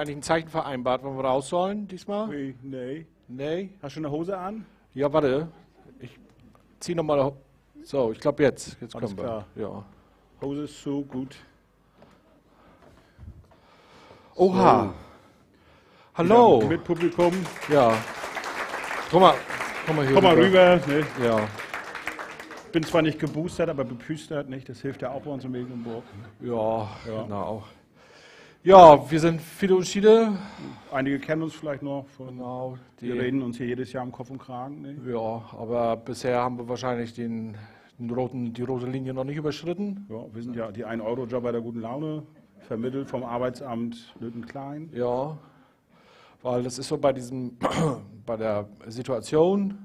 eigentlich ein Zeichen vereinbart, wann wir raus sollen diesmal? Ui, Nee. Nee? Hast du eine Hose an? Ja, warte. Ich zieh nochmal. So, ich glaube jetzt. Jetzt Alles können wir. Ja. Hose ist so gut. Oha. Hallo. Wieder Mit Publikum. Ja. Komm mal, komm mal hier Komm mal rüber. Ne? Ja. Bin zwar nicht geboostert, aber bepüstert nicht. Das hilft ja auch bei uns in Mecklenburg. Ja, Ja. genau. Ja, wir sind viele Unterschiede. Einige kennen uns vielleicht noch. Von, Genau. Wir reden uns hier jedes Jahr im Kopf und Kragen. Ne? Ja, aber bisher haben wir wahrscheinlich den, den roten, die rote Linie noch nicht überschritten. Ja, wir sind ja die 1-Euro-Job der guten Laune, vermittelt vom Arbeitsamt Lüttenklein. Ja, weil das ist so bei diesem, bei der Situation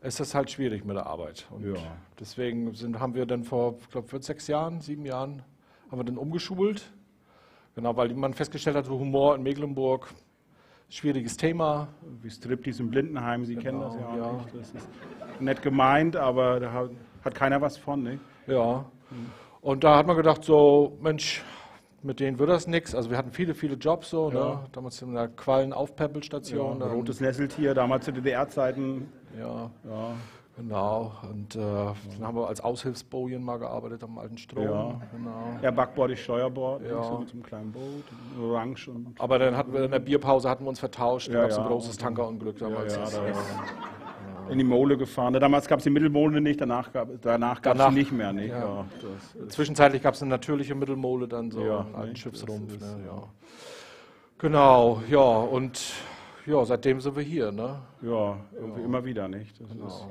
ist das halt schwierig mit der Arbeit. Und Ja. deswegen sind, haben wir dann vor, ich glaube, sechs Jahren, sieben Jahren, haben wir dann umgeschult. Genau, weil man festgestellt hat, so Humor in Mecklenburg, schwieriges Thema. Wie Striptease im Blindenheim, Sie kennen Genau, das ja, ja. nicht. Das ist nett gemeint, aber da hat, hat keiner was von. Ne? Ja. Und da hat man gedacht, so, Mensch, mit denen wird das nichts. Also wir hatten viele, viele Jobs so, ne? Ja. damals in der Quallen-Aufpäppelstation. Ja, rotes Nesseltier, damals zu DDR-Zeiten. Ja, Ja, genau. Und äh, dann haben wir als Aushilfsbojen mal gearbeitet am alten Strom. Ja. Genau. ja Backbord, ich Steuerbord, Ja. so mit so einem kleinen Boot, orange und Aber dann hatten wir in der Bierpause hatten wir uns vertauscht. Da Ja, gab es ein ja. großes Tankerunglück damals. ja, da in die Mole gefahren. Damals gab es die Mittelmole nicht, danach gab danach es Danach- sie nicht mehr. Nicht? ja. Ja. ist, Zwischenzeitlich gab es eine natürliche Mittelmole dann so, Ja, einen alten ne, Schiffsrumpf. ist, ne, ja. ja. Genau, ja, und ja, seitdem sind wir hier, ne? ja, irgendwie immer wieder nicht. Das Genau.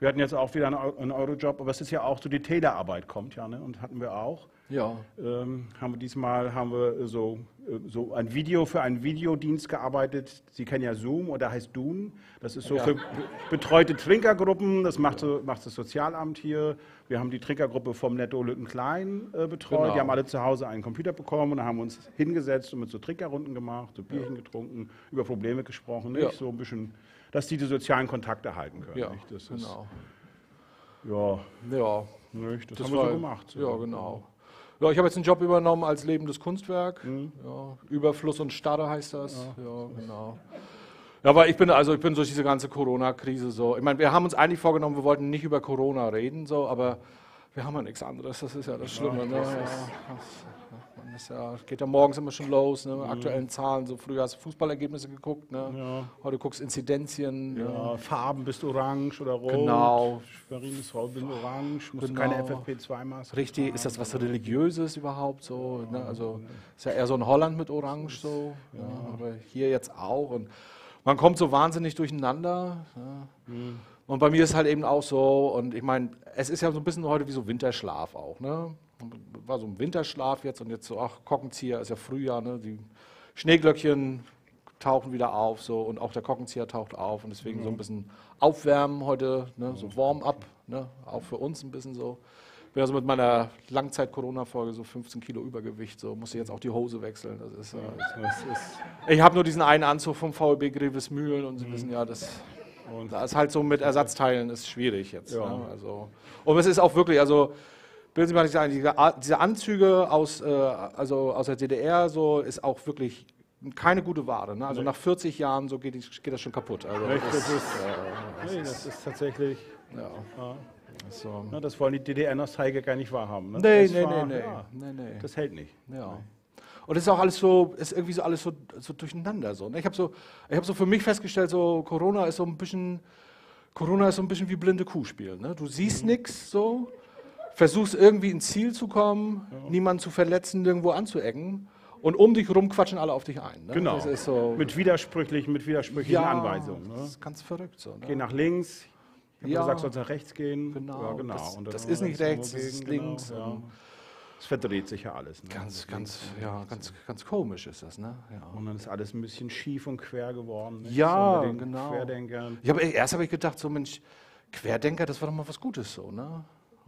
Wir hatten jetzt auch wieder einen Eu- einen Eurojob, aber es ist ja auch so, die Telearbeit kommt ja, ne? und hatten wir auch. Ja, ähm, haben wir diesmal haben wir so, äh, so ein Video für einen Videodienst gearbeitet. Sie kennen ja Zoom oder heißt Dun. Das ist so Ja. für be- betreute Trinkergruppen. Das macht, so, macht das Sozialamt hier. Wir haben die Trinkergruppe vom Netto Lückenklein äh, betreut. Genau. Die haben alle zu Hause einen Computer bekommen und haben uns hingesetzt und mit so Trinkerrunden gemacht, so Bierchen getrunken, über Probleme gesprochen. Nicht? Ja. So ein bisschen, dass die die sozialen Kontakte halten können. ja, nicht? Das genau. ist, ja, Ja, nicht? das, das haben wir war, so gemacht. Ja, genau. Ja, ich habe jetzt einen Job übernommen als lebendes Kunstwerk. Mhm. Ja, Überfluss und Starre heißt das. Ja, genau. Ja, aber ich bin also ich bin durch diese ganze Corona-Krise so. Ich meine, wir haben uns eigentlich vorgenommen, wir wollten nicht über Corona reden, so, aber wir haben ja nichts anderes. Das ist ja das Schlimme. ne? das ja, das, ist ja, geht ja morgens immer schon los, ne? Mhm. aktuellen Zahlen. So früher hast du Fußballergebnisse geguckt, ne? Ja. heute guckst Inzidenzien. ne? Ja, Farben bist orange oder rot. Genau. Schwerin ist rot, bin orange. Musst Genau. keine FFP2-Maske Richtig, ist das was Religiöses überhaupt so? Ne? Also ist ja eher so in Holland mit Orange so, ja. aber hier jetzt auch. Und man kommt so wahnsinnig durcheinander. Ja. Und bei mir ist halt eben auch so, und ich meine, es ist ja so ein bisschen heute wie so Winterschlaf auch. Ne? War so ein Winterschlaf jetzt und jetzt so, ach, Korkenzieher ist ja Frühjahr, ne? die Schneeglöckchen tauchen wieder auf so und auch der Korkenzieher taucht auf und deswegen so ein bisschen aufwärmen heute, ne? so Warm-up, ne? auch für uns ein bisschen so. Bin also mit meiner Langzeit-Corona-Folge so 15 Kilo Übergewicht, so musste jetzt auch die Hose wechseln. Das ist, äh, Das ist, ich habe nur diesen einen Anzug vom VEB Grevesmühlen und Sie wissen ja, das, und das ist halt so mit Ersatzteilen ist schwierig jetzt. Ja. Ne? Also, und es ist auch wirklich, also will Sie mal nicht sagen, diese, Anzüge aus, äh, also aus der DDR so ist auch wirklich keine gute Ware. Ne? Also nach 40 Jahren so geht, geht das schon kaputt. Also, Echt, das das ist, ist, nee, das ist tatsächlich. ja, Ja, so. ne, das wollen die DDR-Nostalgiker gar nicht wahrhaben. Ne? Nee, das nee, war- nee, nee, Ja, nee, nee. das hält nicht. Ja. Und es ist auch alles so, ist irgendwie so alles so, so durcheinander so. Ne? Ich habe so, ich habe so für mich festgestellt, so Corona ist so ein bisschen, Corona ist so ein bisschen wie blinde Kuh spielen. Ne? Du siehst nichts so, versuchst irgendwie ins Ziel zu kommen, niemanden zu verletzen, nirgendwo anzuecken. Und um dich rum quatschen alle auf dich ein. Ne? Genau. Das so, Mit widersprüchlichen, mit widersprüchlichen Anweisungen. Das Ne? ist ganz verrückt so. Ne? Geh nach links. Ja. gesagt, sollst nach rechts gehen. Genau. Ja, genau. Das, das haben ist nicht rechts, das ist links. Genau, ja. Es verdreht sich ja alles. Ne? Ganz, ganz, ja, ganz, ganz komisch ist das. Ne? Ja. Und dann ist alles ein bisschen schief und quer geworden. nicht? Ja, so genau. Querdenkern. Ich hab, erst habe ich gedacht, so Mensch, Querdenker, das war doch mal was Gutes so, ne?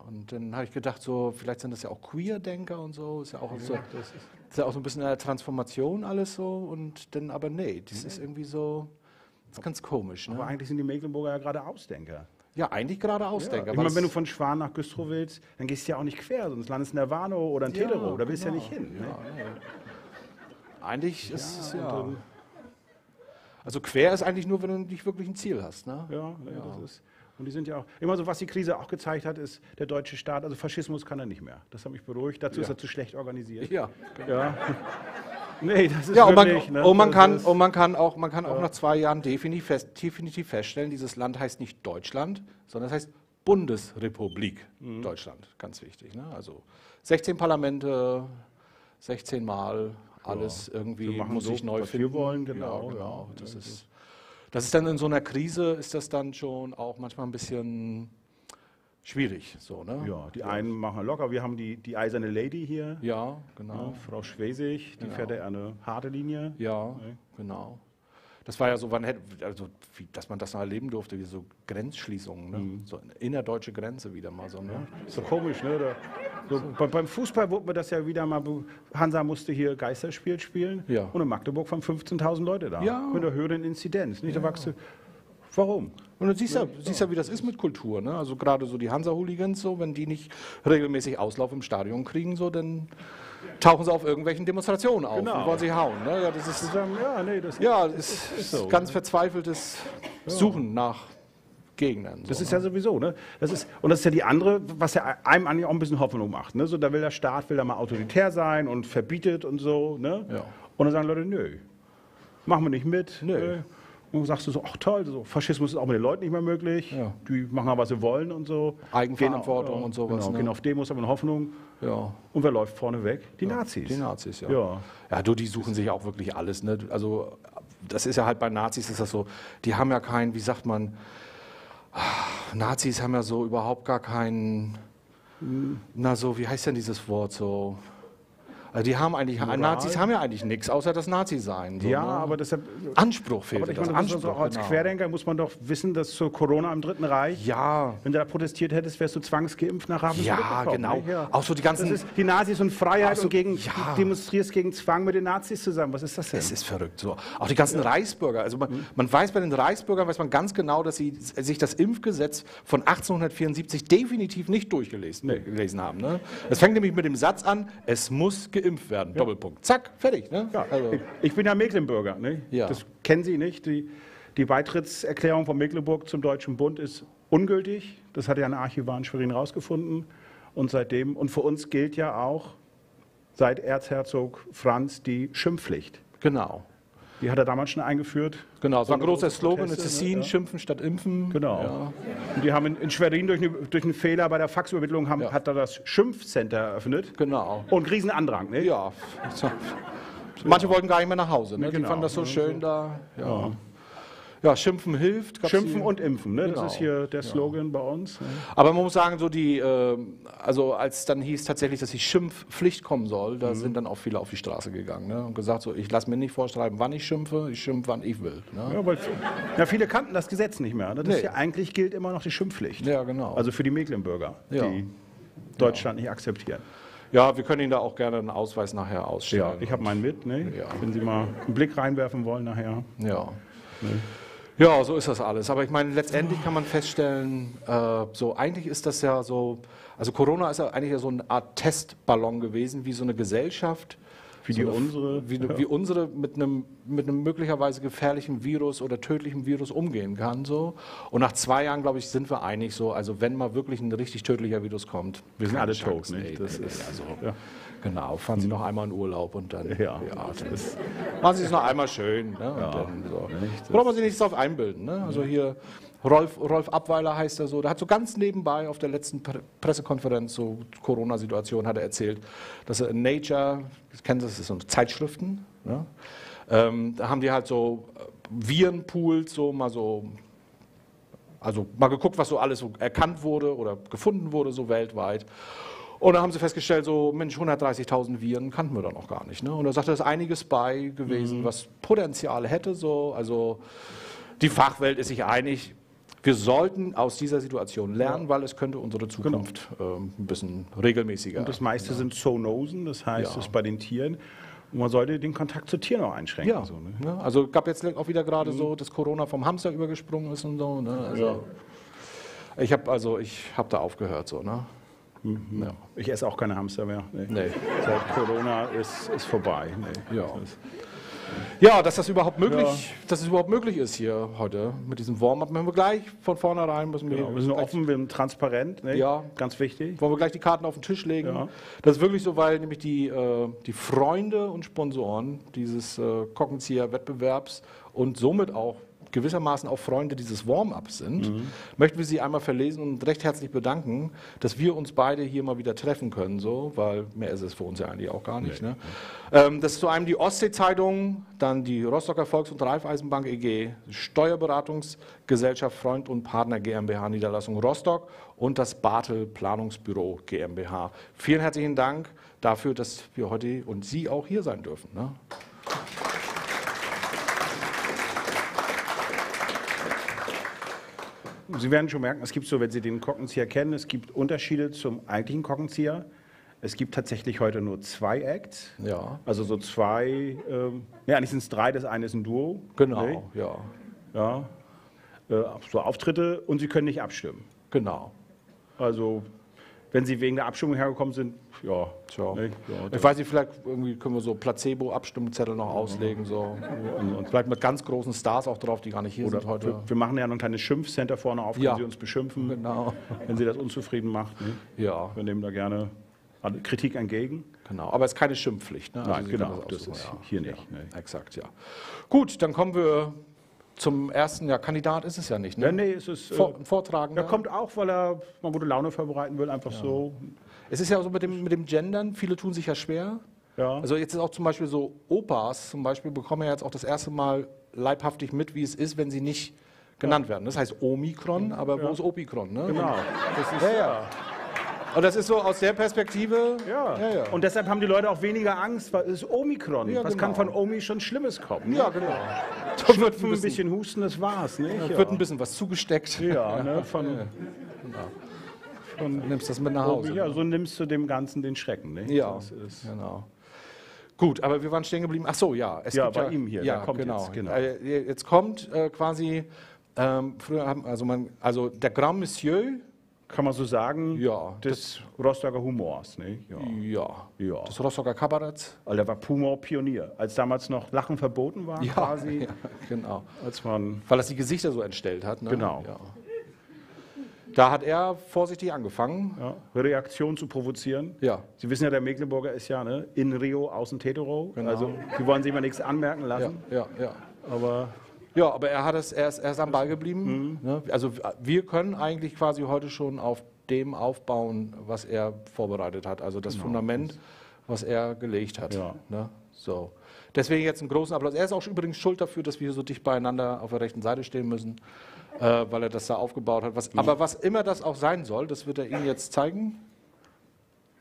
Und dann habe ich gedacht, so vielleicht sind das ja auch Queerdenker und so, ist ja auch so, Das ist, ja auch so ein bisschen eine Transformation alles so und dann aber nee, das ist irgendwie so, das ist ganz komisch, aber ne? eigentlich sind die Mecklenburger ja gerade Ausdenker. Ja, eigentlich gerade Ausdenker. ich weil meine, wenn du von Schwan nach Güstrow willst, dann gehst du ja auch nicht quer, sonst landest du in der Warnow oder in Ja, Telero. Da willst du ja genau. nicht hin. Ne? Ja, nee. eigentlich ist es ja. Also quer ist eigentlich nur, wenn du nicht wirklich ein Ziel hast. Ne? Ja, Ja. das ist. Und die sind ja auch, immer so, was die Krise auch gezeigt hat, ist, der deutsche Staat, also Faschismus kann er nicht mehr. Das hat mich beruhigt. Dazu ist Ja. er zu schlecht organisiert. Ja, Ja. Nee, das ist ja und, man, wirklich, ne, und, man kann, ist- und man kann auch, man kann auch nach zwei Jahren definitiv, fest, definitiv feststellen, dieses Land heißt nicht Deutschland, sondern es heißt Bundesrepublik Mhm. Deutschland. Ganz wichtig. Ne? Also 16 Parlamente, 16 Mal, alles irgendwie wir machen muss so, sich neu was wir finden. wollen, genau, Ja, genau. ja. Das, ist, das ist dann in so einer Krise, ist das dann schon auch manchmal ein bisschen schwierig. So, ne? Ja, die einen machen locker. Wir haben die, die eiserne Lady hier, ja genau. ne, Frau Schwesig, die Genau. fährt ja eine harte Linie. Ja, Nee. genau. Das war ja so, wann hätte, also, wie, dass man das noch erleben durfte, wie so Grenzschließungen, ne? Mhm. so eine innerdeutsche Grenze wieder mal so. Ne? Doch komisch, ne? Da, so, bei, beim Fußball wurde mir das ja wieder mal. Hansa musste hier Geisterspiel spielen. Ja. Und in Magdeburg waren 15.000 Leute da. Ja. Mit einer höheren Inzidenz. Nicht? Da wachst du, warum? Und du siehst ja, siehst ja, wie das ist mit Kultur. Ne? Also gerade so die Hansa-Hooligans, so, wenn die nicht regelmäßig Auslauf im Stadion kriegen, so, dann tauchen sie auf irgendwelchen Demonstrationen auf Genau. und wollen sie hauen. Ne? Ja, das ist, ja, nee, das, ja, ist, ist so, ganz verzweifeltes Suchen nach Gegnern. das so, ist ne? ja sowieso. Ne? Das ist, und das ist ja die andere, was ja einem eigentlich auch ein bisschen Hoffnung macht. Ne? So, da will der Staat will da mal autoritär sein und verbietet und so. Ne? Ja. Und dann sagen Leute, nö, machen wir nicht mit. Nö. Äh, Und sagst du so, ach toll, so, Faschismus ist auch mit den Leuten nicht mehr möglich. Ja. Die machen ja, was sie wollen und so. Eigenverantwortung Gehen, und sowas, Genau, ne? gehen auf Demos, haben eine Hoffnung. Ja. Und wer läuft vorne weg? Die Nazis. Die Nazis, ja. Ja. Ja, du, die suchen sich auch wirklich alles. Ne? Also, das ist ja halt bei Nazis ist das so, die haben ja kein, wie sagt man, Nazis haben ja so überhaupt gar keinen, na so, wie heißt denn dieses Wort so? Also die haben eigentlich, Moral? Nazis haben ja eigentlich nichts, außer das Nazi-Sein. So, Ja, ne? aber deshalb. Anspruch fehlt. Aber ich das meine, Anspruch, auch als genau. Querdenker muss man doch wissen, dass zu Corona im Dritten Reich, Ja, wenn du da protestiert hättest, wärst du zwangsgeimpft nach Ravensbrück ja, genau. ne? Ja. Auch so die ganzen, ist die Nazis und Freiheit so- und gegen, ja. du demonstrierst gegen Zwang mit den Nazis zusammen. Was ist das denn? Es ist verrückt. So. Auch die ganzen Reichsbürger. Also man, man weiß bei den Reichsbürgern weiß man ganz genau, dass sie sich das Impfgesetz von 1874 definitiv nicht durchgelesen Nee. haben. Ne? Es fängt nämlich mit dem Satz an: Es muss geimpft werden. Doppelpunkt. Zack, fertig. Ne? Ja, Also, ich, ich bin ja Mecklenburger. Ne? Ja. Das kennen Sie nicht. Die, die Beitrittserklärung von Mecklenburg zum Deutschen Bund ist ungültig. Das hat ja ein Archivar in Schwerin rausgefunden. Und seitdem, und für uns gilt ja auch seit Erzherzog Franz die Schimpfpflicht. genau. Die hat er damals schon eingeführt. Genau, es war ein großer große Slogan: Proteste, Tessin, ne? Ja. schimpfen statt impfen. Genau. Ja. Und die haben in, in Schwerin durch, eine, durch einen Fehler bei der Faxübermittlung haben, Ja. hat er das Schimpfcenter eröffnet. Genau. Und Riesenandrang. Ne? Ja. Manche wollten gar nicht mehr nach Hause. Ne? Die Genau. fanden das so schön da. Ja, ja Schimpfen hilft. Gab's Schimpfen und impfen. Ne? Genau. Das ist hier der Slogan bei uns. Ne? Aber man muss sagen, so die, ähm, also als dann hieß tatsächlich, dass die Schimpfpflicht kommen soll, Mhm. da sind dann auch viele auf die Straße gegangen ne? und gesagt, so, ich lasse mir nicht vorschreiben, wann ich schimpfe, ich schimpfe, wann ich will. Ne? Ja, weil, ja, viele kannten das Gesetz nicht mehr. ne? Das ist Nee. ja, eigentlich gilt immer noch die Schimpfpflicht. Ja, genau. Also für die Mecklenburger, Ja. die Deutschland nicht akzeptieren. ja, wir können Ihnen da auch gerne einen Ausweis nachher ausstellen. Ja, ich habe meinen mit. Ne? Ja. Wenn Sie mal einen Blick reinwerfen wollen nachher. Ja. Ja, so ist das alles. Aber ich meine, letztendlich kann man feststellen, äh, so eigentlich ist das ja so, also Corona ist ja eigentlich ja so eine Art Testballon gewesen, wie so eine Gesellschaft. Wie so die eine, unsere. Wie, wie unsere mit einem, mit einem möglicherweise gefährlichen Virus oder tödlichen Virus umgehen kann. So. Und nach zwei Jahren, glaube ich, sind wir einig so, also wenn mal wirklich ein richtig tödlicher Virus kommt. Wir sind alle tot, nicht? Das ist- also, ja. Genau, fahren Sie noch einmal in Urlaub und dann Ja. das, machen Sie es noch einmal schön. Ne? Und dann, so. Braucht man sich nichts drauf einbilden. Ne? Also hier Rolf, Rolf Abweiler heißt er so, der hat so ganz nebenbei auf der letzten Pre Pressekonferenz so Corona-Situation hat er erzählt, dass er in Nature, das kennen Sie, das ist so Zeitschriften, ne? ähm, da haben die halt so äh, Virenpools, so mal so also mal geguckt, was so alles so erkannt wurde oder gefunden wurde, so weltweit. Und da haben sie festgestellt, so Mensch, 130.000 Viren kannten wir da noch gar nicht. Ne? Und da sagt er, da ist einiges bei gewesen, was Potenzial hätte. So. Also die Fachwelt ist sich einig, wir sollten aus dieser Situation lernen, weil es könnte unsere Zukunft ähm, ein bisschen regelmäßiger. Und das meiste sind Zoonosen, das heißt, Ja. ist bei den Tieren. Und man sollte den Kontakt zu Tieren auch einschränken. ja, So, ne? ne? also gab jetzt auch wieder gerade so, dass Corona vom Hamster übergesprungen ist und so. Ne? Also, Ich habe also, ich habe da aufgehört so. Ne? Mhm. Ja. Ich esse auch keine Hamster mehr. Nee. nee. Seit Corona ist, ist vorbei. Nee. Ja. Ja, dass das überhaupt möglich, ja. dass es überhaupt möglich ist hier heute mit diesem Warm-up, müssen wir gleich von vornherein müssen wir. Genau, wir sind offen, wir sind transparent, ne? ja, ganz wichtig. Wollen wir gleich die Karten auf den Tisch legen? Ja. Das ist wirklich so, weil nämlich die, äh, die Freunde und Sponsoren dieses äh, Kockenzieher-Wettbewerbs und somit auch gewissermaßen auch Freunde dieses Warm-ups sind, mhm. möchten wir Sie einmal verlesen und recht herzlich bedanken, dass wir uns beide hier mal wieder treffen können, so, weil mehr ist es für uns ja eigentlich auch gar nicht. Nee. Ne? Ähm, das ist zu einem die Ostsee-Zeitung, dann die Rostocker Volks- und Raiffeisenbank EG, Steuerberatungsgesellschaft Freund und Partner GmbH Niederlassung Rostock und das Bartel Planungsbüro GmbH. Vielen herzlichen Dank dafür, dass wir heute und Sie auch hier sein dürfen. Ne? Sie werden schon merken, es gibt so, wenn Sie den Korkenzieher kennen, es gibt Unterschiede zum eigentlichen Korkenzieher. Es gibt tatsächlich heute nur zwei Acts. Ja. Also so zwei, ähm, ja, eigentlich sind es drei, das eine ist ein Duo. Genau, nee? ja. Ja. Äh, so Auftritte und Sie können nicht abstimmen. Genau. Also wenn Sie wegen der Abstimmung hergekommen sind, ja. Tja. Ja ich weiß nicht, vielleicht irgendwie können wir so Placebo-Abstimmzettel noch auslegen. So. Und, vielleicht mit ganz großen Stars auch drauf, die gar nicht hier Oder sind heute. Wir, wir, machen ja noch ein kleines Schimpfcenter vorne auf, ja. Sie uns beschimpfen, genau. wenn Sie das unzufrieden macht. Ne? Ja. Wir nehmen da gerne Kritik entgegen. Genau, aber es ist keine Schimpfpflicht. Ne? Also Nein, genau, das, das ist ja. hier nicht. Ja, nee. Exakt, ja. Gut, dann kommen wir zum ersten, ja, Kandidat ist es ja nicht. Ne? Ja, nee, es ist Vor, ein Vortragender. Er kommt auch, weil er mal gute Laune verbreiten will, einfach ja. so. Es ist ja so mit dem, mit dem Gendern, viele tun sich ja schwer. Ja. Also jetzt ist auch zum Beispiel so Opas zum Beispiel bekommen ja jetzt auch das erste Mal leibhaftig mit, wie es ist, wenn sie nicht genannt werden. Das heißt Omikron, aber wo ist Opikron? Ne? Genau. Das ist, ja, ja. Und das ist so aus der Perspektive. Ja. ja, ja. Und deshalb haben die Leute auch weniger Angst, weil es ist Omikron. Ja, Was genau. kann von Omi schon Schlimmes kommen? Ne? Ja, genau. Da wird ein bisschen, bisschen husten, das war's. Nicht? Ja, wird ein bisschen was zugesteckt. Ja, ne? von, von nimmst das mit nach Hause. Ja, so nimmst du dem Ganzen den Schrecken. Nicht? Ja, genau. Gut, aber wir waren stehen geblieben. Ach so, ja. Es ja, bei ja, ihm hier. Ja, kommt genau. Jetzt, genau. Äh, jetzt kommt äh, quasi, ähm, früher haben, also, man, also der Grand Monsieur, kann man so sagen, ja, des Rostocker Humors. Ne? Ja. ja. ja, des Rostocker Kabaretts. Also der war Humor-Pionier, als damals noch Lachen verboten war ja, quasi. Ja, genau. Als man Weil das die Gesichter so entstellt hat. Ne? Genau. Da hat er vorsichtig angefangen. Ja, Reaktion zu provozieren. Ja. Sie wissen ja, der Mecklenburger ist ja ne, in Rio, außen Tetero. Genau. Also die wollen sich mal nichts anmerken lassen. Ja, ja, ja. Aber ja, aber er, hat es, er, ist, er ist am Ball geblieben. Mhm. Ne? Also wir können eigentlich quasi heute schon auf dem aufbauen, was er vorbereitet hat. Also das genau. Fundament, was er gelegt hat. Ja. Ne? So. Deswegen jetzt einen großen Applaus. Er ist auch übrigens schuld dafür, dass wir hier so dicht beieinander auf der rechten Seite stehen müssen, äh, weil er das da aufgebaut hat. Was, mhm. Aber was immer das auch sein soll, das wird er Ihnen jetzt zeigen.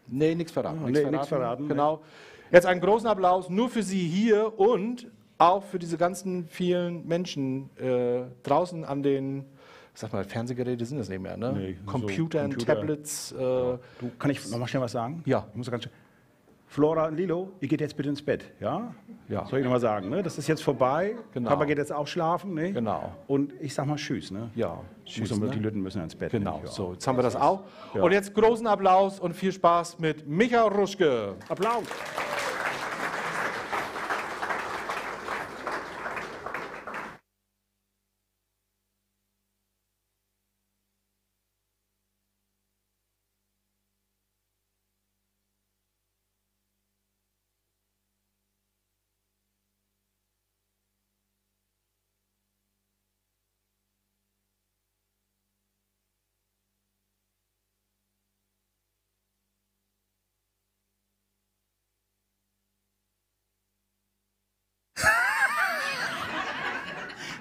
Nee, nichts verraten. Ja, nee, nichts verraten. Genau. Jetzt einen großen Applaus nur für Sie hier und auch für diese ganzen vielen Menschen äh, draußen an den, sag mal, Fernsehgeräte sind das nicht mehr, ne? Nee, Computer, so Computer. Tablets. Äh, du, kann ich noch mal schnell was sagen? Ja. Ich muss ganz schnell. Flora und Lilo, ihr geht jetzt bitte ins Bett, ja? Ja. Soll ich noch mal sagen, ne? Das ist jetzt vorbei. Genau. Papa geht jetzt auch schlafen, ne? Genau. Und ich sag mal Tschüss, ne? Ja. Tschüss. Ne? Die Lütten müssen ins Bett. Genau. Ne? Ja. So, jetzt haben wir das auch. Ja. Und jetzt großen Applaus und viel Spaß mit Micha Ruschke. Applaus.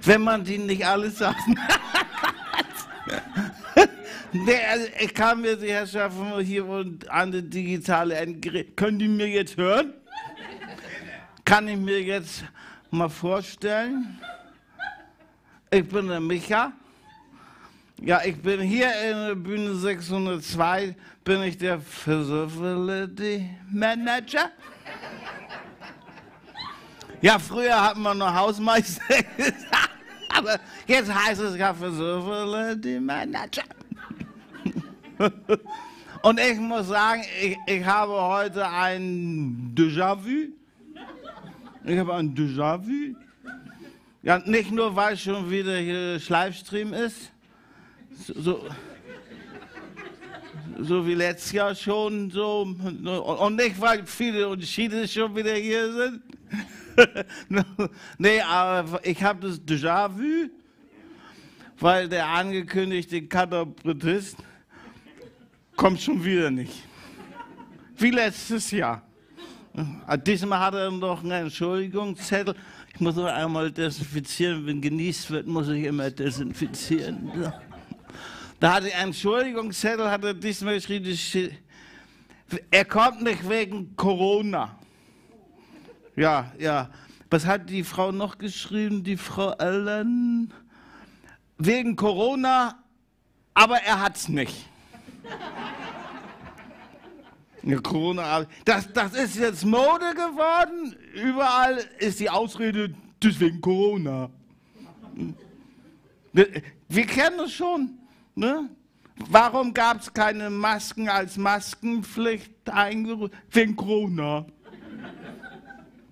Wenn man die nicht alles sagen Der, also, ich kann mir die Herrschaften hier und eine digitale Endgerät. Können die mir jetzt hören? Kann ich mir jetzt mal vorstellen? Ich bin der Micha. Ja, ich bin hier in der Bühne 602, bin ich der Facility Manager. Ja, früher hatten wir noch Hausmeister gesagt, aber jetzt heißt es ja Facility Manager. Und ich muss sagen, ich, ich habe heute ein Déjà-vu. Ich habe ein Déjà-vu. Ja, nicht nur, weil schon wieder hier Schleifstream ist. So, so wie letztes Jahr schon so. Und nicht, weil viele Unterschiede schon wieder hier sind. nee, aber ich habe das Déjà-vu, weil der angekündigte Katabritist kommt schon wieder nicht. Wie letztes Jahr. Diesmal hat er noch einen Entschuldigungszettel. Ich muss noch einmal desinfizieren. Wenn genießt wird, muss ich immer desinfizieren. Da hat er einen Entschuldigungszettel, hat er diesmal geschrieben, er kommt nicht wegen Corona. Ja, ja. Was hat die Frau noch geschrieben, die Frau Ellen? Wegen Corona, aber er hat's nicht. Ja, Corona, das, das ist jetzt Mode geworden. Überall ist die Ausrede, deswegen Corona. Wir, wir kennen es schon. Ne? Warum gab es keine Masken als Maskenpflicht wegen Corona?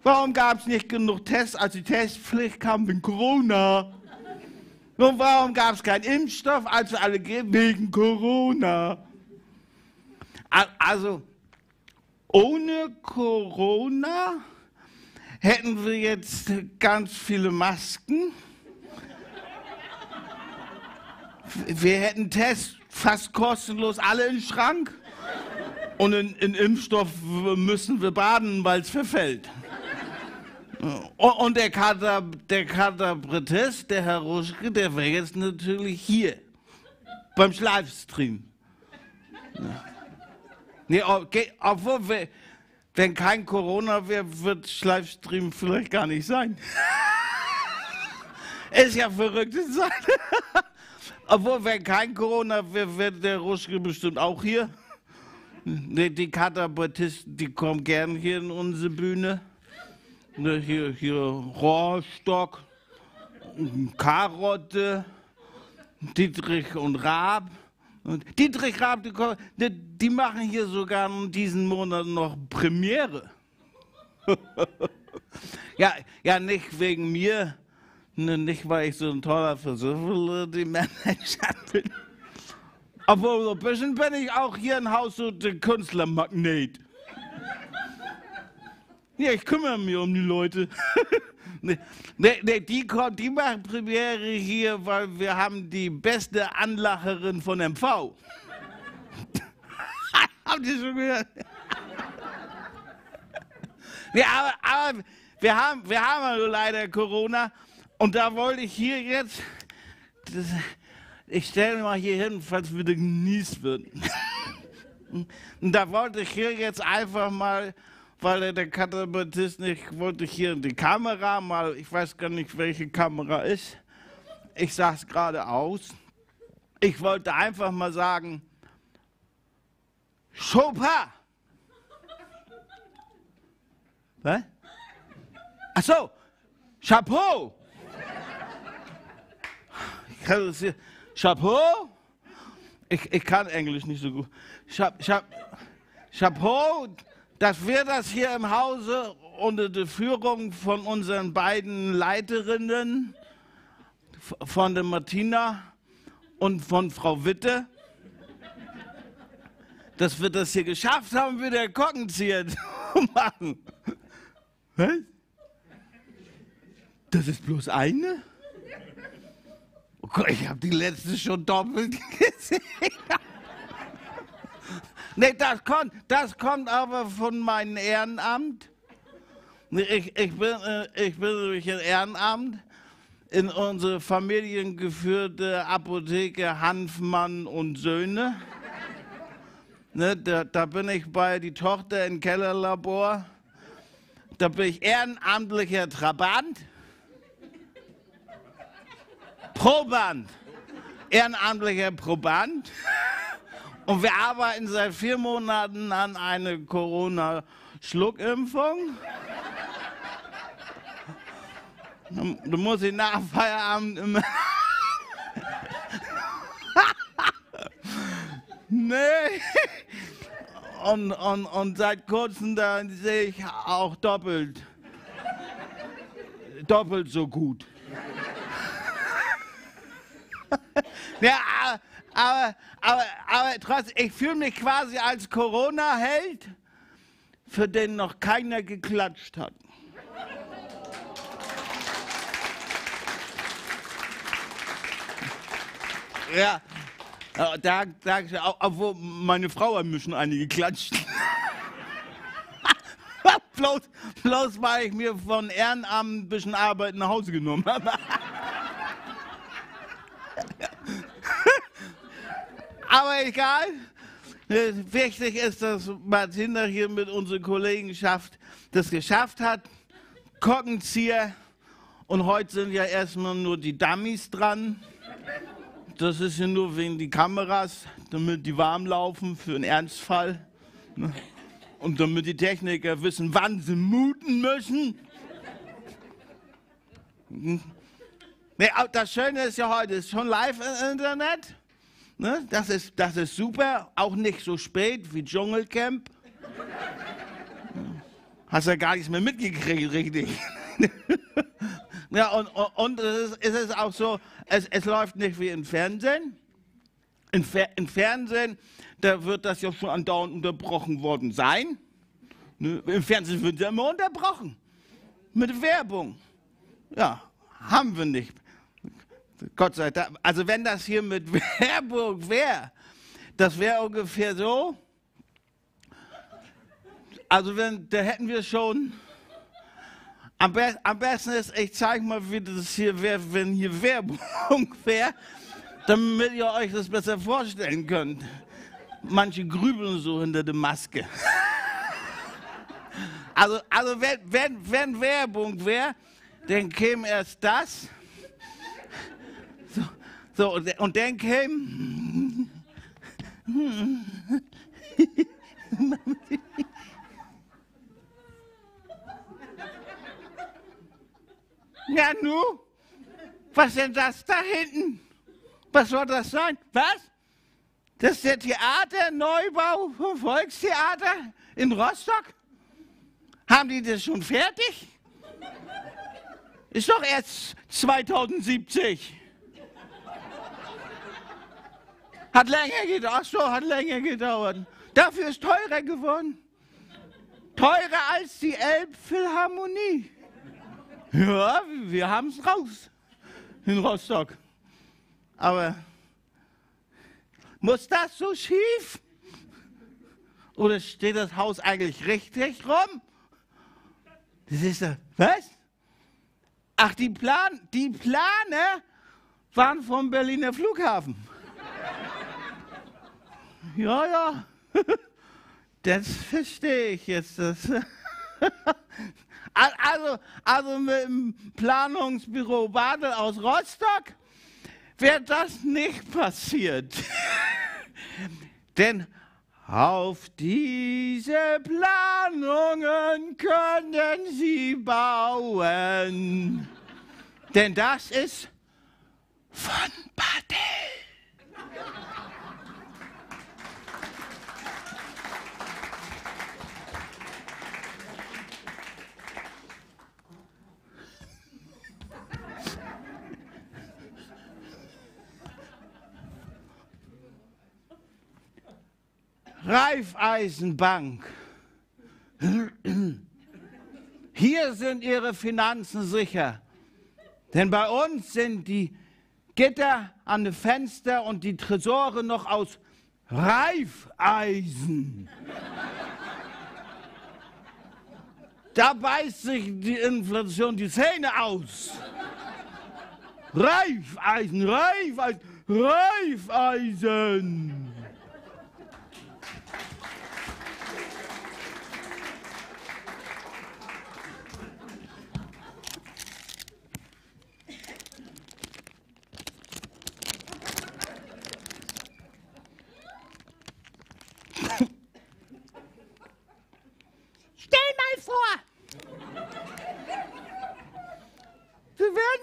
Warum gab es nicht genug Tests, als die Testpflicht kam wegen Corona? Und warum gab es keinen Impfstoff, als wir alle gehen, wegen Corona? Also, ohne Corona hätten wir jetzt ganz viele Masken. Wir hätten Tests fast kostenlos alle im Schrank. Und in, in Impfstoff müssen wir baden, weil es verfällt. Und der, Kater, der Katerbrettist, der Herr Ruschke, der wäre jetzt natürlich hier beim Livestream. Nee, okay, obwohl, wenn kein Corona wäre, wird Livestream vielleicht gar nicht sein. Ist ja verrückte Zeit. Obwohl, wenn kein Corona wäre, wäre der Ruschke bestimmt auch hier. Die, Katerbrettisten, die kommen gern hier in unsere Bühne. Ne, hier, hier Rohrstock, Karotte, Dietrich und Raab. Und Dietrich Raab, die, die, die machen hier sogar in diesem Monat noch Premiere. ja, ja, nicht wegen mir, ne, nicht weil ich so ein toller Versucher die Manager bin. Obwohl, ein bisschen bin ich auch hier im Haus der Künstlermagnet. Ja, ich kümmere mich um die Leute. nee, nee, die, kommt, die machen Premiere hier, weil wir haben die beste Anlacherin von MV. Habt ihr schon gehört? ja, aber, aber wir haben, wir haben also leider Corona und da wollte ich hier jetzt, das, ich stelle mal hier hin, falls wieder genießt wird. und da wollte ich hier jetzt einfach mal weil der Katapultist nicht wollte hier die Kamera mal, ich weiß gar nicht, welche Kamera ist. Ich sag's gerade aus. Ich wollte einfach mal sagen, Chopin. Was? Ach so, Chapeau. Ich kann das hier. Chapeau? Ich, ich kann Englisch nicht so gut. Chap, Chapeau, dass wir das hier im Hause unter der Führung von unseren beiden Leiterinnen, von der Martina und von Frau Witte, dass wir das hier geschafft haben, wieder Korkenzieher zu machen. Was? Das ist bloß eine? Oh Gott, ich habe die letzte schon doppelt gesehen. Nee, das kommt, das kommt aber von meinem Ehrenamt. Ich, ich, bin, äh, ich bin durch ein Ehrenamt in unsere familiengeführte Apotheke Hanfmann und Söhne. Ne, da, da, bin ich bei die Tochter im Kellerlabor. Da bin ich ehrenamtlicher Trabant. Proband. Ehrenamtlicher Proband. Und wir arbeiten seit vier Monaten an einer Corona-Schluckimpfung. Du musst ich nach Feierabend immer. nee, und, und, und seit kurzem da sehe ich auch doppelt. doppelt so gut. ja, aber, aber, aber trotzdem, ich fühle mich quasi als Corona-Held, für den noch keiner geklatscht hat. Ja, da, da, obwohl meine Frau ein bisschen einige klatscht. bloß, bloß weil ich mir von Ehrenamt ein bisschen Arbeit nach Hause genommen habe. Aber egal. Wichtig ist, dass Martina hier mit unserer Kollegenschaft das geschafft hat. Korkenzieher. Und heute sind ja erstmal nur die Dummies dran. Das ist ja nur wegen die Kameras, damit die warm laufen für einen Ernstfall. Ne? Und damit die Techniker wissen, wann sie muten müssen. Hm? Nee, das Schöne ist ja heute, ist schon live im Internet. Ne? Das, ist, das ist super, auch nicht so spät wie Dschungelcamp. Hast ja gar nichts mehr mitgekriegt, richtig. ja, und, und, und es, ist, es, ist, auch so, es, es läuft nicht wie im Fernsehen. Im, Fer Im, Fernsehen, da wird das ja schon andauernd unterbrochen worden sein. Ne? Im Fernsehen wird ja immer unterbrochen. Mit Werbung. Ja, haben wir nicht. Gott sei Dank. Also wenn das hier mit Werbung wäre, das wäre ungefähr so. Also wenn, da hätten wir schon. Am, be am besten ist, ich zeige mal, wie das hier wäre, wenn hier Werbung wäre, damit ihr euch das besser vorstellen könnt. Manche grübeln so hinter der Maske. Also, also wenn, wenn, wenn Werbung wäre, dann käme erst das so, und, und dann käme. Ja, nu? Was denn das da hinten? Was soll das sein? Was? Das ist der Theaterneubau vom Volkstheater in Rostock? Haben die das schon fertig? Ist doch erst 2070. Hat länger gedauert. Ach so, hat länger gedauert. Dafür ist teurer geworden. Teurer als die Elbphilharmonie. Ja, wir haben es raus in Rostock. Aber muss das so schief? Oder steht das Haus eigentlich richtig rum? Das ist da, was? Ach, die, Plan, die Plane waren vom Berliner Flughafen. Ja, ja. Das verstehe ich jetzt. Also, also mit dem Planungsbüro Badel aus Rostock wäre das nicht passiert. Denn auf diese Planungen können Sie bauen. Denn das ist von Badel. Raiffeisenbank. Hier sind Ihre Finanzen sicher. Denn bei uns sind die Gitter an den Fenster und die Tresore noch aus Reifeisen. Da beißt sich die Inflation die Zähne aus. Reifeisen, Reifeisen, Reifeisen.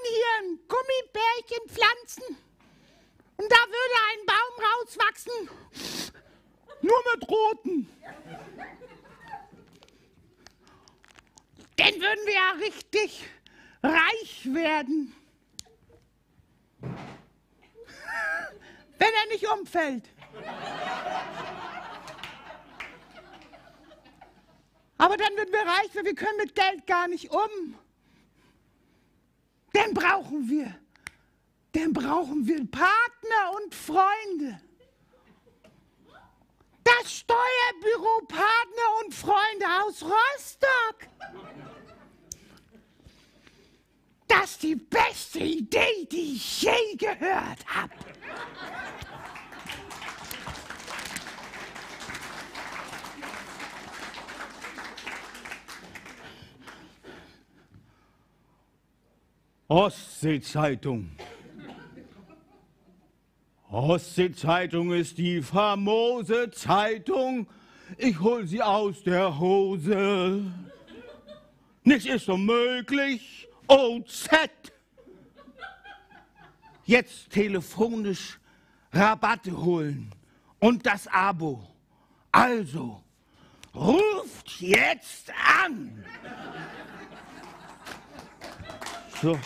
hier ein Gummibärchen pflanzen und da würde ein Baum rauswachsen, nur mit roten. Dann würden wir ja richtig reich werden. Wenn er nicht umfällt. Aber dann würden wir reich, weil wir können mit Geld gar nicht um. Den brauchen wir. Den brauchen wir Partner und Freunde. Das Steuerbüro Partner und Freunde aus Rostock. Das ist die beste Idee, die ich je gehört habe. Ostsee-Zeitung. Ostsee-Zeitung ist die famose Zeitung. Ich hol sie aus der Hose. Nichts ist unmöglich. OZ. Jetzt telefonisch Rabatte holen und das Abo. Also, ruft jetzt an. So.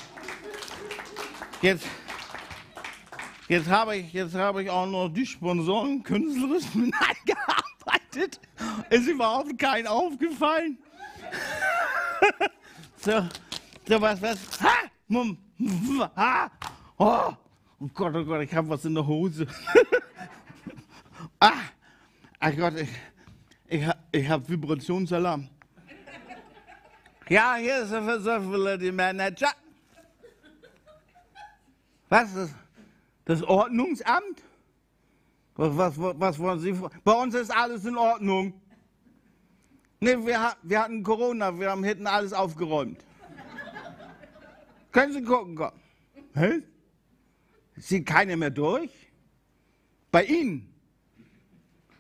Jetzt, jetzt habe ich, jetzt ich auch noch die Sponsoren künstlerisch mit eingearbeitet. Ist überhaupt kein aufgefallen. so, so was, was. Ha! Mum, ha! Oh, oh Gott, oh Gott, ich habe was in der Hose. ah, ach Gott, ich, ich, ich habe Vibrationsalarm. Ja, hier ist der Facility Manager. Was ist das Ordnungsamt? Was, was, was wollen Sie? Bei uns ist alles in Ordnung. Nee, wir, wir hatten Corona, wir haben hinten alles aufgeräumt. Können Sie gucken, komm. Hä? Sieht keiner mehr durch? Bei Ihnen?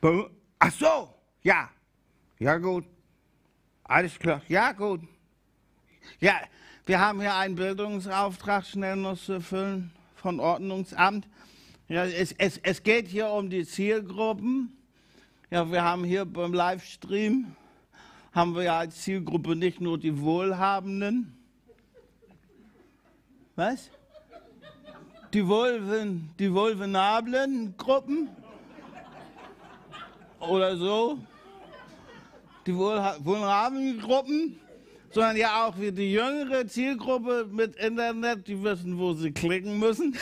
Bei, ach so, ja. Ja, gut. Alles klar. Ja, gut. Ja, wir haben hier einen Bildungsauftrag schnell noch zu erfüllen von Ordnungsamt. Ja, es, es, es geht hier um die Zielgruppen. Ja, wir haben hier beim Livestream, haben wir ja als Zielgruppe nicht nur die Wohlhabenden. Was? Die, Wohlven, die wohlvenablen Gruppen? Oder so? Die wohlhabenden Gruppen? Sondern ja auch wie die jüngere Zielgruppe mit Internet, die wissen, wo sie klicken müssen.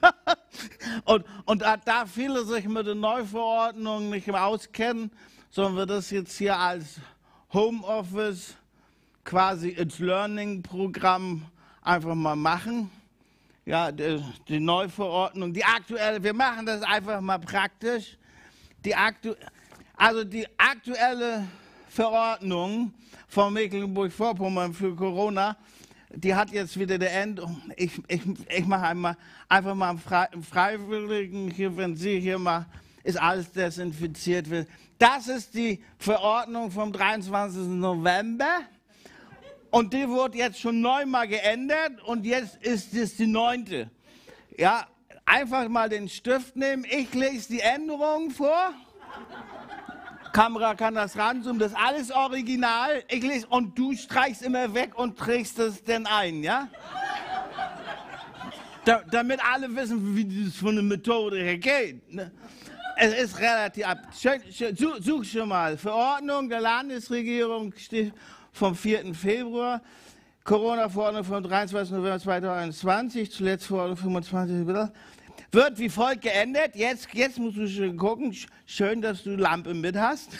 und, und da viele sich mit den Neuverordnungen nicht mehr auskennen, sollen wir das jetzt hier als Homeoffice quasi ins Learning-Programm einfach mal machen. Ja, die, die Neuverordnung, die aktuelle, wir machen das einfach mal praktisch. Die aktu also die aktuelle Verordnung von Mecklenburg-Vorpommern für Corona, die hat jetzt wieder der End. Ich, ich, ich mache einmal, einfach mal einen Freiwilligen hier, wenn Sie hier mal, ist alles desinfiziert wird. Das ist die Verordnung vom 23. November. Und die wurde jetzt schon neunmal geändert und jetzt ist es die neunte. Ja, einfach mal den Stift nehmen. Ich lese die Änderungen vor. Kamera kann das ranzoomen, das ist alles original. Ich lese, und du streichst immer weg und trägst es denn ein, ja? Da, damit alle wissen, wie das von der Methode her geht. Ne? Es ist relativ ab. Such, such schon mal. Verordnung der Landesregierung vom 4. Februar. Corona-Verordnung vom 23. November 2021, zuletzt Verordnung 25 wird wie folgt geändert. Jetzt, jetzt musst du schon gucken. Schön, dass du Lampe mit hast.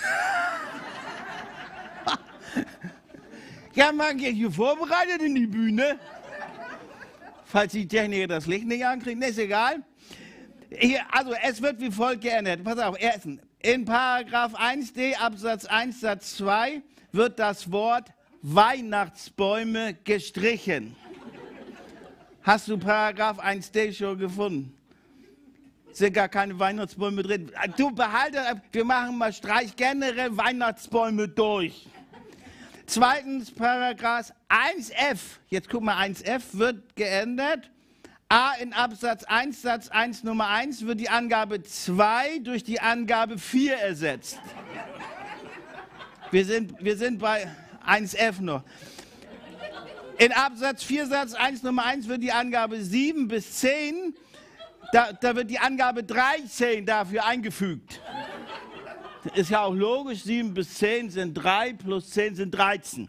ja, man geht hier vorbereitet in die Bühne. Falls die Techniker das Licht nicht ankriegen, ist egal. Hier, also, es wird wie folgt geändert. Pass auf, erstens. In Paragraph 1d Absatz 1 Satz 2 wird das Wort Weihnachtsbäume gestrichen. Hast du Paragraph 1d schon gefunden? Sind gar keine Weihnachtsbäume drin. Du behalte, wir machen mal Streich generell Weihnachtsbäume durch. Zweitens, Paragraph 1f, jetzt guck mal, 1f wird geändert. A in Absatz 1, Satz 1 Nummer 1 wird die Angabe 2 durch die Angabe 4 ersetzt. Wir sind, wir sind bei 1f noch. In Absatz 4 Satz 1 Nummer 1 wird die Angabe 7 bis 10, da, da wird die Angabe 13 dafür eingefügt. Ist ja auch logisch, 7 bis 10 sind 3, plus 10 sind 13.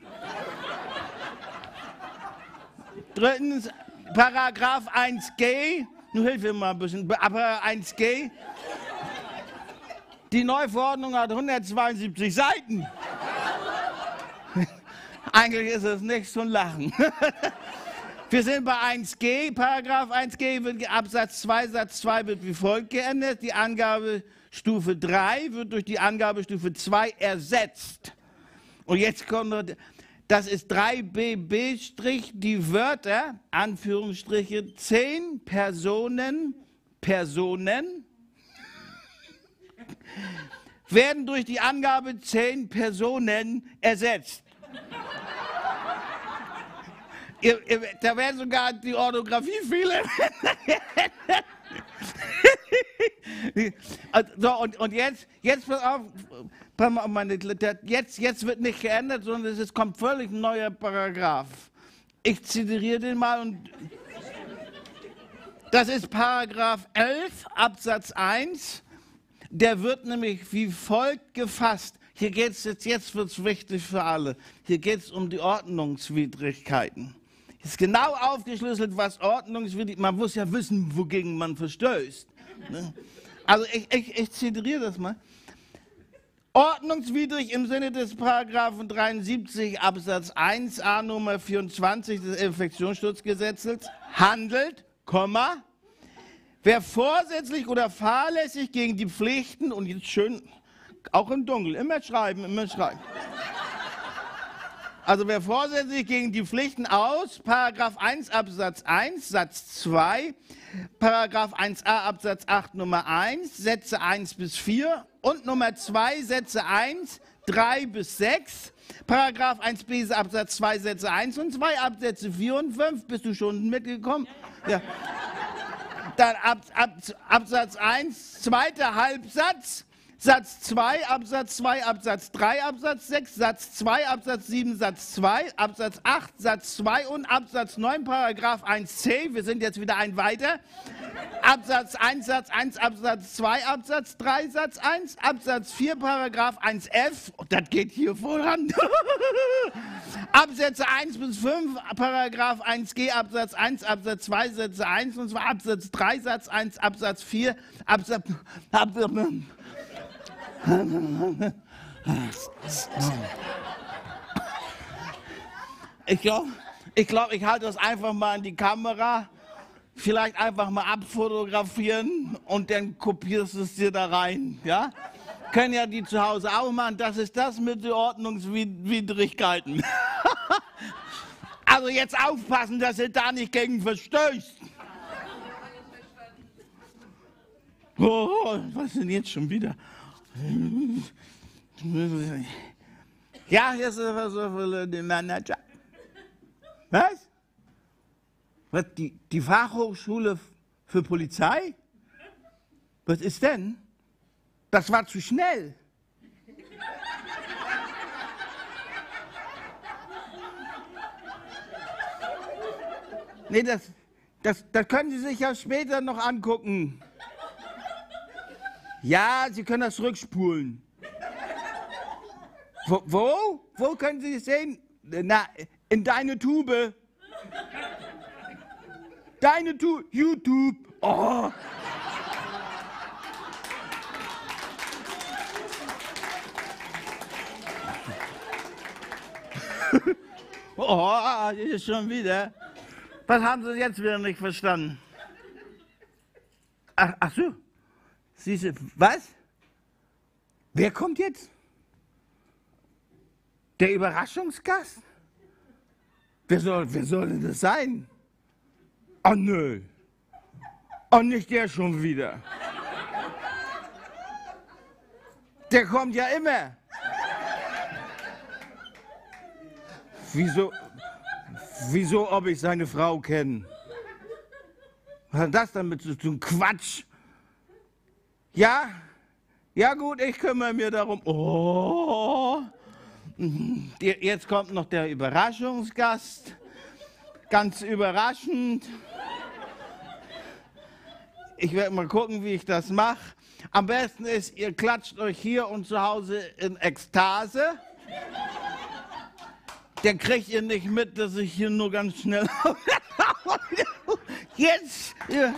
Drittens, Paragraph 1g, nun hilf mir mal ein bisschen, aber 1g, die Neuverordnung hat 172 Seiten. Eigentlich ist es nichts zum Lachen. Wir sind bei 1g, Paragraph 1g, wird Absatz 2, Satz 2 wird wie folgt geändert. Die Angabestufe 3 wird durch die Angabestufe 2 ersetzt. Und jetzt kommt noch, das ist 3bb, die Wörter, Anführungsstriche, 10 Personen, Personen, werden durch die Angabe 10 Personen ersetzt. Da wäre sogar die Orthographiefehler. so, und, und jetzt, jetzt pass auf, jetzt, jetzt wird nicht geändert, sondern es kommt völlig ein neuer Paragraph. Ich zitiere den mal und das ist Paragraph 11 Absatz 1. Der wird nämlich wie folgt gefasst. Hier geht es jetzt, jetzt wird es wichtig für alle. Hier geht es um die Ordnungswidrigkeiten ist genau aufgeschlüsselt, was ordnungswidrig Man muss ja wissen, wogegen man verstößt. Ne? Also ich, ich, ich zitiere das mal. Ordnungswidrig im Sinne des Paragraphen 73 Absatz 1 A Nummer 24 des Infektionsschutzgesetzes handelt, Komma, wer vorsätzlich oder fahrlässig gegen die Pflichten und jetzt schön auch im Dunkeln, immer schreiben, immer schreiben. Also wer vorsätzlich gegen die Pflichten aus, Paragraph 1 Absatz 1 Satz 2, Paragraph 1a Absatz 8 Nummer 1, Sätze 1 bis 4 und Nummer 2 Sätze 1, 3 bis 6, Paragraph 1b Absatz 2 Sätze 1 und 2 Absätze 4 und 5. Bist du schon mitgekommen? Ja. Dann Ab, Ab, Absatz 1, zweiter Halbsatz, Satz 2, Absatz 2, Absatz 3, Absatz 6, Satz 2, Absatz 7, Satz 2, Absatz 8, Satz 2 und Absatz 9, Paragraph 1c. Wir sind jetzt wieder ein weiter. Absatz 1, Satz 1, Absatz 2, Absatz 3, Satz 1, Absatz 4, Paragraph 1f. Oh, das geht hier voran. Absätze 1 bis 5, Paragraph 1g, Absatz 1, Absatz 2, Sätze 1 und zwar Absatz 3, Satz 1, Absatz 4, Absatz, Absatz ich glaube, ich, glaub, ich halte das einfach mal in die Kamera, vielleicht einfach mal abfotografieren und dann kopierst du es dir da rein. Ja? Können ja die zu Hause auch machen. Das ist das mit den Ordnungswidrigkeiten. also jetzt aufpassen, dass ihr da nicht gegen verstößt. Oh, was denn jetzt schon wieder? Ja, hier ist was für den Manager. Was? Was, die, die Fachhochschule für Polizei? Was ist denn? Das war zu schnell. Nee, das, das, das können Sie sich ja später noch angucken. Ja, Sie können das zurückspulen. Wo? Wo, wo können Sie es sehen? Na, in deine Tube. Deine Tube. YouTube. Oh. oh, ist schon wieder. Was haben Sie jetzt wieder nicht verstanden? Ach, ach so. Siehste, was? Wer kommt jetzt? Der Überraschungsgast? Wer soll, wer soll denn das sein? Oh nö. Oh, nicht der schon wieder. Der kommt ja immer. Wieso, wieso, ob ich seine Frau kenne? Was hat das damit zu tun? Quatsch. Ja, ja gut, ich kümmere mir darum. Oh. Jetzt kommt noch der Überraschungsgast. Ganz überraschend. Ich werde mal gucken, wie ich das mache. Am besten ist, ihr klatscht euch hier und zu Hause in Ekstase. Der kriegt ihr nicht mit, dass ich hier nur ganz schnell. Jetzt! Ja.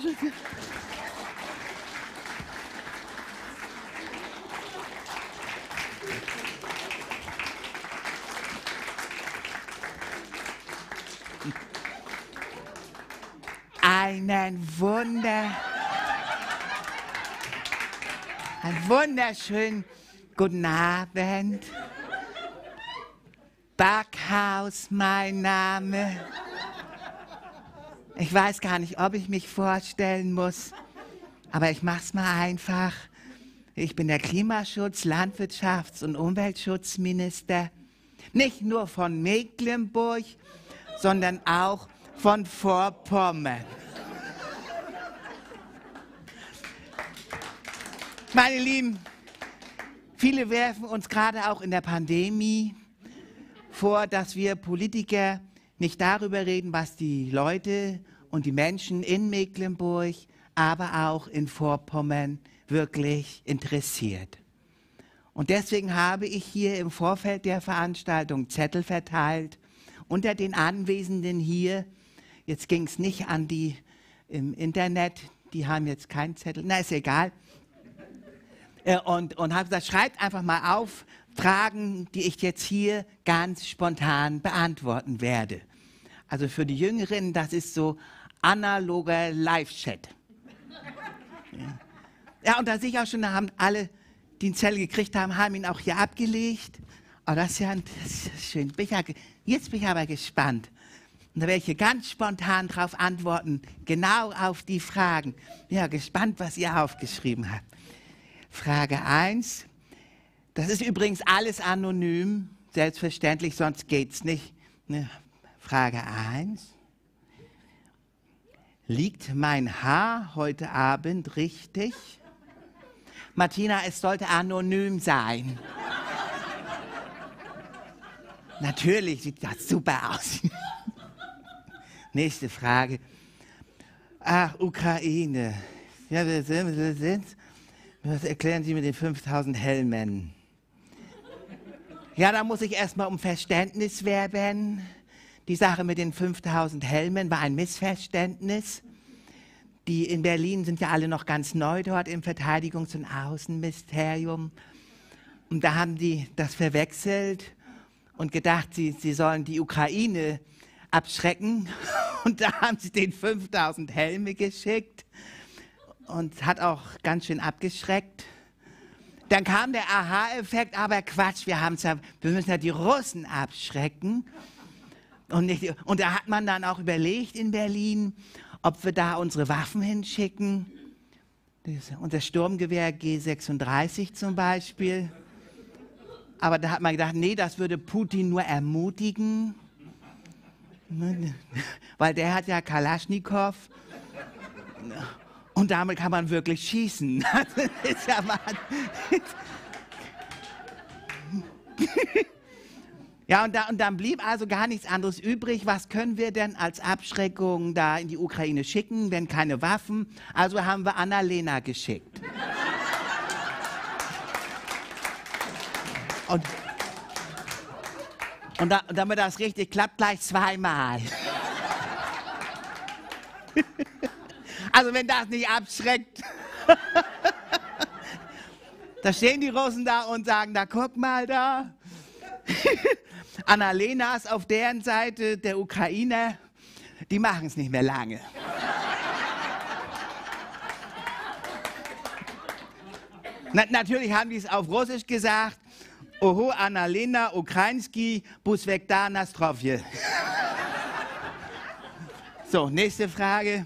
Einen Wunder. Einen wunderschönen guten Abend. Backhaus, mein Name. Ich weiß gar nicht, ob ich mich vorstellen muss, aber ich mach's mal einfach. Ich bin der Klimaschutz-, Landwirtschafts- und Umweltschutzminister. Nicht nur von Mecklenburg, sondern auch von Vorpommern. Meine Lieben, viele werfen uns gerade auch in der Pandemie vor, dass wir Politiker nicht darüber reden, was die Leute und die Menschen in Mecklenburg, aber auch in Vorpommern wirklich interessiert. Und deswegen habe ich hier im Vorfeld der Veranstaltung Zettel verteilt unter den Anwesenden hier. Jetzt ging es nicht an die im Internet, die haben jetzt keinen Zettel, na ist egal. Äh, und, und habe gesagt, schreibt einfach mal auf Fragen, die ich jetzt hier ganz spontan beantworten werde. Also für die Jüngeren, das ist so analoger Live-Chat. Ja. und da sehe ich auch schon, da haben alle, die einen Zettel gekriegt haben, haben ihn auch hier abgelegt. Oh, das ist ja das ist schön. Bin ja, jetzt bin ich aber gespannt. Und da werde ich hier ganz spontan darauf antworten, genau auf die Fragen. Ja, gespannt, was ihr aufgeschrieben habt. Frage 1. Das ist übrigens alles anonym, selbstverständlich, sonst geht es nicht. Ne? Frage 1. Liegt mein Haar heute Abend richtig? Martina, es sollte anonym sein. Natürlich sieht das super aus. Nächste Frage. Ach, Ukraine. Ja, wir sind, wir sind. Was erklären Sie mit den 5000 Helmen? Ja, da muss ich erstmal um Verständnis werben. Die Sache mit den 5000 Helmen war ein Missverständnis. Die in Berlin sind ja alle noch ganz neu dort im Verteidigungs- und Außenministerium. Und da haben die das verwechselt und gedacht, sie, sie sollen die Ukraine abschrecken. Und da haben sie den 5000 Helme geschickt und hat auch ganz schön abgeschreckt. Dann kam der Aha-Effekt, aber Quatsch, wir, ja, wir müssen ja die Russen abschrecken. Und, nicht, und da hat man dann auch überlegt in Berlin, ob wir da unsere Waffen hinschicken. Das, unser Sturmgewehr G36 zum Beispiel. Aber da hat man gedacht, nee, das würde Putin nur ermutigen. Weil der hat ja Kalaschnikow. Und damit kann man wirklich schießen. Ist ja Ja, und, da, und, dann blieb also gar nichts anderes übrig. Was können wir denn als Abschreckung da in die Ukraine schicken, wenn keine Waffen? Also haben wir Annalena geschickt. Und, und, da, und damit das richtig klappt, gleich zweimal. Also wenn das nicht abschreckt. da stehen die Russen da und sagen, da guck mal da. Annalena ist auf deren Seite, der Ukrainer, die machen es nicht mehr lange. Na, natürlich haben die es auf Russisch gesagt. Oho, Annalena, Ukrainski, Busvekta, Nastrovje. so, nächste Frage.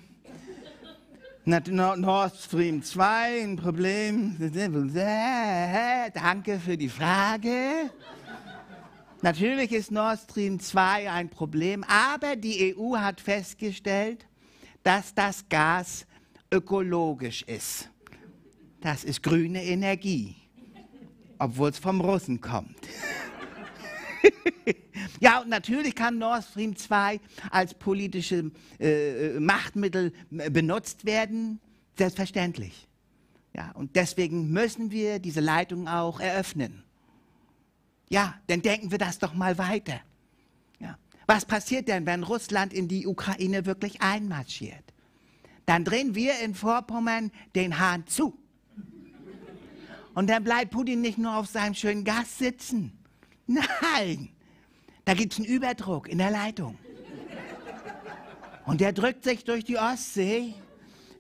Nord Stream 2, ein Problem. Danke für die Frage. Natürlich ist Nord Stream 2 ein Problem, aber die EU hat festgestellt, dass das Gas ökologisch ist. Das ist grüne Energie, obwohl es vom Russen kommt. Ja, und natürlich kann Nord Stream 2 als politisches äh, Machtmittel äh, benutzt werden, selbstverständlich. Ja, und deswegen müssen wir diese Leitung auch eröffnen. Ja, dann denken wir das doch mal weiter. Ja. Was passiert denn, wenn Russland in die Ukraine wirklich einmarschiert? Dann drehen wir in Vorpommern den Hahn zu. Und dann bleibt Putin nicht nur auf seinem schönen Gas sitzen. Nein, da gibt es einen Überdruck in der Leitung. Und der drückt sich durch die Ostsee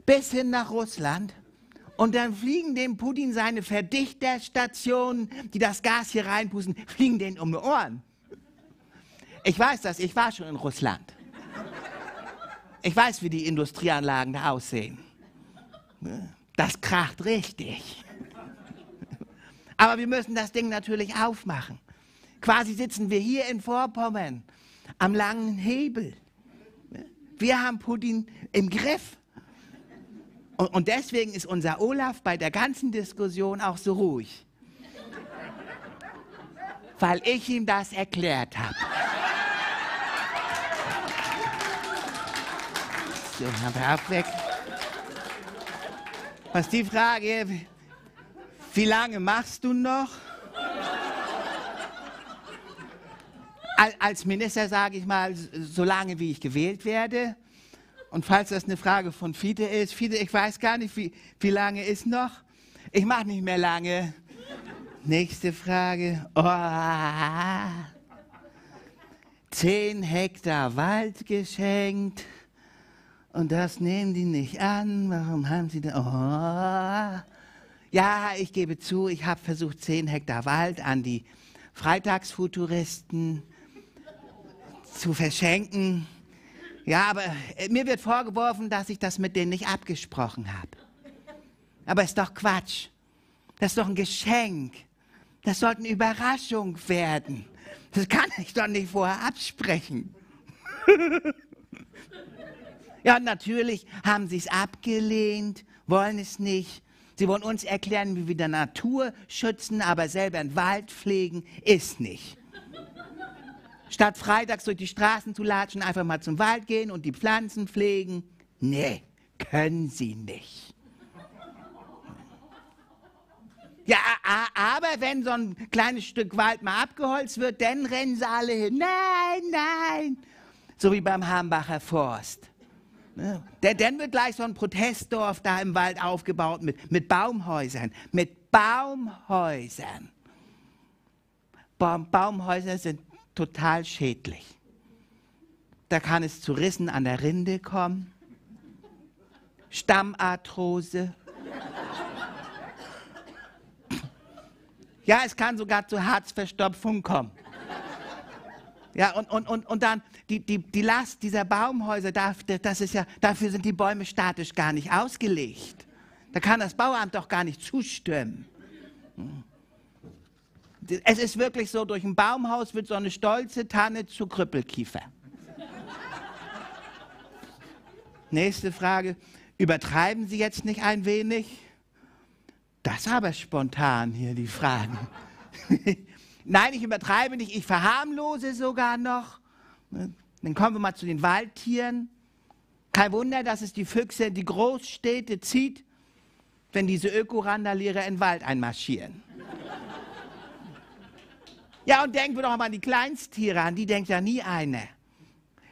bis hin nach Russland. Und dann fliegen dem Putin seine Verdichterstationen, die das Gas hier reinpusten, fliegen denen um die Ohren. Ich weiß das, ich war schon in Russland. Ich weiß, wie die Industrieanlagen da aussehen. Das kracht richtig. Aber wir müssen das Ding natürlich aufmachen. Quasi sitzen wir hier in Vorpommern am langen Hebel. Wir haben Putin im Griff. Und, deswegen ist unser Olaf bei der ganzen Diskussion auch so ruhig. Weil ich ihm das erklärt habe. So. Was die Frage, wie lange machst du noch? Als Minister sage ich mal, so lange wie ich gewählt werde. Und falls das eine Frage von Fiete ist, Fiete, ich weiß gar nicht, wie, wie lange ist noch? Ich mache nicht mehr lange. Nächste Frage. Oh. Zehn Hektar Wald geschenkt. Und das nehmen die nicht an. Warum haben sie da? Oh. Ja, ich gebe zu, ich habe versucht, zehn Hektar Wald an die Freitagsfuturisten zu verschenken. Ja, aber äh, mir wird vorgeworfen, dass ich das mit denen nicht abgesprochen habe. Aber ist doch Quatsch. Das ist doch ein Geschenk. Das sollte eine Überraschung werden. Das kann ich doch nicht vorher absprechen. ja, natürlich haben sie es abgelehnt, wollen es nicht. Sie wollen uns erklären, wie wir die Natur schützen, aber selber einen Wald pflegen, ist nicht. Statt freitags durch die Straßen zu latschen, einfach mal zum Wald gehen und die Pflanzen pflegen. Nee, können sie nicht. Ja, aber wenn so ein kleines Stück Wald mal abgeholzt wird, dann rennen sie alle hin. Nein, nein. So wie beim Hambacher Forst. Ne? Dann wird gleich so ein Protestdorf da im Wald aufgebaut mit, mit Baumhäusern. Mit Baumhäusern. Baum, Baumhäuser sind total schädlich. Da kann es zu Rissen an der Rinde kommen, Stammarthrose. Ja, es kann sogar zu Herzverstopfung kommen. Ja, und, und, und, und dann die, die, die Last dieser Baumhäuser, das ist ja, dafür sind die Bäume statisch gar nicht ausgelegt. Da kann das Bauamt doch gar nicht zustimmen. Es ist wirklich so, durch ein Baumhaus wird so eine stolze Tanne zu Krüppelkiefer. Nächste Frage. Übertreiben Sie jetzt nicht ein wenig? Das aber spontan hier die Fragen. Nein, ich übertreibe nicht, ich verharmlose sogar noch. Dann kommen wir mal zu den Waldtieren. Kein Wunder, dass es die Füchse in die Großstädte zieht, wenn diese Ökorandalierer in den Wald einmarschieren. Ja, und denken wir doch mal an die Kleinsttiere, an die denkt ja nie einer.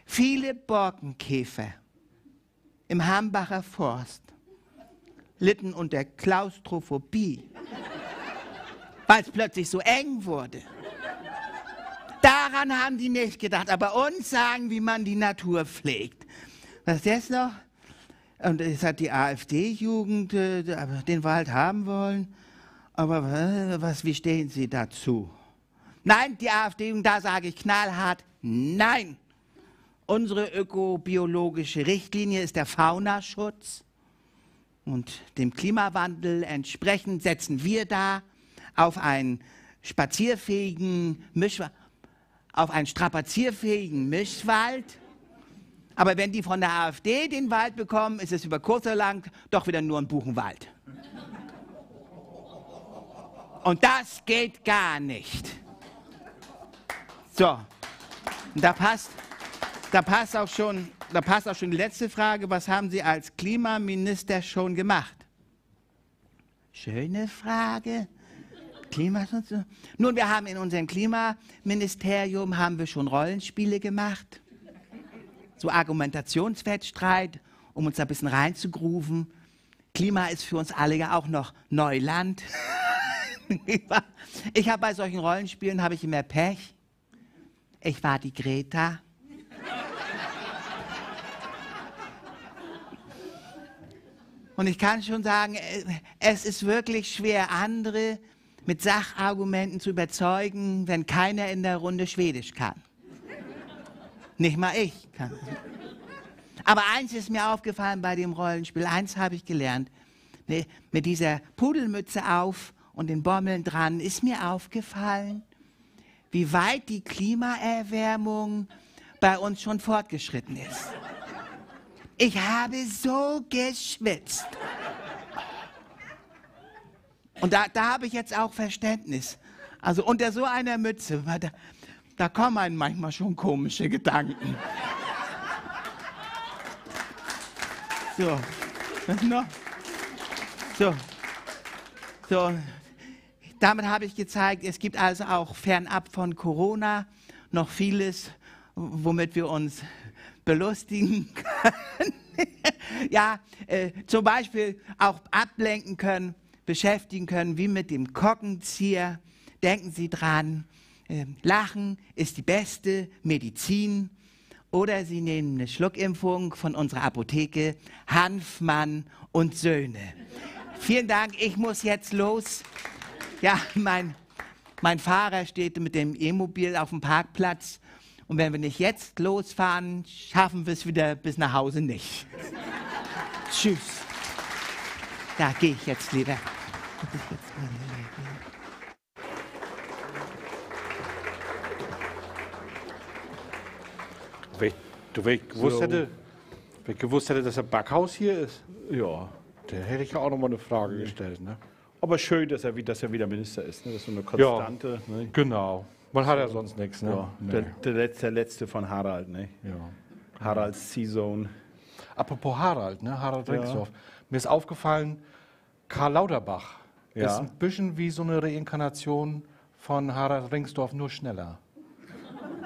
Viele Borkenkäfer im Hambacher Forst litten unter Klaustrophobie, weil es plötzlich so eng wurde. Daran haben die nicht gedacht, aber uns sagen, wie man die Natur pflegt. Was ist das noch? Und es hat die AfD-Jugend äh, den Wald haben wollen. Aber was, wie stehen Sie dazu? Nein, die AfD, und da sage ich knallhart, nein. Unsere ökobiologische Richtlinie ist der Faunaschutz. Und dem Klimawandel entsprechend setzen wir da auf einen spazierfähigen Mischwald, auf einen strapazierfähigen Mischwald. Aber wenn die von der AfD den Wald bekommen, ist es über kurz oder lang doch wieder nur ein Buchenwald. Und das geht gar nicht. So, da passt, da passt auch schon, da passt auch schon die letzte Frage. Was haben Sie als Klimaminister schon gemacht? Schöne Frage. Klima Nun, wir haben in unserem Klimaministerium haben wir schon Rollenspiele gemacht. So Argumentationswettstreit, um uns ein bisschen reinzugrufen. Klima ist für uns alle ja auch noch Neuland. ich habe bei solchen Rollenspielen habe ich immer Pech. Ich war die Greta. Und ich kann schon sagen, es ist wirklich schwer, andere mit Sachargumenten zu überzeugen, wenn keiner in der Runde Schwedisch kann. Nicht mal ich kann. Aber eins ist mir aufgefallen bei dem Rollenspiel, eins habe ich gelernt. Mit dieser Pudelmütze auf und den Bommeln dran ist mir aufgefallen, wie weit die Klimaerwärmung bei uns schon fortgeschritten ist. Ich habe so geschwitzt. Und da, da habe ich jetzt auch Verständnis. Also unter so einer Mütze, da, da kommen einem manchmal schon komische Gedanken. So, was noch? So, so. Damit habe ich gezeigt, es gibt also auch fernab von Corona noch vieles, womit wir uns belustigen können. ja, äh, zum Beispiel auch ablenken können beschäftigen können, wie mit dem Kockenzieher. Denken Sie dran, äh, Lachen ist die beste Medizin. Oder Sie nehmen eine Schluckimpfung von unserer Apotheke Hanfmann und Söhne. Vielen Dank, ich muss jetzt los. Ja, mein, mein Fahrer steht mit dem E-Mobil auf dem Parkplatz. Und wenn wir nicht jetzt losfahren, schaffen wir es wieder bis nach Hause nicht. Tschüss. Da gehe ich jetzt lieber. Du, wenn ich gewusst, So. hätte, wenn ich gewusst hätte, dass ein Backhaus hier ist, Ja. dann hätte ich ja auch noch mal eine Frage gestellt. Ne? Aber schön, dass er, dass er wieder Minister ist. Ne? Das ist so eine Konstante. Ne? Genau. Man hat ja sonst nichts. Ne? Ja. Der, der, letzte, der letzte von Harald. Ne? ja. Haralds C-Zone. Apropos Harald, ne? Harald Ja. Ringsdorf. Mir ist aufgefallen, Karl Lauterbach Ja. ist ein bisschen wie so eine Reinkarnation von Harald Ringsdorf, nur schneller.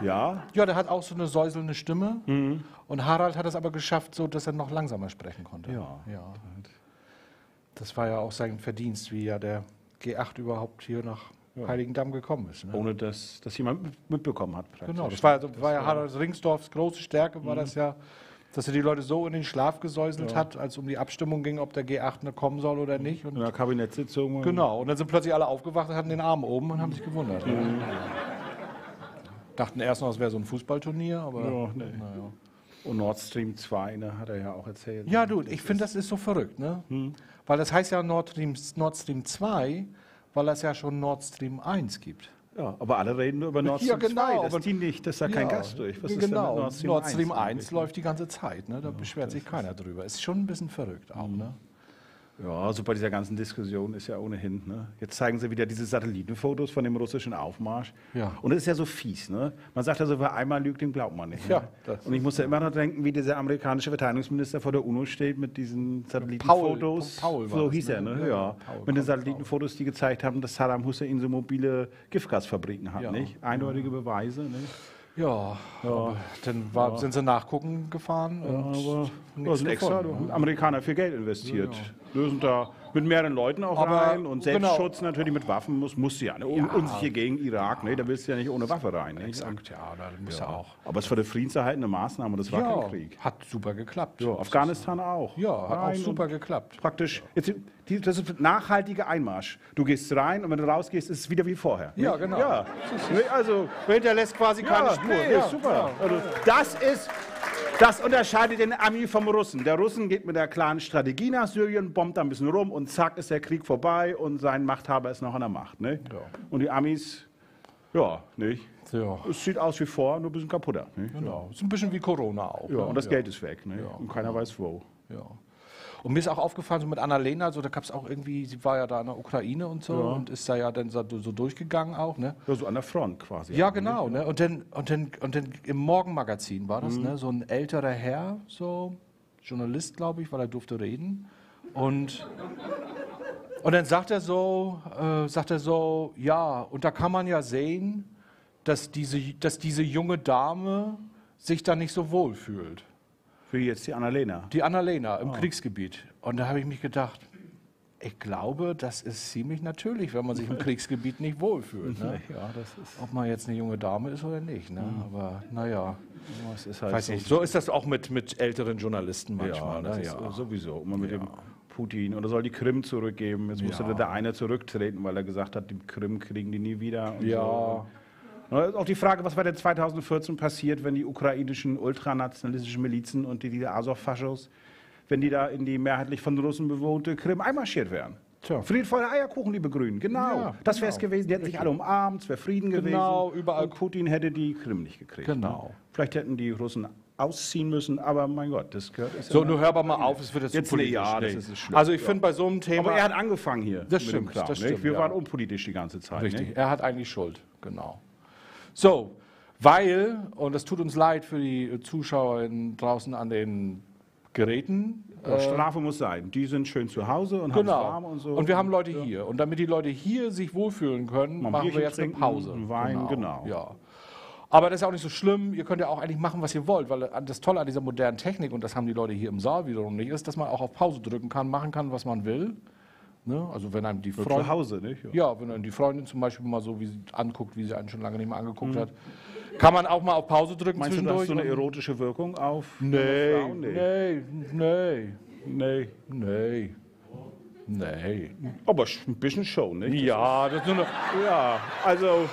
Ja, Ja, der hat auch so eine säuselnde Stimme. Mhm. Und Harald hat es aber geschafft, so dass er noch langsamer sprechen konnte. Ja. ja. Das war ja auch sein Verdienst, wie ja der G8 überhaupt hier nach Heiligendamm gekommen ist. Ne? ohne dass das jemand mit- mitbekommen hat. praktisch. Genau, das war, ja- war ja Harald Ringsdorfs große Stärke, war das ja, dass er die Leute so in den Schlaf gesäuselt hat, als um die Abstimmung ging, ob der G8 noch kommen soll oder nicht. Und In der Kabinettssitzung. Genau, und dann sind plötzlich alle aufgewacht und hatten den Arm oben und haben sich gewundert. Dachten erst noch, es wäre so ein Fußballturnier, aber. Ja, nee. naja. Und Nord Stream 2, ne, hat er ja auch erzählt. Ja, du, ich finde, das ist so verrückt, ne? Weil das heißt ja Nord Stream, Nord Stream 2, weil es ja schon Nord Stream 1 gibt. Ja, aber alle reden nur über Nord Ja, Stream genau, 2. Das aber- dient nicht, dass da kein Ja, Gas durch. Was ist genau, Nord Stream, Nord Stream 1 1 eigentlich? läuft die ganze Zeit, ne? Da beschwert sich keiner drüber. Ist schon ein bisschen verrückt auch, ne? Ja, also bei dieser ganzen Diskussion ist ja ohnehin. Ne? Jetzt zeigen sie wieder diese Satellitenfotos von dem russischen Aufmarsch. Ja. Und es ist ja so fies. Ne? Man sagt also, wer einmal lügt, den glaubt man nicht. Ja, ne? das Und ich muss ja immer noch denken, wie dieser amerikanische Verteidigungsminister vor der UNO steht mit diesen Satellitenfotos. Paul war so das, hieß er, ne? ne? Ja, Ja. Paul, mit den Satellitenfotos, die gezeigt haben, dass Saddam Hussein so mobile Giftgasfabriken hat. Ja. Nicht? Eindeutige Beweise. Ne? Ja, aber dann war, sind sie nachgucken gefahren und Aber nichts sind extra gefunden, ne? Amerikaner viel Geld investiert. Wir sind da mit mehreren Leuten auch Aber rein und genau. Selbstschutz natürlich mit Waffen muss, muss ja. Ne? Un, Unsicher gegen Irak, ne? da willst du ja nicht ohne Waffe rein. Ne? Exakt, ja, da muss ja auch. Aber es war eine friedenserhaltende Maßnahme, das war Ja, kein Krieg. hat super geklappt. Ja, Afghanistan auch. Ja, hat auch Rein super und geklappt. Praktisch, jetzt, die, das ist ein nachhaltiger Einmarsch. Du gehst rein und wenn du rausgehst, ist es wieder wie vorher. Ja, genau. Ja. Also, Hinterlässt quasi keine ja, Spur. nee, ja, super. Also, das ist, das unterscheidet den Ami vom Russen. Der Russen geht mit der klaren Strategie nach Syrien, bombt da ein bisschen rum und zack ist der Krieg vorbei und sein Machthaber ist noch an der Macht. Ne? Ja. Und die Amis, ja, nicht? Ja, Es sieht aus wie vor, nur ein bisschen kaputter. Ne? genau. Ist ein bisschen wie Corona auch. Ja, ne? und das Geld ist weg. Ne? Ja. Und keiner weiß wo. Ja. Und mir ist auch aufgefallen, so mit Annalena, so, da gab es auch irgendwie, sie war ja da in der Ukraine und so Ja. und ist da ja dann so, so durchgegangen auch, ne? Ja, so an der Front quasi. Ja, genau. Ne? Und, dann, und, dann, und dann im Morgenmagazin war Mhm. das, ne? so ein älterer Herr, so Journalist, glaube ich, weil er durfte reden. Und, und dann sagt er so, äh, sagt er so, ja, und da kann man ja sehen, dass diese, dass diese junge Dame sich da nicht so wohl fühlt. Für jetzt die Annalena. Die Annalena im Kriegsgebiet. Und da habe ich mich gedacht, ich glaube, das ist ziemlich natürlich, wenn man sich im Kriegsgebiet nicht wohlfühlt. Ne? Ja, das ist, Ob man jetzt eine junge Dame ist oder nicht. Ne? Aber naja, ist halt weiß so. nicht. So ist das auch mit, mit älteren Journalisten manchmal. ja, ne? ja. sowieso. Immer mit dem Putin. Oder soll die Krim zurückgeben. Jetzt musste Ja. der eine zurücktreten, weil er gesagt hat, die Krim kriegen die nie wieder. Ja. So. Ist auch die Frage, was wäre denn 2014 passiert, wenn die ukrainischen ultranationalistischen Milizen und die, die Azov-Faschos, wenn die da in die mehrheitlich von Russen bewohnte Krim einmarschiert wären? Tja. Frieden, Feuer, Eierkuchen, liebe Grünen. Genau. Ja, das wäre es genau. gewesen. Die hätten sich alle umarmt, es wäre Frieden Genau, gewesen. überall- Und Putin hätte die Krim nicht gekriegt. Genau. Ne? Vielleicht hätten die Russen ausziehen müssen, aber mein Gott, das gehört. So, ja- nur hör aber mal auf, es wird jetzt, Jetzt politisch. ja, das ist schlimm. Also ich Ja. finde bei so einem Thema... aber er hat angefangen hier. Das stimmt, Kram, das stimmt, Wir ja. waren unpolitisch die ganze Zeit. Richtig, Nicht? er hat eigentlich Schuld, genau. So, weil, und es tut uns leid für die Zuschauer draußen an den Geräten, Ja, Strafe muss sein. Die sind schön zu Hause und haben Genau. warm und so. Und wir haben Leute hier. Und damit die Leute hier sich wohlfühlen können, Mal machen wir jetzt eine trinken, Pause. einen Wein, genau. Ja. Aber das ist auch nicht so schlimm. Ihr könnt ja auch eigentlich machen, was ihr wollt, weil das Tolle an dieser modernen Technik, und das haben die Leute hier im Saal wiederum nicht, ist, dass man auch auf Pause drücken kann, machen kann, was man will. Ne? Also wenn einem die zu Freundin, Hause, nicht? ja, wenn einem die Freundin zum Beispiel mal so wie sie anguckt, wie sie einen schon lange nicht mehr angeguckt Mhm. hat, kann man auch mal auf Pause drücken Meinst du, das zwischendurch. hat so eine erotische Wirkung auf nee, Frau? nee, nee, nee. nee, nee. Aber ein bisschen schon, nicht? Ja, das ist nur eine, Ja, also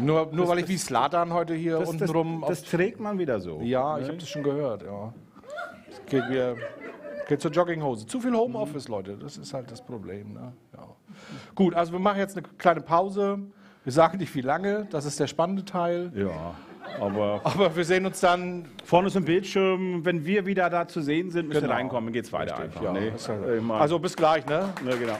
Nur, nur weil ich wie Slatan heute hier das, unten das, rum. das trägt man wieder so. ja, ich ne? habe das schon gehört, ja. Es geht, mir, geht zur Jogginghose. Zu viel Homeoffice, Leute, das ist halt das Problem. Ne? Ja. Gut, also wir machen jetzt eine kleine Pause. Wir sagen nicht wie lange, das ist der spannende Teil. Ja, aber Aber wir sehen uns dann. vorne ist ein Bildschirm. Wenn wir wieder da zu sehen sind, müsst ihr Genau. reinkommen, geht's weiter einfach. Ja, ne? ja- Äh, mal- Also bis gleich, ne? ne, genau.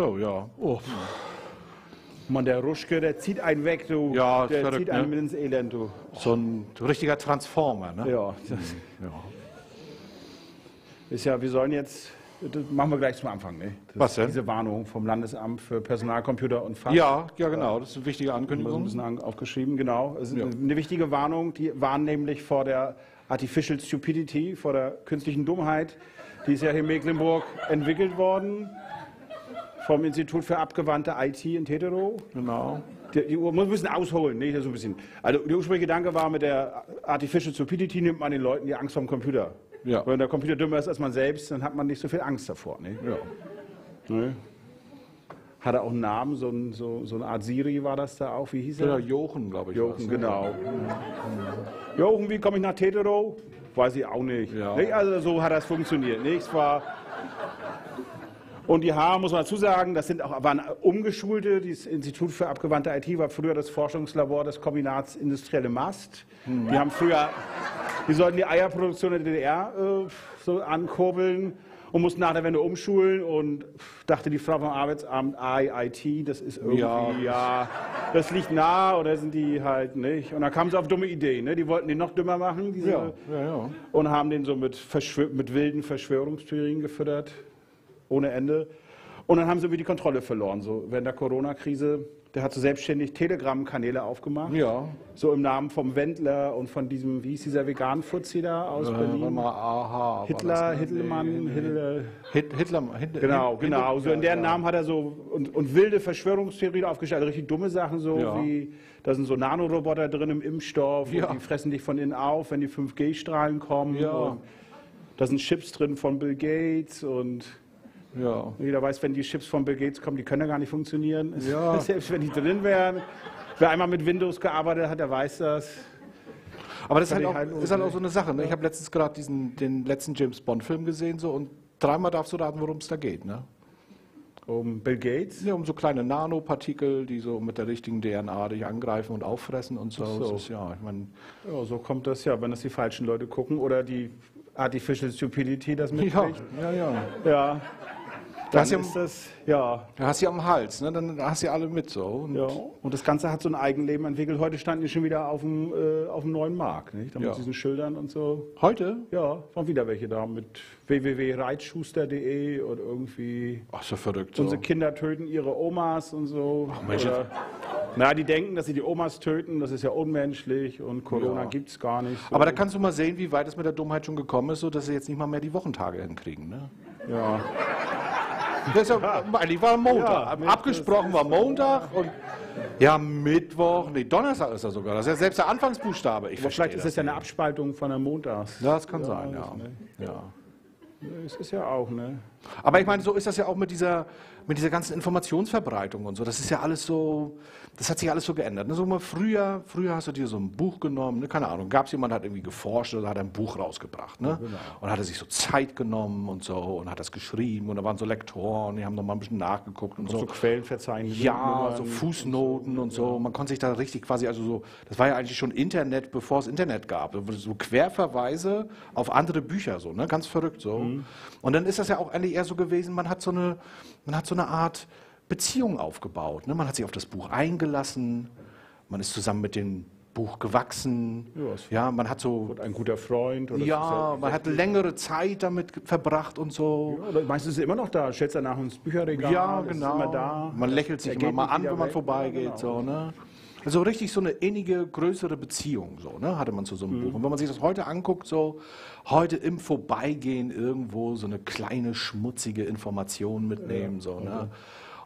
So, ja. Oh. Mann, der Ruschke, der zieht einen weg, du. Ja, ist der verrückt, zieht einen ne? mit ins Elend, du. So ein richtiger Transformer, ne? Ja, das Ja. ist ja, wir sollen jetzt, das machen wir gleich zum Anfang, ne? Das Was ist denn? Diese Warnung vom Landesamt für Personalcomputer und Fach. Ja, ja, genau. Das ist eine wichtige Haben wir so ein Ankündigung. bisschen aufgeschrieben, genau. Es ist Ja. eine wichtige Warnung. Die warnen nämlich vor der Artificial Stupidity, vor der künstlichen Dummheit. Die ist ja hier in Mecklenburg entwickelt worden vom Institut für abgewandte IT in Tetero. Genau. Die, die muss ein bisschen ausholen, nicht? So ein bisschen. Also der ursprüngliche Gedanke war, mit der Artificial Stupidity nimmt man den Leuten die Angst vom Computer. Ja. Wenn der Computer dümmer ist als man selbst, dann hat man nicht so viel Angst davor. Nicht? Ja. Ne? Hat er auch einen Namen, so, ein, so, so eine Art Siri war das da auch, wie hieß er? Ja, Jochen, glaube ich. Jochen, ne? genau. Jochen, wie komme ich nach Tetero? Weiß ich auch nicht. Ja. Nicht? Also so hat das funktioniert. Nicht? Es war und die H, muss man dazu sagen, das sind auch, waren Umgeschulte. Das Institut für abgewandte IT war früher das Forschungslabor des Kombinats Industrielle Mast. Die haben früher, die sollten die Eierproduktion der DDR äh, so ankurbeln und mussten nach der Wende umschulen und dachte die Frau vom Arbeitsamt, IT, das ist irgendwie, Ja. ja, das liegt nah oder sind die halt nicht. Und dann kamen sie auf dumme Ideen. Ne? Die wollten den noch dümmer machen, diese, Ja, ja, und haben den so mit, Verschwör mit wilden Verschwörungstheorien gefüttert, ohne Ende. Und dann haben sie irgendwie die Kontrolle verloren. So während der Corona-Krise, der hat so selbstständig Telegram-Kanäle aufgemacht. Ja. So im Namen vom Wendler und von diesem, wie hieß dieser Vegan-Fuzzi da aus Äh, Berlin? mal, aha. Hitler, ne? Hitlermann, Nee. Hitler. Hit, Hitler, Hit, Genau, Hit, genau. So in deren ja, Namen hat er so und, und wilde Verschwörungstheorien aufgestellt, also richtig dumme Sachen so Ja. wie da sind so Nanoroboter drin im Impfstoff Ja. und die fressen dich von innen auf, wenn die 5G-Strahlen kommen. Ja. Und da sind Chips drin von Bill Gates und Ja. jeder weiß, wenn die Chips von Bill Gates kommen, die können ja gar nicht funktionieren. Ja. Selbst wenn die drin wären. Wer einmal mit Windows gearbeitet hat, der weiß das. Aber das ist halt, ich halt auch, ist halt auch so eine Sache. Ne? Ich habe letztens gerade diesen den letzten James Bond-Film gesehen so, und dreimal darfst du raten, worum es da geht. Ne? Um Bill Gates. Ja, um so kleine Nanopartikel, die so mit der richtigen DNA dich angreifen und auffressen und so. So. Das ist, ja, ich meine, Ja, so kommt das ja, wenn das die falschen Leute gucken oder die Artificial Stupidity das ja, mitkriegt. ja, ja. Ja. Hast Dann du ist das, ja, ja, hast du ja am Hals, ne? dann hast du ja alle mit so. Und ja. Und das Ganze hat so ein Eigenleben entwickelt. Heute standen die schon wieder auf dem, äh, auf dem neuen Markt, nicht? Da Ja. mit diesen Schildern und so. Heute? Ja, waren wieder welche da mit www.reitschuster.de und irgendwie Ach, ja verrückt. So. unsere Kinder töten ihre Omas und so. Mensch, Oder, na, die denken, dass sie die Omas töten, das ist ja unmenschlich und Corona Ja. gibt's gar nicht. So. Aber da kannst du mal sehen, wie weit es mit der Dummheit schon gekommen ist, so dass sie jetzt nicht mal mehr die Wochentage hinkriegen. Ne? ja. Das ja, eigentlich war Montag. Ja, Abgesprochen war Montag und ja, Mittwoch, nee, Donnerstag ist er sogar. Das ist ja selbst der Anfangsbuchstabe. Ich Aber vielleicht ist das ja eine Abspaltung von der Montags. Das kann sein, das, ja. ne? ja. Es ist ja auch, ne? Aber ich meine, so ist das ja auch mit dieser, mit dieser ganzen Informationsverbreitung und so. Das ist ja alles so, das hat sich alles so geändert. Ne? So mal früher, früher hast du dir so ein Buch genommen, ne? keine Ahnung, gab es jemand, hat irgendwie geforscht oder hat ein Buch rausgebracht. Ne? Und hat er sich so Zeit genommen und so und hat das geschrieben und da waren so Lektoren, die haben noch mal ein bisschen nachgeguckt und So so. Quellenverzeichnisse. Ja, so Fußnoten und so. Man konnte sich da richtig quasi, also so, das war ja eigentlich schon Internet, bevor es Internet gab. So Querverweise auf andere Bücher, so, ne? Ganz verrückt so. Und dann ist das ja auch eigentlich eher so gewesen, man hat so eine, man hat so eine Art Beziehung aufgebaut. Ne? Man hat sich auf das Buch eingelassen, man ist zusammen mit dem Buch gewachsen. Ja, Ja, man hat so, ein guter Freund. Oder ja, man hat längere Zeit damit verbracht und so. Ja, oder meistens ist es immer noch da. Stellt danach ins Bücherregal. Ja, ist genau. immer da. Man lächelt sich Er immer mal an, wenn man vorbeigeht. Ja, genau. so, ne? Also richtig so eine innige, größere Beziehung so, ne, hatte man zu so einem Mhm. Buch. Und wenn man sich das heute anguckt, so heute im Vorbeigehen irgendwo so eine kleine, schmutzige Information mitnehmen. so, ne?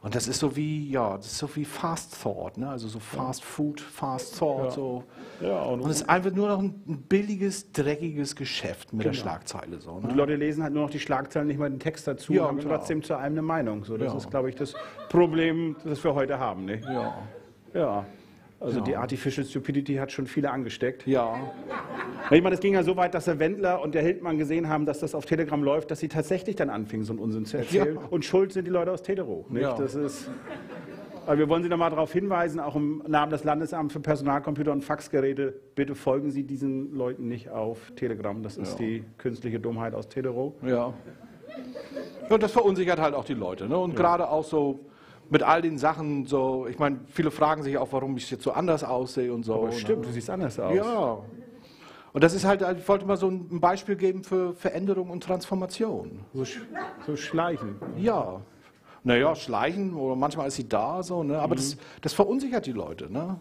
Und das ist so wie, ja, das ist so wie Fast Thought, ne? also so Fast Food, Fast Thought. Ja. So. Ja, und, Und es ist einfach nur noch ein billiges, dreckiges Geschäft mit der Genau. Schlagzeile. So, und die ne? Leute lesen halt nur noch die Schlagzeilen, nicht mal den Text dazu Ja, und haben genau. trotzdem zu einem eine Meinung. So, das ist, glaube ich, das Problem, das wir heute haben. Ne? Ja. Ja. Also Ja. die Artificial Stupidity hat schon viele angesteckt. ja, Ich meine, es ging ja so weit, dass der Wendler und der Hildmann gesehen haben, dass das auf Telegram läuft, dass sie tatsächlich dann anfingen, so einen Unsinn zu erzählen. Ja. Und schuld sind die Leute aus Tetero. Nicht? Ja. Das ist. Aber wir wollen Sie noch mal darauf hinweisen, auch im Namen des Landesamts für Personalcomputer und Faxgeräte, bitte folgen Sie diesen Leuten nicht auf Telegram. Das ist Ja. die künstliche Dummheit aus Tetero. ja. Und das verunsichert halt auch die Leute. Ne? Und ja. gerade auch so mit all den Sachen, so, ich meine, viele fragen sich auch, warum ich jetzt so anders aussehe und so. Aber stimmt, ne? du siehst anders aus. Ja. Und das ist halt, ich wollte mal so ein Beispiel geben für Veränderung und Transformation. So, so schleichen. Ja. Naja, schleichen oder manchmal ist sie da, so, ne? aber mhm. das, das verunsichert die Leute. Ne?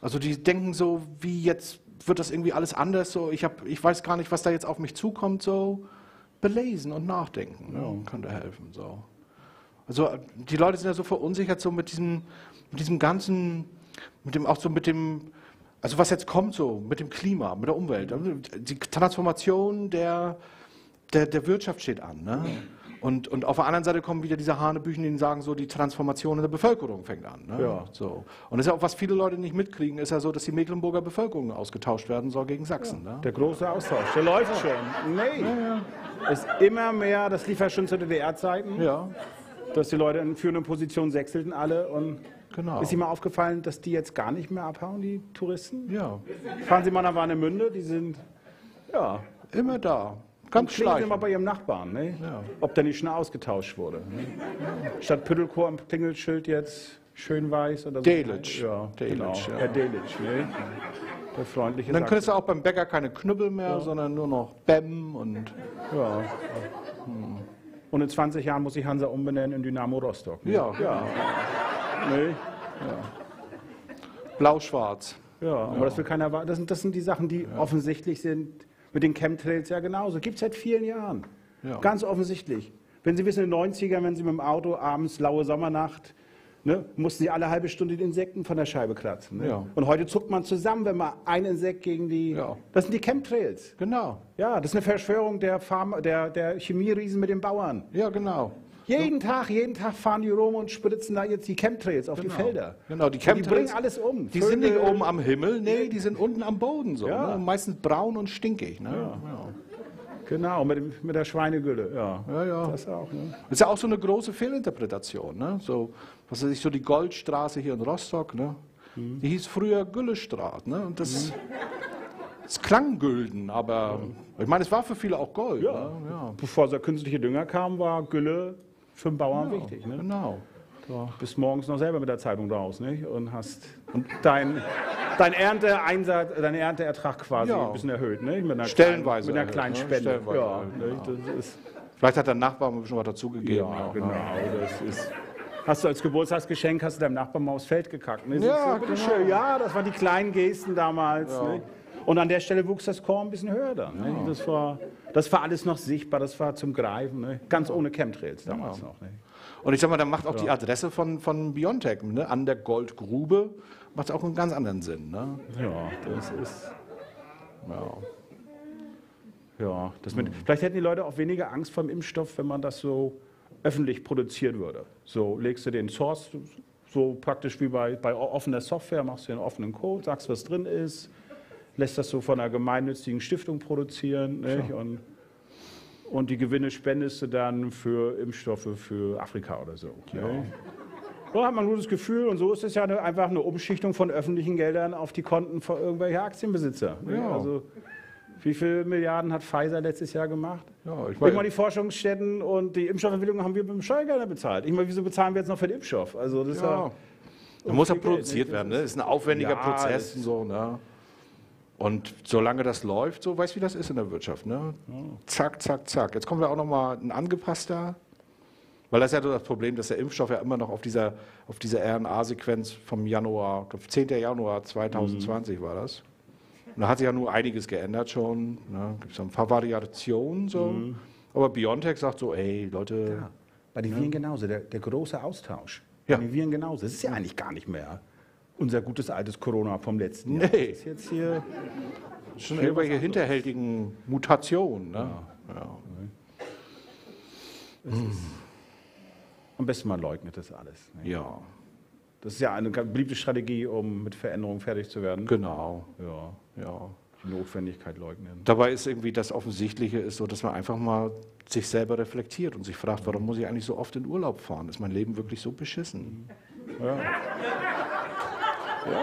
Also die denken so, wie jetzt wird das irgendwie alles anders, so ich, hab, ich weiß gar nicht, was da jetzt auf mich zukommt, so belesen und nachdenken ne? ja. könnte helfen. So. Also die Leute sind ja so verunsichert so mit diesem, mit diesem ganzen, mit dem auch so mit dem, also was jetzt kommt so mit dem Klima, mit der Umwelt, die Transformation der, der, der Wirtschaft steht an. Ne? Und, und auf der anderen Seite kommen wieder diese Hanebüchen, die sagen so, die Transformation in der Bevölkerung fängt an. Ne? Ja. So. Und das ist ja auch, was viele Leute nicht mitkriegen, ist ja so, dass die Mecklenburger Bevölkerung ausgetauscht werden soll gegen Sachsen. Ja. Ne? Der große Austausch, der läuft schon. Nee, ja, ist immer mehr, das lief ja schon zu DDR-Zeiten, ja. Dass die Leute in führenden Positionen wechselten alle und Genau. Ist Ihnen mal aufgefallen, dass die jetzt gar nicht mehr abhauen, die Touristen? Ja. Fahren Sie mal nach Warnemünde, die sind ja immer da. Ganz schlecht. Sie mal bei Ihrem Nachbarn, ne? ja. ob der nicht schon ausgetauscht wurde. Ne? Statt Püttelchor am Klingelschild jetzt schön weiß oder so. Delitzsch. Ja, Delitzsch, genau. ja. Herr Delitzsch, ne? Der freundliche Dann könntest du auch beim Bäcker keine Knüppel mehr, ja. sondern nur noch Bäm und. Ja. Hm. Und in 20 Jahren muss ich Hansa umbenennen in Dynamo Rostock. Ne? Ja. ja. Nee. ja. Blau-schwarz. Ja, aber das will keiner. Das sind, das sind die Sachen, die offensichtlich sind mit den Chemtrails ja genauso. Gibt es seit vielen Jahren. Ja. Ganz offensichtlich. Wenn Sie wissen, in den 90ern, wenn Sie mit dem Auto abends, laue Sommernacht, ne, mussten Sie alle halbe Stunde die Insekten von der Scheibe kratzen. Ne? Ja. Und heute zuckt man zusammen, wenn man ein Insekt gegen die. Ja. Das sind die Chemtrails. Genau. Ja, das ist eine Verschwörung der, Farm, der, der Chemieriesen mit den Bauern. Ja, genau. Jeden Tag, jeden Tag fahren die rum und spritzen da jetzt die Chemtrails auf genau. die Felder. Genau, die Chemtrails. Die bringen alles um. Die Vögel. sind nicht oben am Himmel, nee, die sind unten am Boden so. Ja. Ne? Meistens braun und stinkig. Ne? Genau, mit, dem, mit der Schweinegülle, ja. Ja, ja. Das, auch, ne? ist ja auch so eine große Fehlinterpretation. Ne? So, was weiß ich, so die Goldstraße hier in Rostock, ne? Mhm. die hieß früher Güllestraße. Ne? Und das, mhm. es klang gülden, aber ich meine, es war für viele auch Gold. Ja. Ne? Ja. Bevor der künstliche Dünger kam, war Gülle für den Bauern genau, wichtig. Ne? Genau. Du bist morgens noch selber mit der Zeitung raus nicht? und hast und dein, dein, Ernteeinsatz, dein Ernteertrag quasi ja. ein bisschen erhöht. Nicht? Mit einer Stellenweise. Kleinen, mit einer kleinen Spende. Stellenweise ja, genau. Vielleicht hat der Nachbar ein bisschen was dazugegeben. Ja, auch, genau. Ne? Das ist, hast du als Geburtstagsgeschenk hast du deinem Nachbarn mal aufs Feld gekackt. Ne? Ja, so, genau. ja, das waren die kleinen Gesten damals. Ja. Und an der Stelle wuchs das Korn ein bisschen höher dann. Ne? Das, war, das war alles noch sichtbar, das war zum Greifen. Ne? Ganz ohne Chemtrails damals ja. noch. Ne? Und ich sag mal, da macht auch ja. die Adresse von, von Biontech ne? an der Goldgrube, macht auch einen ganz anderen Sinn. Ne? Ja, das ist. Ja. Ja, das mit, vielleicht hätten die Leute auch weniger Angst vor dem Impfstoff, wenn man das so öffentlich produzieren würde. So legst du den Source, so praktisch wie bei, bei offener Software, machst du den offenen Code, sagst, was drin ist, lässt das so von einer gemeinnützigen Stiftung produzieren und, und die Gewinne spendest du dann für Impfstoffe für Afrika oder so. Ne? So hat man ein gutes Gefühl und so ist es ja eine, einfach eine Umschichtung von öffentlichen Geldern auf die Konten von irgendwelcher Aktienbesitzer. Ja. Also, wie viele Milliarden hat Pfizer letztes Jahr gemacht? Ja, ich meine, die Forschungsstätten und die Impfstoffentwicklung haben wir mit dem Steuergelder bezahlt. Ich meine, wieso bezahlen wir jetzt noch für den Impfstoff? Also das ja. da muss ja produziert Geld, werden. Ne? Das ist ein aufwendiger ja, Prozess. Und so, ne? Und solange das läuft, so weißt du, wie das ist in der Wirtschaft. Ne? Zack, zack, zack. Jetzt kommen wir auch nochmal ein angepasster, weil das ist ja das Problem, dass der Impfstoff ja immer noch auf dieser, auf dieser RNA-Sequenz vom Januar, 10. Januar 2020 mhm. war das. Und da hat sich ja nur einiges geändert schon. Ne? Gibt es ein paar Variationen so. Mhm. Aber BioNTech sagt so, ey Leute. Ja, bei den ne? Viren genauso, der, der große Austausch. Ja. Bei den Viren genauso. Das ist ja eigentlich gar nicht mehr unser gutes altes Corona vom letzten Jahr. Nee. Das ist jetzt hier schon irgendwelche hinterhältigen Mutationen. Ne? Ja. Ja. Hm. Am besten man leugnet das alles. Ne? Ja. Das ist ja eine beliebte Strategie, um mit Veränderungen fertig zu werden. Genau. Ja. ja. Die Notwendigkeit leugnen. Dabei ist irgendwie das Offensichtliche ist so, dass man einfach mal sich selber reflektiert und sich fragt, warum muss ich eigentlich so oft in Urlaub fahren? Ist mein Leben wirklich so beschissen? Ja.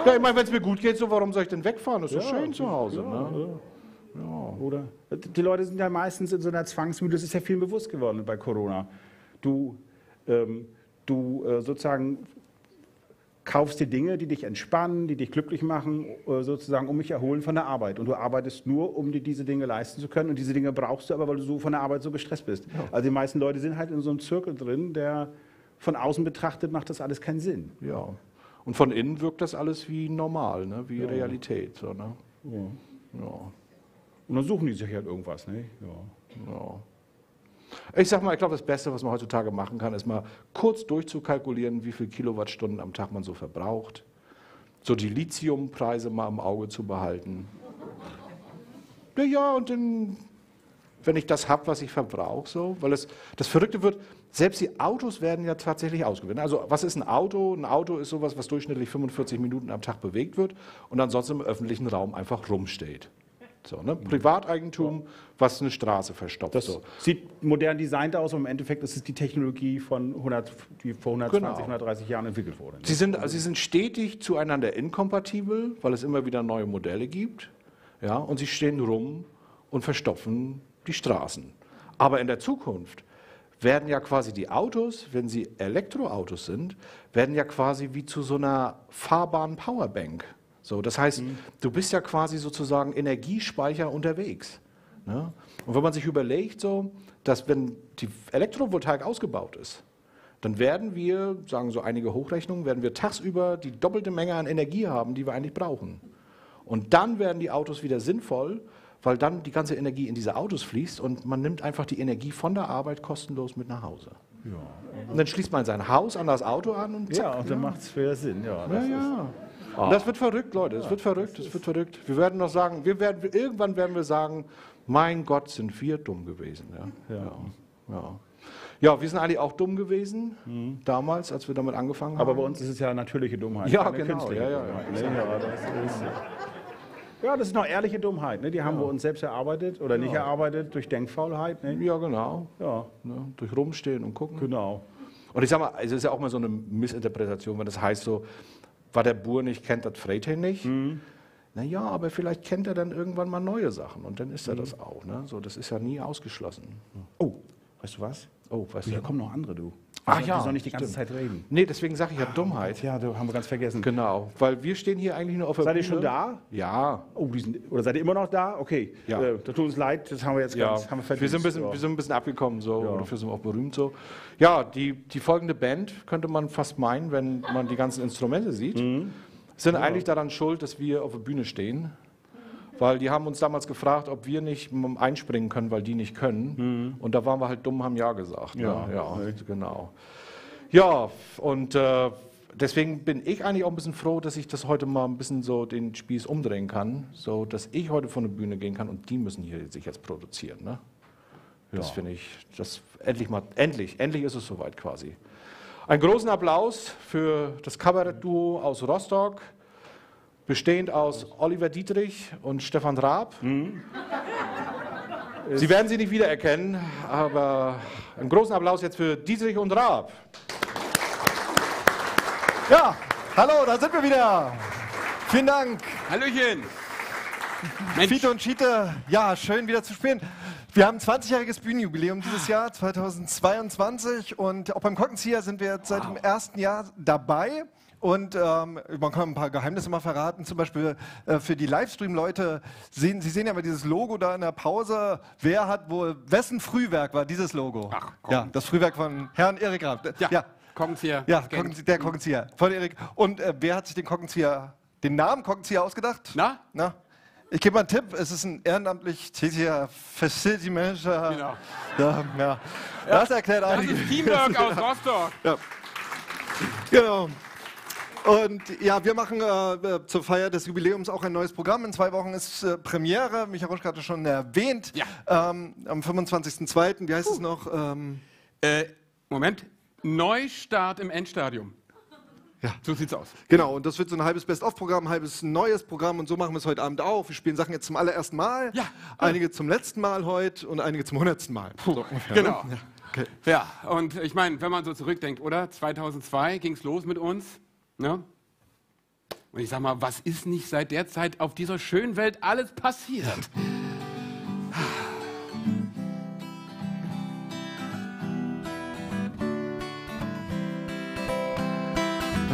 Ja, ich meine, wenn es mir gut geht, so warum soll ich denn wegfahren? Das ist ja, so schön zu Hause. Ja, ne? Ja. Oder? Die Leute sind ja meistens in so einer Zwangsmühle, das ist ja viel bewusst geworden bei Corona. Du, ähm, du äh, sozusagen kaufst dir Dinge, die dich entspannen, die dich glücklich machen, äh, sozusagen um mich erholen von der Arbeit. Und du arbeitest nur, um dir diese Dinge leisten zu können. Und diese Dinge brauchst du aber, weil du so von der Arbeit so gestresst bist. Ja. Also die meisten Leute sind halt in so einem Zirkel drin, der von außen betrachtet macht das alles keinen Sinn. Ja. Und von innen wirkt das alles wie normal, ne? wie ja. Realität. So, ne? ja. ja. Und dann suchen die sich halt irgendwas. Ne? Ja. ja. Ich sag mal, ich glaube, das Beste, was man heutzutage machen kann, ist mal kurz durchzukalkulieren, wie viele Kilowattstunden am Tag man so verbraucht. So die Lithiumpreise mal im Auge zu behalten. Ja, ja, und dann, wenn ich das habe, was ich verbrauche, so, weil es, das Verrückte wird, selbst die Autos werden ja tatsächlich ausgewinnen. Also was ist ein Auto? Ein Auto ist sowas, was durchschnittlich 45 Minuten am Tag bewegt wird und ansonsten im öffentlichen Raum einfach rumsteht. So, ne? Privateigentum, was eine Straße verstopft. Das so. sieht modern designt aus, aber im Endeffekt ist es die Technologie, von 100, die vor 120, genau. 130 Jahren entwickelt wurde. Sie sind, also sie sind stetig zueinander inkompatibel, weil es immer wieder neue Modelle gibt. Ja? Und sie stehen rum und verstopfen die Straßen. Aber in der Zukunft werden ja quasi die Autos, wenn sie Elektroautos sind, werden ja quasi wie zu so einer fahrbaren Powerbank. So, das heißt, mhm. du bist ja quasi sozusagen Energiespeicher unterwegs. Ne? Und wenn man sich überlegt, so, dass wenn die Elektrovoltaik ausgebaut ist, dann werden wir, sagen so einige Hochrechnungen, werden wir tagsüber die doppelte Menge an Energie haben, die wir eigentlich brauchen. Und dann werden die Autos wieder sinnvoll, weil dann die ganze Energie in diese Autos fließt und man nimmt einfach die Energie von der Arbeit kostenlos mit nach Hause. Ja. Und dann schließt man sein Haus an das Auto an und zack. Ja, und dann ja. macht es wieder Sinn. Ja, ja, ja. Oh. Das wird verrückt, Leute. Es wird verrückt. Es wird verrückt. Wir werden noch sagen, wir werden, irgendwann werden wir sagen, mein Gott, sind wir dumm gewesen. Ja. Ja. ja. ja. wir sind eigentlich auch dumm gewesen mhm. damals, als wir damit angefangen haben. Aber bei uns ist es ja natürliche Dummheit. Ja, genau. Ja, ja, ja. ja, das ist, ja, das ist noch ehrliche Dummheit. Ne? Die haben wir uns selbst erarbeitet oder nicht erarbeitet durch Denkfaulheit. Ne? Ja, genau. Ja. Ne? Durch Rumstehen und Gucken. Genau. Und ich sage mal, es ist ja auch mal so eine Missinterpretation, wenn das heißt so, war der Bur nicht, kennt das Freite nicht. Mhm. Naja, aber vielleicht kennt er dann irgendwann mal neue Sachen und dann ist er mhm. das auch. Ne? So, das ist ja nie ausgeschlossen. Oh, weißt du was? Oh, weißt du? Hier kommen noch andere, du. Ach ja. Die sollen nicht die ganze Zeit reden. Nee, deswegen sage ich ja Dummheit. Ja, da haben wir ganz vergessen. Genau, weil wir stehen hier eigentlich nur auf der Seid Bühne. ihr schon da? Ja. Oh, die sind, oder seid ihr immer noch da? Okay. Ja. Äh, das tut uns leid, das haben wir jetzt ja. ganz haben wir, wir, sind ein bisschen, ja. wir sind ein bisschen abgekommen so, ja. dafür sind wir auch berühmt so. Ja, die, die folgende Band könnte man fast meinen, wenn man die ganzen Instrumente sieht. Mhm sind ja. eigentlich daran schuld, dass wir auf der Bühne stehen. Weil die haben uns damals gefragt, ob wir nicht einspringen können, weil die nicht können. Mhm. Und da waren wir halt dumm, haben Ja gesagt. Ja, ne? ja, ja genau. Ja, und äh, deswegen bin ich eigentlich auch ein bisschen froh, dass ich das heute mal ein bisschen so den Spieß umdrehen kann, so dass ich heute von der Bühne gehen kann und die müssen hier sich jetzt produzieren. Ne? Das finde ich, das endlich mal, endlich, endlich ist es soweit quasi. Einen großen Applaus für das Kabarettduo aus Rostock, bestehend aus Oliver Dietrich und Stefan Raab. Mhm. Sie werden sie nicht wiedererkennen, aber einen großen Applaus jetzt für Dietrich und Raab. Ja, hallo, da sind wir wieder. Vielen Dank. Hallöchen. Mensch. Fiete und Schiete, ja, schön wieder zu spielen. Wir haben ein 20-jähriges Bühnenjubiläum dieses Jahr, 2022. Und auch beim Kockenzieher sind wir jetzt seit dem ersten Jahr dabei. Und ähm, man kann ein paar Geheimnisse mal verraten. Zum Beispiel äh, für die Livestream-Leute, sehen, Sie sehen ja mal dieses Logo da in der Pause. Wer hat wohl, wessen Frühwerk war dieses Logo? Ach, komm. Ja, das Frühwerk von Herrn Erik Raab. Ja, ja. Kockenzieher. Ja, Kockenzieher, der Kockenzieher von Erik. Und äh, wer hat sich den Kockenzieher, den Namen Kockenzieher ausgedacht? Na? Na? Ich gebe mal einen Tipp, es ist ein ehrenamtlich tätiger Facility Manager. Genau. Ja, ja. Das erklärt einiges. Das ist Teamwork aus Rostock. Ja. Genau. Und ja, wir machen äh, zur Feier des Jubiläums auch ein neues Programm. In zwei Wochen ist äh, Premiere. Michael Ruschka hatte schon erwähnt. Ja. Ähm, am 25.02. Wie heißt uh. es noch? Ähm, äh, Moment. Neustart im Endstadium. Ja. So sieht's aus. Genau, und das wird so ein halbes Best-of-Programm, ein halbes neues Programm und so machen wir es heute Abend auch. Wir spielen Sachen jetzt zum allerersten Mal, ja. einige zum letzten Mal heute und einige zum hundertsten Mal. Puh, so ungefähr, genau. Ne? Ja. Okay. ja, und ich meine, wenn man so zurückdenkt, oder? 2002 ging's los mit uns. Ne? Und ich sag mal, was ist nicht seit der Zeit auf dieser schönen Welt alles passiert?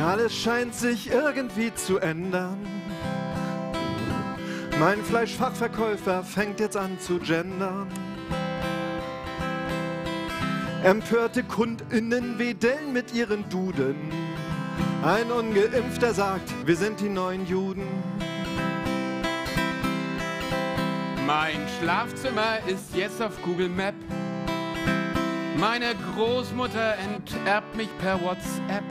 Alles scheint sich irgendwie zu ändern. Mein Fleischfachverkäufer fängt jetzt an zu gendern. Empörte KundInnen wedeln mit ihren Duden. Ein Ungeimpfter sagt, wir sind die neuen Juden. Mein Schlafzimmer ist jetzt auf Google Map. Meine Großmutter enterbt mich per WhatsApp.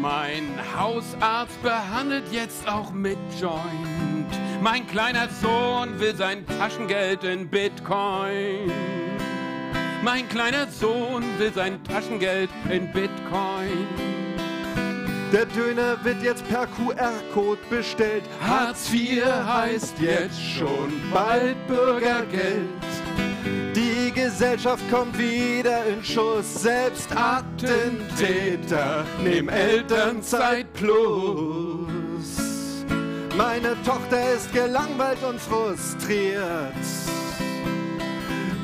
Mein Hausarzt behandelt jetzt auch mit Joint. Mein kleiner Sohn will sein Taschengeld in Bitcoin. Mein kleiner Sohn will sein Taschengeld in Bitcoin. Der Döner wird jetzt per QR-Code bestellt. Hartz IV heißt jetzt schon bald Bürgergeld. Die Gesellschaft kommt wieder in Schuss. Selbst Attentäter nehmen Elternzeit plus. Meine Tochter ist gelangweilt und frustriert.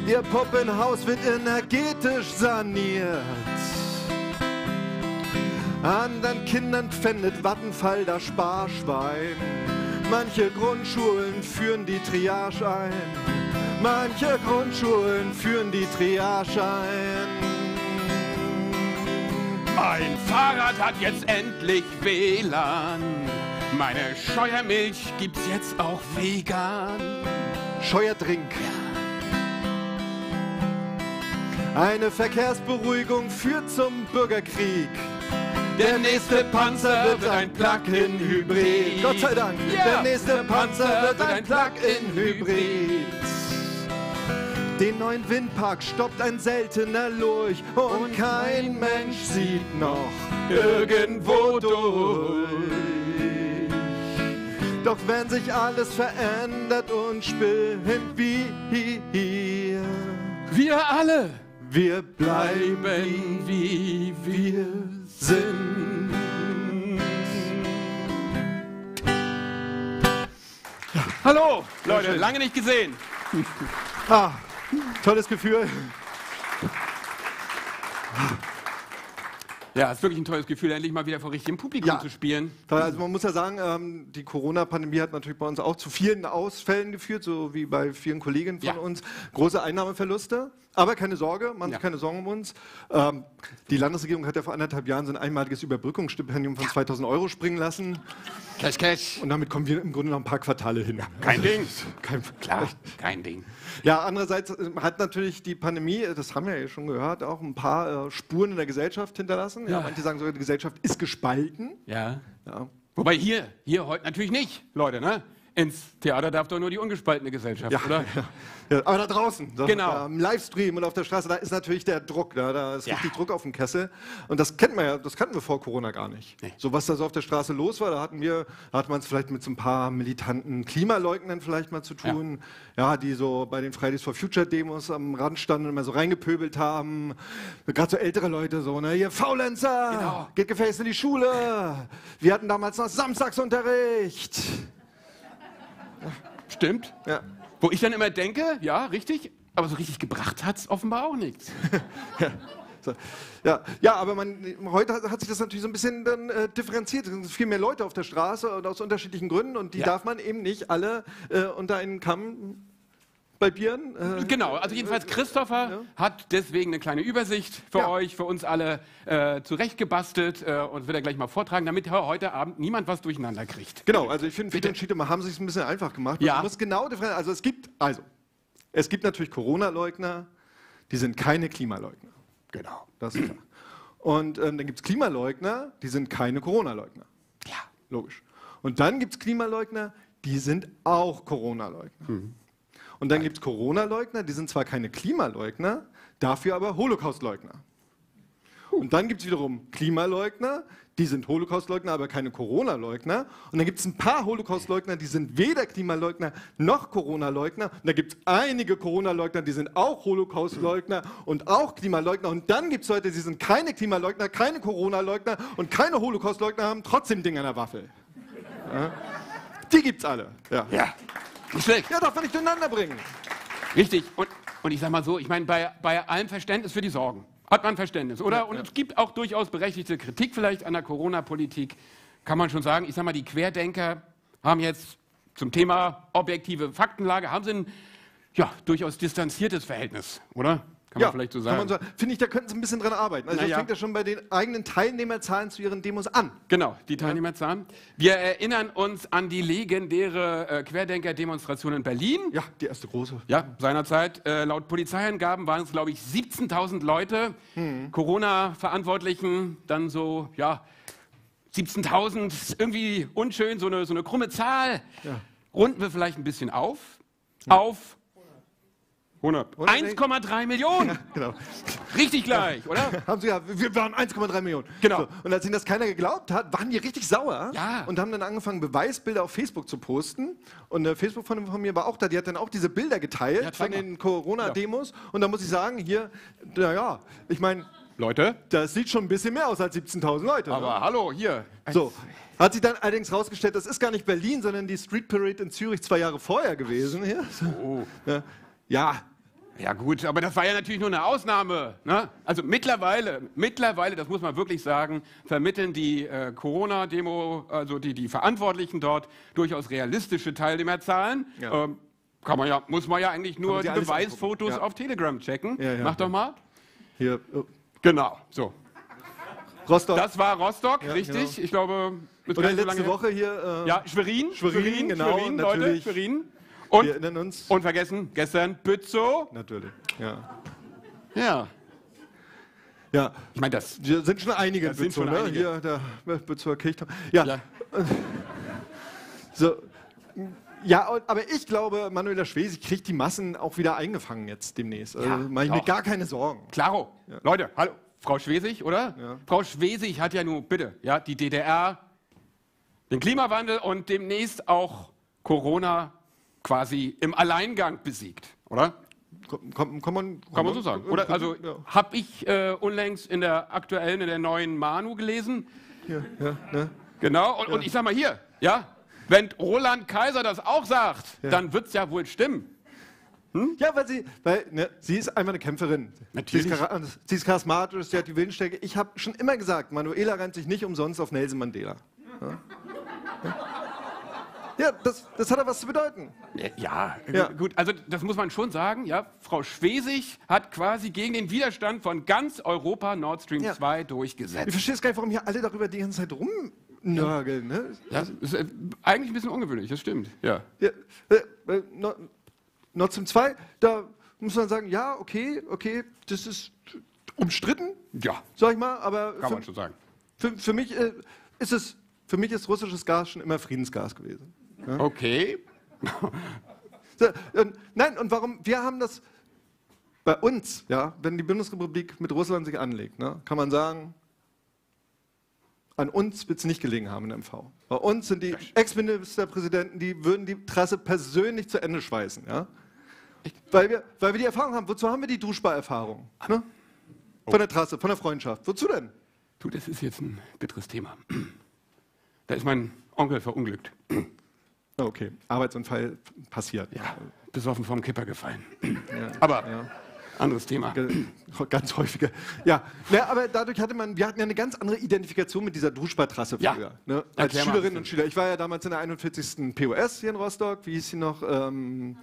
Ihr Puppenhaus wird energetisch saniert. Anderen Kindern pfändet Vattenfall das Sparschwein. Manche Grundschulen führen die Triage ein. Manche Grundschulen führen die Triage ein. Mein Fahrrad hat jetzt endlich WLAN. Meine Scheuermilch gibt's jetzt auch vegan. Scheuerdrink. Eine Verkehrsberuhigung führt zum Bürgerkrieg. Der nächste Panzer wird ein Plug-in-Hybrid. Gott sei Dank. Ja. Der nächste Panzer wird ein Plug-in-Hybrid. Den neuen Windpark stoppt ein seltener Lurch und kein Mensch sieht noch irgendwo durch. Doch wenn sich alles verändert und spinnt wie hier, Wir alle wir bleiben wie wir sind. Hallo, Leute, lange nicht gesehen. Ah, tolles Gefühl. Ja, ist wirklich ein tolles Gefühl, endlich mal wieder vor richtigem Publikum Ja. zu spielen. Also man muss ja sagen, ähm, die Corona-Pandemie hat natürlich bei uns auch zu vielen Ausfällen geführt, so wie bei vielen Kolleginnen von Ja. uns. Große Einnahmeverluste. Aber keine Sorge, machen Ja. keine Sorgen um uns. Ähm, die Landesregierung hat ja vor anderthalb Jahren so ein einmaliges Überbrückungsstipendium von 2000 Euro springen lassen. Cash, Cash. Und damit kommen wir im Grunde noch ein paar Quartale hin. Kein Ding. Kein, Klar, kein Ding. Ja, andererseits äh, hat natürlich die Pandemie, äh, das haben wir ja schon gehört, auch ein paar äh, Spuren in der Gesellschaft hinterlassen. Ja. Ja. manche sagen sogar, die Gesellschaft ist gespalten. Ja. Ja. Wobei hier, hier heute natürlich nicht, Leute, ne? Ins Theater darf doch nur die ungespaltene Gesellschaft, Ja, oder? ja. Ja, aber da draußen, da, Genau. da im Livestream und auf der Straße, da ist natürlich der Druck, da, da ist Ja. richtig Druck auf dem Kessel. Und das kennt man ja, das kannten wir vor Corona gar nicht. Nee. So was da so auf der Straße los war, da hatten wir, da hatte man es vielleicht mit so ein paar militanten Klimaleugnern vielleicht mal zu tun, ja, die so bei den Fridays for Future Demos am Rand standen und immer so reingepöbelt haben. Gerade so ältere Leute so, ne, ihr Faulenzer, Genau. geht gefälligst in die Schule. Wir hatten damals noch Samstagsunterricht. Stimmt. Ja. Wo ich dann immer denke, ja, richtig, aber so richtig gebracht hat's offenbar auch nichts. So. Ja, ja, aber man, heute hat, hat sich das natürlich so ein bisschen dann äh, differenziert. Es sind viel mehr Leute auf der Straße und aus unterschiedlichen Gründen und die Ja. darf man eben nicht alle äh, unter einen Kamm balbieren. Äh, Genau, also jedenfalls Christopher hat deswegen eine kleine Übersicht für Ja. euch, für uns alle äh, zurechtgebastelt äh, und wird er gleich mal vortragen, damit heute Abend niemand was durcheinander kriegt. Genau, also ich finde, viele Unterschiede haben sich ein bisschen einfach gemacht. Ja. Man muss genau differenzieren. Also es gibt, also, es gibt natürlich Corona-Leugner, die sind keine Klimaleugner. Genau. Das ist klar. Und ähm, dann gibt es Klimaleugner, die sind keine Corona-Leugner. Ja. Logisch. Und dann gibt es Klimaleugner, die sind auch Corona-Leugner. Und dann gibt es Corona-Leugner, die sind zwar keine Klimaleugner, dafür aber Holocaust-Leugner. Und dann gibt es wiederum Klimaleugner, die sind Holocaust-Leugner, aber keine Corona-Leugner. Und dann gibt es ein paar Holocaust-Leugner, die sind weder Klimaleugner noch Corona-Leugner. Und da gibt es einige Corona-Leugner, die sind auch Holocaust-Leugner und auch Klimaleugner. Und dann gibt es Leute, die sind keine Klimaleugner, keine Corona-Leugner und keine Holocaust-Leugner, haben trotzdem Ding an der Waffel. Ja. Die gibt's alle. Ja, Ja. Schlecht. ja darf man nicht durcheinander bringen. Richtig. Und, und ich sag mal so, ich meine, bei, bei allem Verständnis für die Sorgen. Hat man Verständnis, oder? Und es gibt auch durchaus berechtigte Kritik vielleicht an der Corona-Politik. Kann man schon sagen, ich sag mal, die Querdenker haben jetzt zum Thema objektive Faktenlage, haben sie ein ja, durchaus distanziertes Verhältnis, oder? Kann man vielleicht so sagen. So, Finde ich, da könnten Sie ein bisschen dran arbeiten. Also Na das ja. fängt ja schon bei den eigenen Teilnehmerzahlen zu Ihren Demos an. Genau, die Teilnehmerzahlen. Wir erinnern uns an die legendäre äh, Querdenker-Demonstration in Berlin. Ja, die erste große. Ja, seinerzeit, äh, laut Polizeiangaben waren es, glaube ich, 17.000 Leute. Corona-Verantwortlichen dann so, ja, 17.000, ist irgendwie unschön, so eine, so eine krumme Zahl. Runden wir vielleicht ein bisschen auf. Auf 100. 1,3 Millionen. Genau. Richtig gleich, oder? Haben Sie ja, wir waren 1,3 Millionen. Genau. So, und als Ihnen das keiner geglaubt hat, waren die richtig sauer Ja. und haben dann angefangen, Beweisbilder auf Facebook zu posten. Und eine Facebook von, von mir war auch da, die hat dann auch diese Bilder geteilt Ja, von den Corona-Demos. Und da muss ich sagen, hier, naja, ich meine, Leute. das sieht schon ein bisschen mehr aus als 17.000 Leute. Aber ne? hallo, hier. So. Hat sich dann allerdings rausgestellt, das ist gar nicht Berlin, sondern die Street Parade in Zürich zwei Jahre vorher gewesen. Hier. Oh. Ja. ja, gut, aber das war ja natürlich nur eine Ausnahme. Ne? Also mittlerweile, mittlerweile, das muss man wirklich sagen, vermitteln die äh, Corona-Demo, also die, die Verantwortlichen dort, durchaus realistische Teilnehmerzahlen. Ja. Ähm, kann man ja, muss man ja eigentlich nur die Beweisfotos. Ja. auf Telegram checken. Ja. Mach doch mal. hier, oh, Genau, so. Rostock. Das war Rostock, richtig. genau. Ich glaube, Oder so letzte lange Woche hier. Äh, Ja, Schwerin. Schwerin, genau, Schwerin, Leute, natürlich. Schwerin. Wir Und, erinnern uns. und vergessen, gestern Bützow. Natürlich. Ja. Ja. Ja. Ich meine, das. Hier sind schon einige Das sind schon ne? einige. Hier, der Bezug Kirchturm. Ja. Ja. So. Ja, und- aber ich glaube, Manuela Schwesig kriegt die Massen auch wieder eingefangen jetzt demnächst. Also Ja, mache ich mir doch. gar keine Sorgen. Klaro. Leute, hallo. Frau Schwesig, oder? Ja. Frau Schwesig hat ja nun, bitte, ja, die DDR, den Klimawandel und demnächst auch Corona quasi im Alleingang besiegt, oder? Kann, kann, kann man, Kann man so sagen. Oder also Ja. habe ich äh, unlängst in der aktuellen, in der neuen Manu gelesen. Ja, ja, ne? Genau. Und, und ich sag mal hier, ja, wenn Roland Kaiser das auch sagt, dann wird's ja wohl stimmen. ja, weil sie, weil, ne, sie ist einfach eine Kämpferin. Natürlich. Sie ist, sie ist charismatisch, sie hat die Willensstärke. Ich habe schon immer gesagt, Manuela rennt sich nicht umsonst auf Nelson Mandela. Ja, ja das, das hat ja was zu bedeuten. Ja, Ja. gut, also das muss man schon sagen, ja, Frau Schwesig hat quasi gegen den Widerstand von ganz Europa Nord Stream Ja. 2 Ich durchgesetzt. verstehe es gar nicht, warum hier alle darüber die ganze Zeit rumnörgeln. Ne? Ja, das ist äh, eigentlich ein bisschen ungewöhnlich, das stimmt. Ja. Ja, äh, äh, Nord, Stream 2, da muss man sagen, ja, okay, okay, das ist umstritten, ja, sag ich mal, aber kann man für, schon sagen. für, für mich äh, ist es, für mich ist russisches Gas schon immer Friedensgas gewesen. Okay. Und, nein, und warum, wir haben das bei uns, ja, wenn die Bundesrepublik mit Russland sich anlegt, ne, kann man sagen, an uns wird es nicht gelegen haben in MV. Bei uns sind die Ex-Ministerpräsidenten, die würden die Trasse persönlich zu Ende schweißen. Ja? Weil, wir, weil wir die Erfahrung haben. Wozu haben wir die Duschbar-Erfahrung? Ne? Von der Trasse, von der Freundschaft. Wozu denn? Du, das ist jetzt ein bitteres Thema. Da ist mein Onkel verunglückt. Okay, Arbeitsunfall passiert. Ja, besoffen vom Kipper gefallen. Aber anderes Thema. Ganz häufiger. Ja, ne, aber dadurch hatte man, wir hatten ja eine ganz andere Identifikation mit dieser Duschbartrasse Ja. früher. Ne? Als Erklär Schülerinnen und Schüler. Ich war ja damals in der 41. POS hier in Rostock. Wie hieß sie noch? Ähm,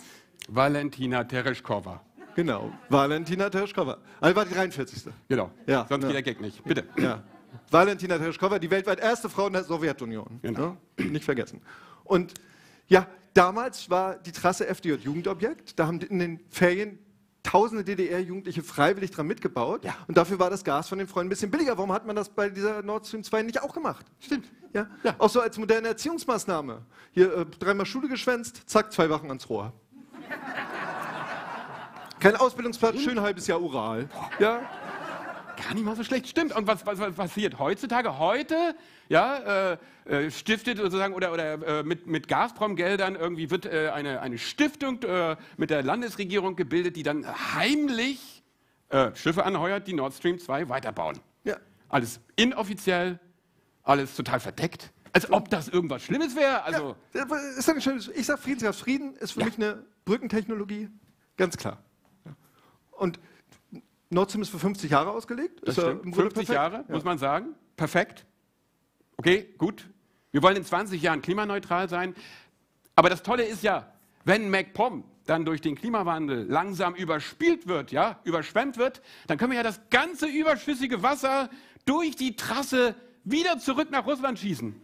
Valentina Tereshkova. genau, Valentina Tereshkova. Also war die 43. Genau. Ja, Sonst ja. geht der Gag nicht. Bitte. Ja. Valentina Tereshkova, die weltweit erste Frau in der Sowjetunion. Genau. Ne? Nicht vergessen. Und ja, damals war die Trasse FDJ Jugendobjekt. Da haben in den Ferien tausende DDR-Jugendliche freiwillig dran mitgebaut. Ja. Und dafür war das Gas von den Freunden ein bisschen billiger. Warum hat man das bei dieser Nord Stream 2 nicht auch gemacht? Stimmt. Ja? Ja. Auch so als moderne Erziehungsmaßnahme. Hier äh, dreimal Schule geschwänzt, zack, zwei Wochen ans Rohr. Kein Ausbildungsplatz, schön halbes Jahr Ural. Ja? Gar nicht mal so schlecht. Stimmt. Und was, was, was passiert heutzutage? Heute ja, äh, äh, stiftet sozusagen oder, oder äh, mit, mit Gazprom-Geldern irgendwie wird äh, eine, eine Stiftung äh, mit der Landesregierung gebildet, die dann heimlich äh, Schiffe anheuert, die Nord Stream 2 weiterbauen. Ja. Alles inoffiziell, alles total verdeckt. Als ob das irgendwas Schlimmes wäre. Also, Ja, ist ein schönes, ich sage Friedenskraft. Frieden ist für Ja. mich eine Brückentechnologie, ganz klar. Und Nord Stream ist für 50 Jahre ausgelegt. Das ist ja stimmt. im Grunde 50 perfekt. Jahre, muss man sagen. Perfekt. Okay, gut. Wir wollen in 20 Jahren klimaneutral sein. Aber das Tolle ist ja, wenn MacPom dann durch den Klimawandel langsam überspielt wird, ja, überschwemmt wird, dann können wir ja das ganze überschüssige Wasser durch die Trasse wieder zurück nach Russland schießen.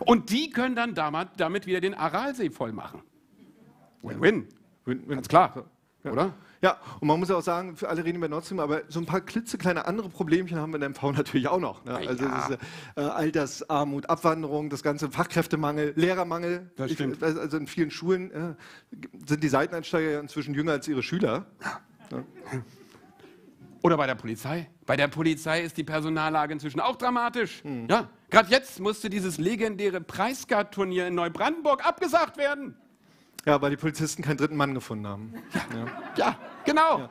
Und die können dann damit, damit wieder den Aralsee voll machen. Win-win. Win-win. Ganz klar, oder? Ja, und man muss ja auch sagen, für alle reden über Nord Stream, aber so ein paar klitzekleine andere Problemchen haben wir in der MV natürlich auch noch. Ne? Ja. Also das ist, äh, Altersarmut, Abwanderung, das ganze Fachkräftemangel, Lehrermangel. Das Ich- stimmt. also in vielen Schulen äh, sind die Seiteneinsteiger ja inzwischen jünger als ihre Schüler. Oder bei der Polizei. Bei der Polizei ist die Personallage inzwischen auch dramatisch. Ja, gerade jetzt musste dieses legendäre Preisgard-Turnier in Neubrandenburg abgesagt werden. Ja, weil die Polizisten keinen dritten Mann gefunden haben. Ja, genau.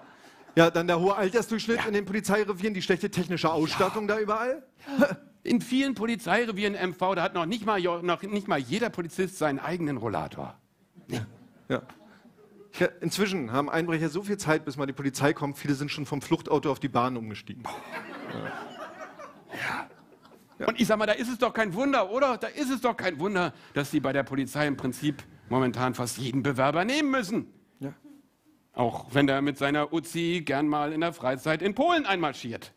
Ja, dann der hohe Altersdurchschnitt in den Polizeirevieren, die schlechte technische Ausstattung da überall. In vielen Polizeirevieren MV, da hat noch nicht, mal, noch nicht mal jeder Polizist seinen eigenen Rollator. Ja. Ja, inzwischen haben Einbrecher so viel Zeit, bis mal die Polizei kommt. Viele sind schon vom Fluchtauto auf die Bahn umgestiegen. Und ich sag mal, da ist es doch kein Wunder, oder? Da ist es doch kein Wunder, dass die bei der Polizei im Prinzip momentan fast jeden Bewerber nehmen müssen. Ja. Auch wenn der mit seiner Uzi gern mal in der Freizeit in Polen einmarschiert.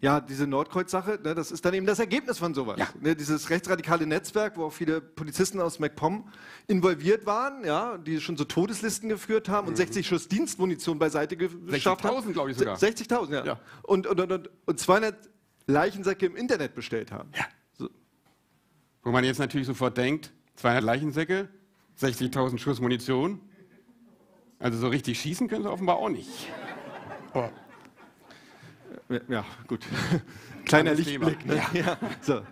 Ja, diese Nordkreuz-Sache, ne, das ist dann eben das Ergebnis von sowas. Ja. Ne, dieses rechtsradikale Netzwerk, wo auch viele Polizisten aus MacPom involviert waren, ja, die schon so Todeslisten geführt haben und 60 Schuss Dienstmunition beiseite ge- geschafft haben. 60.000, glaube ich sogar. 60.000, ja. Ja. Und, und, und, und, und 200 Leichensäcke im Internet bestellt haben. Ja. So. Wo man jetzt natürlich sofort denkt, 200 Leichensäcke, 60.000 Schuss Munition. Also so richtig schießen können sie offenbar auch nicht. Ja, Ja, gut. Kleiner Lichtblick. Ne? Ja. so.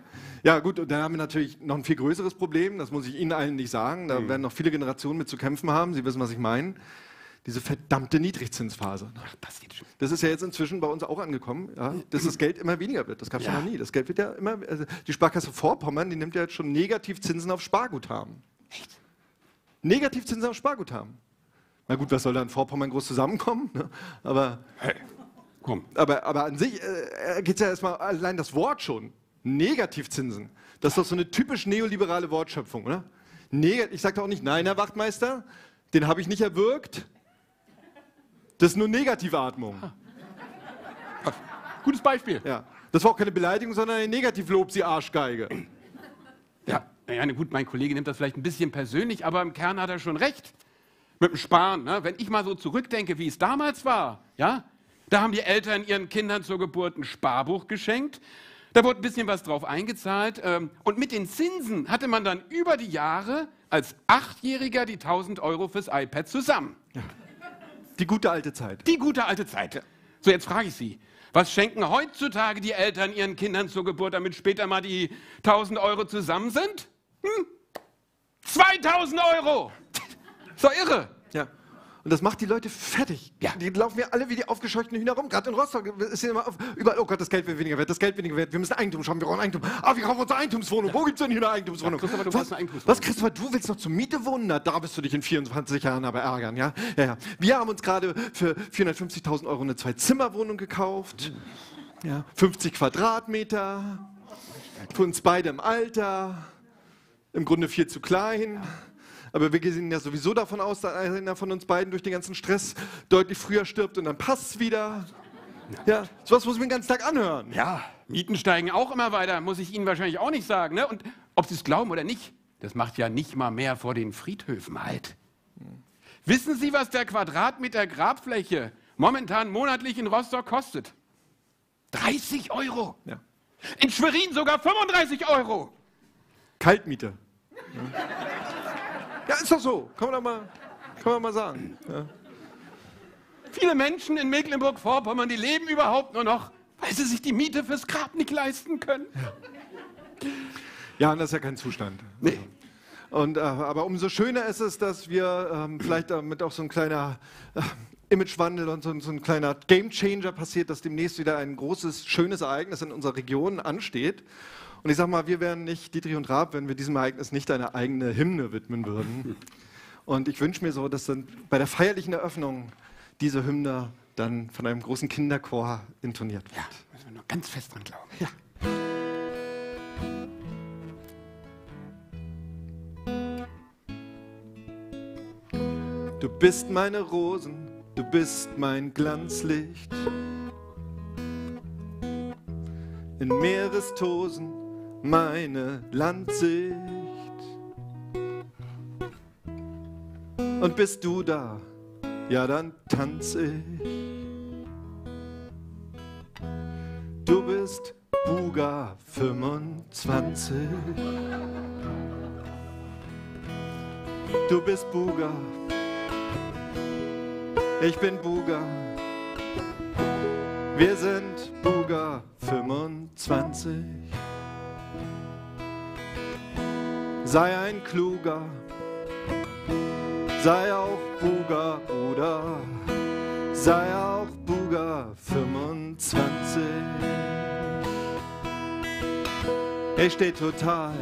ja, gut, und dann haben wir natürlich noch ein viel größeres Problem, das muss ich Ihnen allen nicht sagen. Da werden noch viele Generationen mit zu kämpfen haben. Sie wissen, was ich meine. Diese verdammte Niedrigzinsphase. Ach, schon. Das ist ja jetzt inzwischen bei uns auch angekommen, ja, dass das Geld immer weniger wird. Das gab es Ja. ja noch nie. Das Geld wird ja immer. Also die Sparkasse Vorpommern, die nimmt ja jetzt schon Negativzinsen auf Sparguthaben. Echt? Negativzinsen auf Sparguthaben. Na gut, was soll da in Vorpommern groß zusammenkommen? Ne? Aber Hey, komm. aber, aber an sich äh, geht es ja erstmal allein das Wort schon. Negativzinsen. Das ist doch so eine typisch neoliberale Wortschöpfung, oder? Neg ich sage doch auch nicht, nein, Herr Wachtmeister, den habe ich nicht erwürgt. Das ist nur Negativatmung. Gutes Beispiel. Ja. Das war auch keine Beleidigung, sondern ein Negativlob, Sie Arschgeige. Ja, naja, na gut, mein Kollege nimmt das vielleicht ein bisschen persönlich, aber im Kern hat er schon recht. Mit dem Sparen, ne? wenn ich mal so zurückdenke, wie es damals war, ja, da haben die Eltern ihren Kindern zur Geburt ein Sparbuch geschenkt, da wurde ein bisschen was drauf eingezahlt ähm, und mit den Zinsen hatte man dann über die Jahre als Achtjähriger die 1000 Euro fürs iPad zusammen. Die gute alte Zeit. Die gute alte Zeit. So, jetzt frage ich Sie. Was schenken heutzutage die Eltern ihren Kindern zur Geburt, damit später mal die 1000 Euro zusammen sind? Hm? 2000 Euro! Doch irre. Ja. Und das macht die Leute fertig. Ja. Die laufen ja alle wie die aufgescheuchten Hühner rum. Gerade in Rostock ist ja immer auf, überall, oh Gott, das Geld wird weniger wert, das Geld weniger wert. Wir müssen Eigentum schaffen, wir brauchen Eigentum. Ah, wir kaufen unsere Eigentumswohnung. Wo gibt es denn hier eine Eigentumswohnung? Ja, Christopher, du was, eine Eigentumswohnung. was, Christopher, du willst noch zur Miete wohnen? Na, da wirst du dich in 24 Jahren aber ärgern, ja? Ja, ja. Wir haben uns gerade für 450.000 Euro eine Zwei-Zimmer-Wohnung gekauft. Ja. 50 Quadratmeter. Für uns beide im Alter. Im Grunde viel zu klein. Aber wir gehen ja sowieso davon aus, dass einer von uns beiden durch den ganzen Stress deutlich früher stirbt und dann passt es wieder. Ja, sowas muss ich mir den ganzen Tag anhören. Ja, Mieten steigen auch immer weiter, muss ich Ihnen wahrscheinlich auch nicht sagen. Ne? Und ob Sie es glauben oder nicht, das macht ja nicht mal mehr vor den Friedhöfen halt. Wissen Sie, was der Quadratmeter Grabfläche momentan monatlich in Rostock kostet? 30 Euro. Ja. In Schwerin sogar 35 Euro. Kaltmiete. Ja. ja, ist doch so. Kann man doch mal, kann man mal sagen. Ja. Viele Menschen in Mecklenburg-Vorpommern, die leben überhaupt nur noch, weil sie sich die Miete fürs Grab nicht leisten können. ja, und das ist ja kein Zustand. Nee. Und, äh, aber umso schöner ist es, dass wir ähm, vielleicht damit auch so ein kleiner äh, Imagewandel und so, so ein kleiner Gamechanger passiert, dass demnächst wieder ein großes, schönes Ereignis in unserer Region ansteht. Und ich sage mal, wir wären nicht Dietrich und Raab, wenn wir diesem Ereignis nicht eine eigene Hymne widmen würden. Und ich wünsche mir so, dass dann bei der feierlichen Eröffnung diese Hymne dann von einem großen Kinderchor intoniert wird. Ja, müssen wir nur ganz fest dran glauben. Ja. Du bist meine Rosen, du bist mein Glanzlicht. In Meerestosen meine Landsicht. Und bist du da, ja dann tanz ich. Du bist Buga 25. Du bist Buga. Ich bin Buga. Wir sind Buga 25. Sei ein kluger, sei auch Buga oder sei auch Buga 25. Ich steh total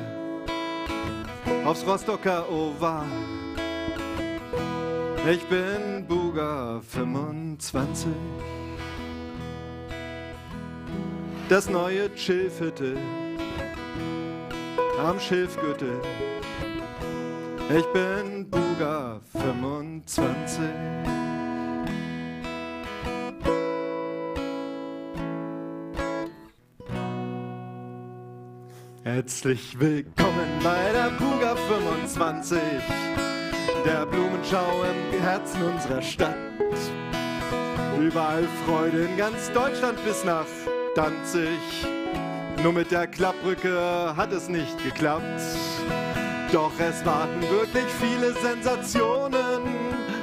aufs Rostocker Oval. Ich bin Buga 25. Das neue Chillviertel am Schilfgürtel. Ich bin Buga 25. Herzlich willkommen bei der Buga 25, der Blumenschau im Herzen unserer Stadt. Überall Freude in ganz Deutschland bis nach Danzig. Nur mit der Klappbrücke hat es nicht geklappt. Doch es warten wirklich viele Sensationen.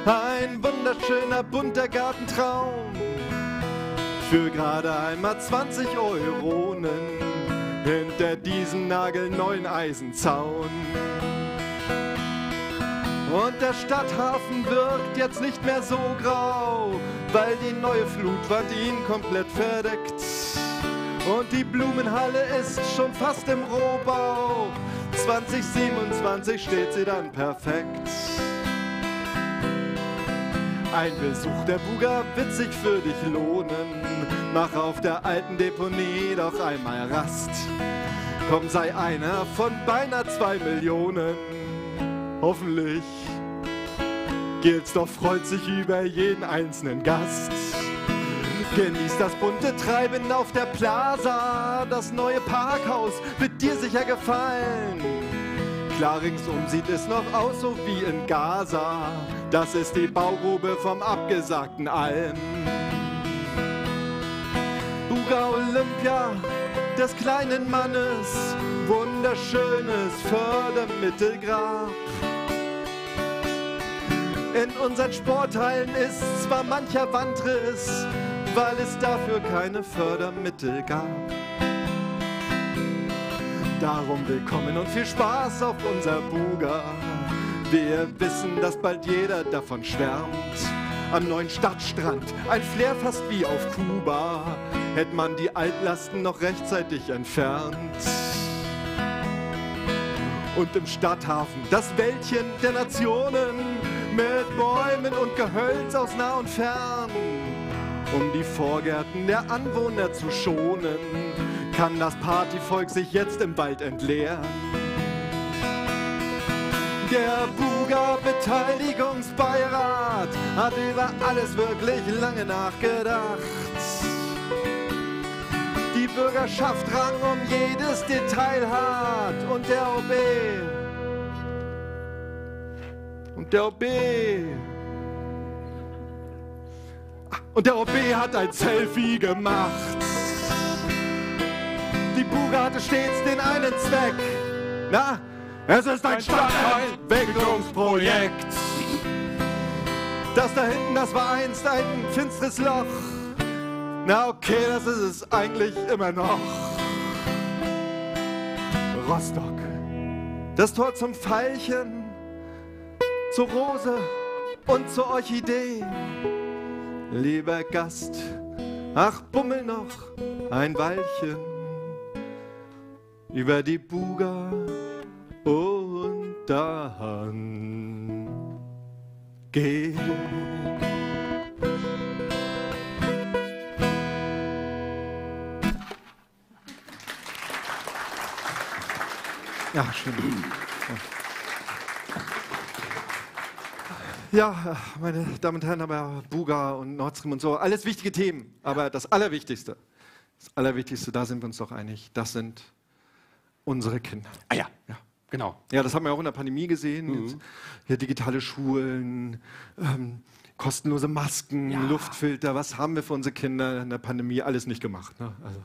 Ein wunderschöner bunter Gartentraum. Für gerade einmal 20 Euronen hinter diesem nagelneuen Eisenzaun. Und der Stadthafen wirkt jetzt nicht mehr so grau, weil die neue Flutwand ihn komplett verdeckt. Und die Blumenhalle ist schon fast im Rohbau. 2027 steht sie dann perfekt. Ein Besuch der Buga wird sich für dich lohnen. Mach auf der alten Deponie doch einmal Rast. Komm, sei einer von beinahe zwei Millionen. Hoffentlich. Gilsdorf freut sich über jeden einzelnen Gast. Genieß das bunte Treiben auf der Plaza. Das neue Parkhaus wird dir sicher gefallen. Klar ringsum sieht es noch aus, so wie in Gaza. Das ist die Baugrube vom abgesagten Alm. Buga Olympia des kleinen Mannes, wunderschönes Fördermittelgrab. In unseren Sporthallen ist zwar mancher Wandriss, weil es dafür keine Fördermittel gab. Darum willkommen und viel Spaß auf unser Buga. Wir wissen, dass bald jeder davon schwärmt. Am neuen Stadtstrand, ein Flair fast wie auf Kuba, hätte man die Altlasten noch rechtzeitig entfernt. Und im Stadthafen das Wäldchen der Nationen mit Bäumen und Gehölz aus nah und fern. Um die Vorgärten der Anwohner zu schonen, kann das Partyvolk sich jetzt im Wald entleeren. Der Buga Beteiligungsbeirat hat über alles wirklich lange nachgedacht. Die Bürgerschaft rang um jedes Detail hat und der OB und der OB und der OB hat ein Selfie gemacht. Die Buga hatte stets den einen Zweck. Na, es ist ein Stadtentwicklungsprojekt. Das da hinten, das war einst ein finsteres Loch. Na okay, das ist es eigentlich immer noch. Rostock. Das Tor zum Veilchen, zur Rose und zur Orchidee lieber Gast, ach bummel noch ein Weilchen über die Buga und dann geh. Ja, schön. Ja. Meine Damen und Herren, aber Buga und Nord Stream und so, alles wichtige Themen. Aber das Allerwichtigste, das Allerwichtigste, da sind wir uns doch einig, das sind unsere Kinder. Ah ja, ja. Genau. Ja, das haben wir auch in der Pandemie gesehen. Mhm. Ja, digitale Schulen, ähm, kostenlose Masken, Ja. Luftfilter. Was haben wir für unsere Kinder in der Pandemie alles nicht gemacht? Ne? Also,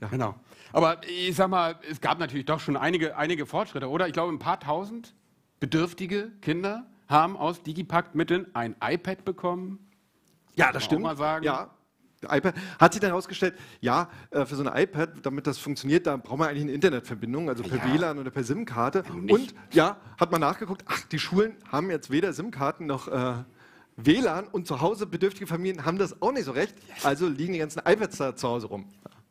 Ja, genau. Aber ich sag mal, es gab natürlich doch schon einige, einige Fortschritte, oder? Ich glaube, ein paar tausend bedürftige Kinder haben aus Digipact-Mitteln ein iPad bekommen. ja, das stimmt. mal sagen. Ja. iPad. Hat sich dann herausgestellt, ja, äh, für so ein iPad, damit das funktioniert, da braucht man eigentlich eine Internetverbindung, also per Ja. WLAN oder per SIM-Karte. Und ja, hat man nachgeguckt, ach, die Schulen haben jetzt weder SIM-Karten noch äh, WLAN und zu Hause bedürftige Familien haben das auch nicht so recht. Also liegen die ganzen iPads da zu Hause rum.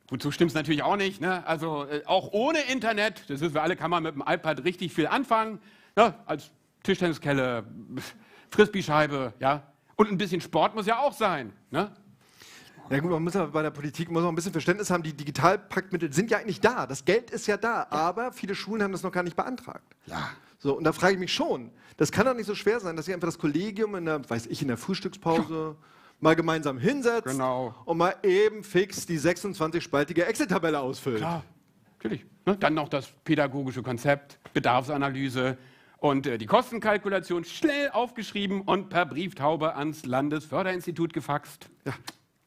Gut, so stimmt es natürlich auch nicht. Ne? Also äh, auch ohne Internet, das wissen wir alle, kann man mit dem iPad richtig viel anfangen. Ne? Als Tischtenniskelle, Frisbee-Scheibe, ja. Und ein bisschen Sport muss ja auch sein. Ne? Ja gut, man muss aber bei der Politik muss man ein bisschen Verständnis haben, die Digitalpaktmittel sind ja eigentlich da, das Geld ist ja da, aber viele Schulen haben das noch gar nicht beantragt. Ja. So, und da frage ich mich schon, das kann doch nicht so schwer sein, dass sich einfach das Kollegium in der, weiß ich, in der Frühstückspause mal gemeinsam hinsetzt Genau. und mal eben fix die 26-spaltige Excel-Tabelle ausfüllt. Klar, natürlich. Ne? Dann noch das pädagogische Konzept, Bedarfsanalyse und äh, die Kostenkalkulation schnell aufgeschrieben und per Brieftaube ans Landesförderinstitut gefaxt. Ja.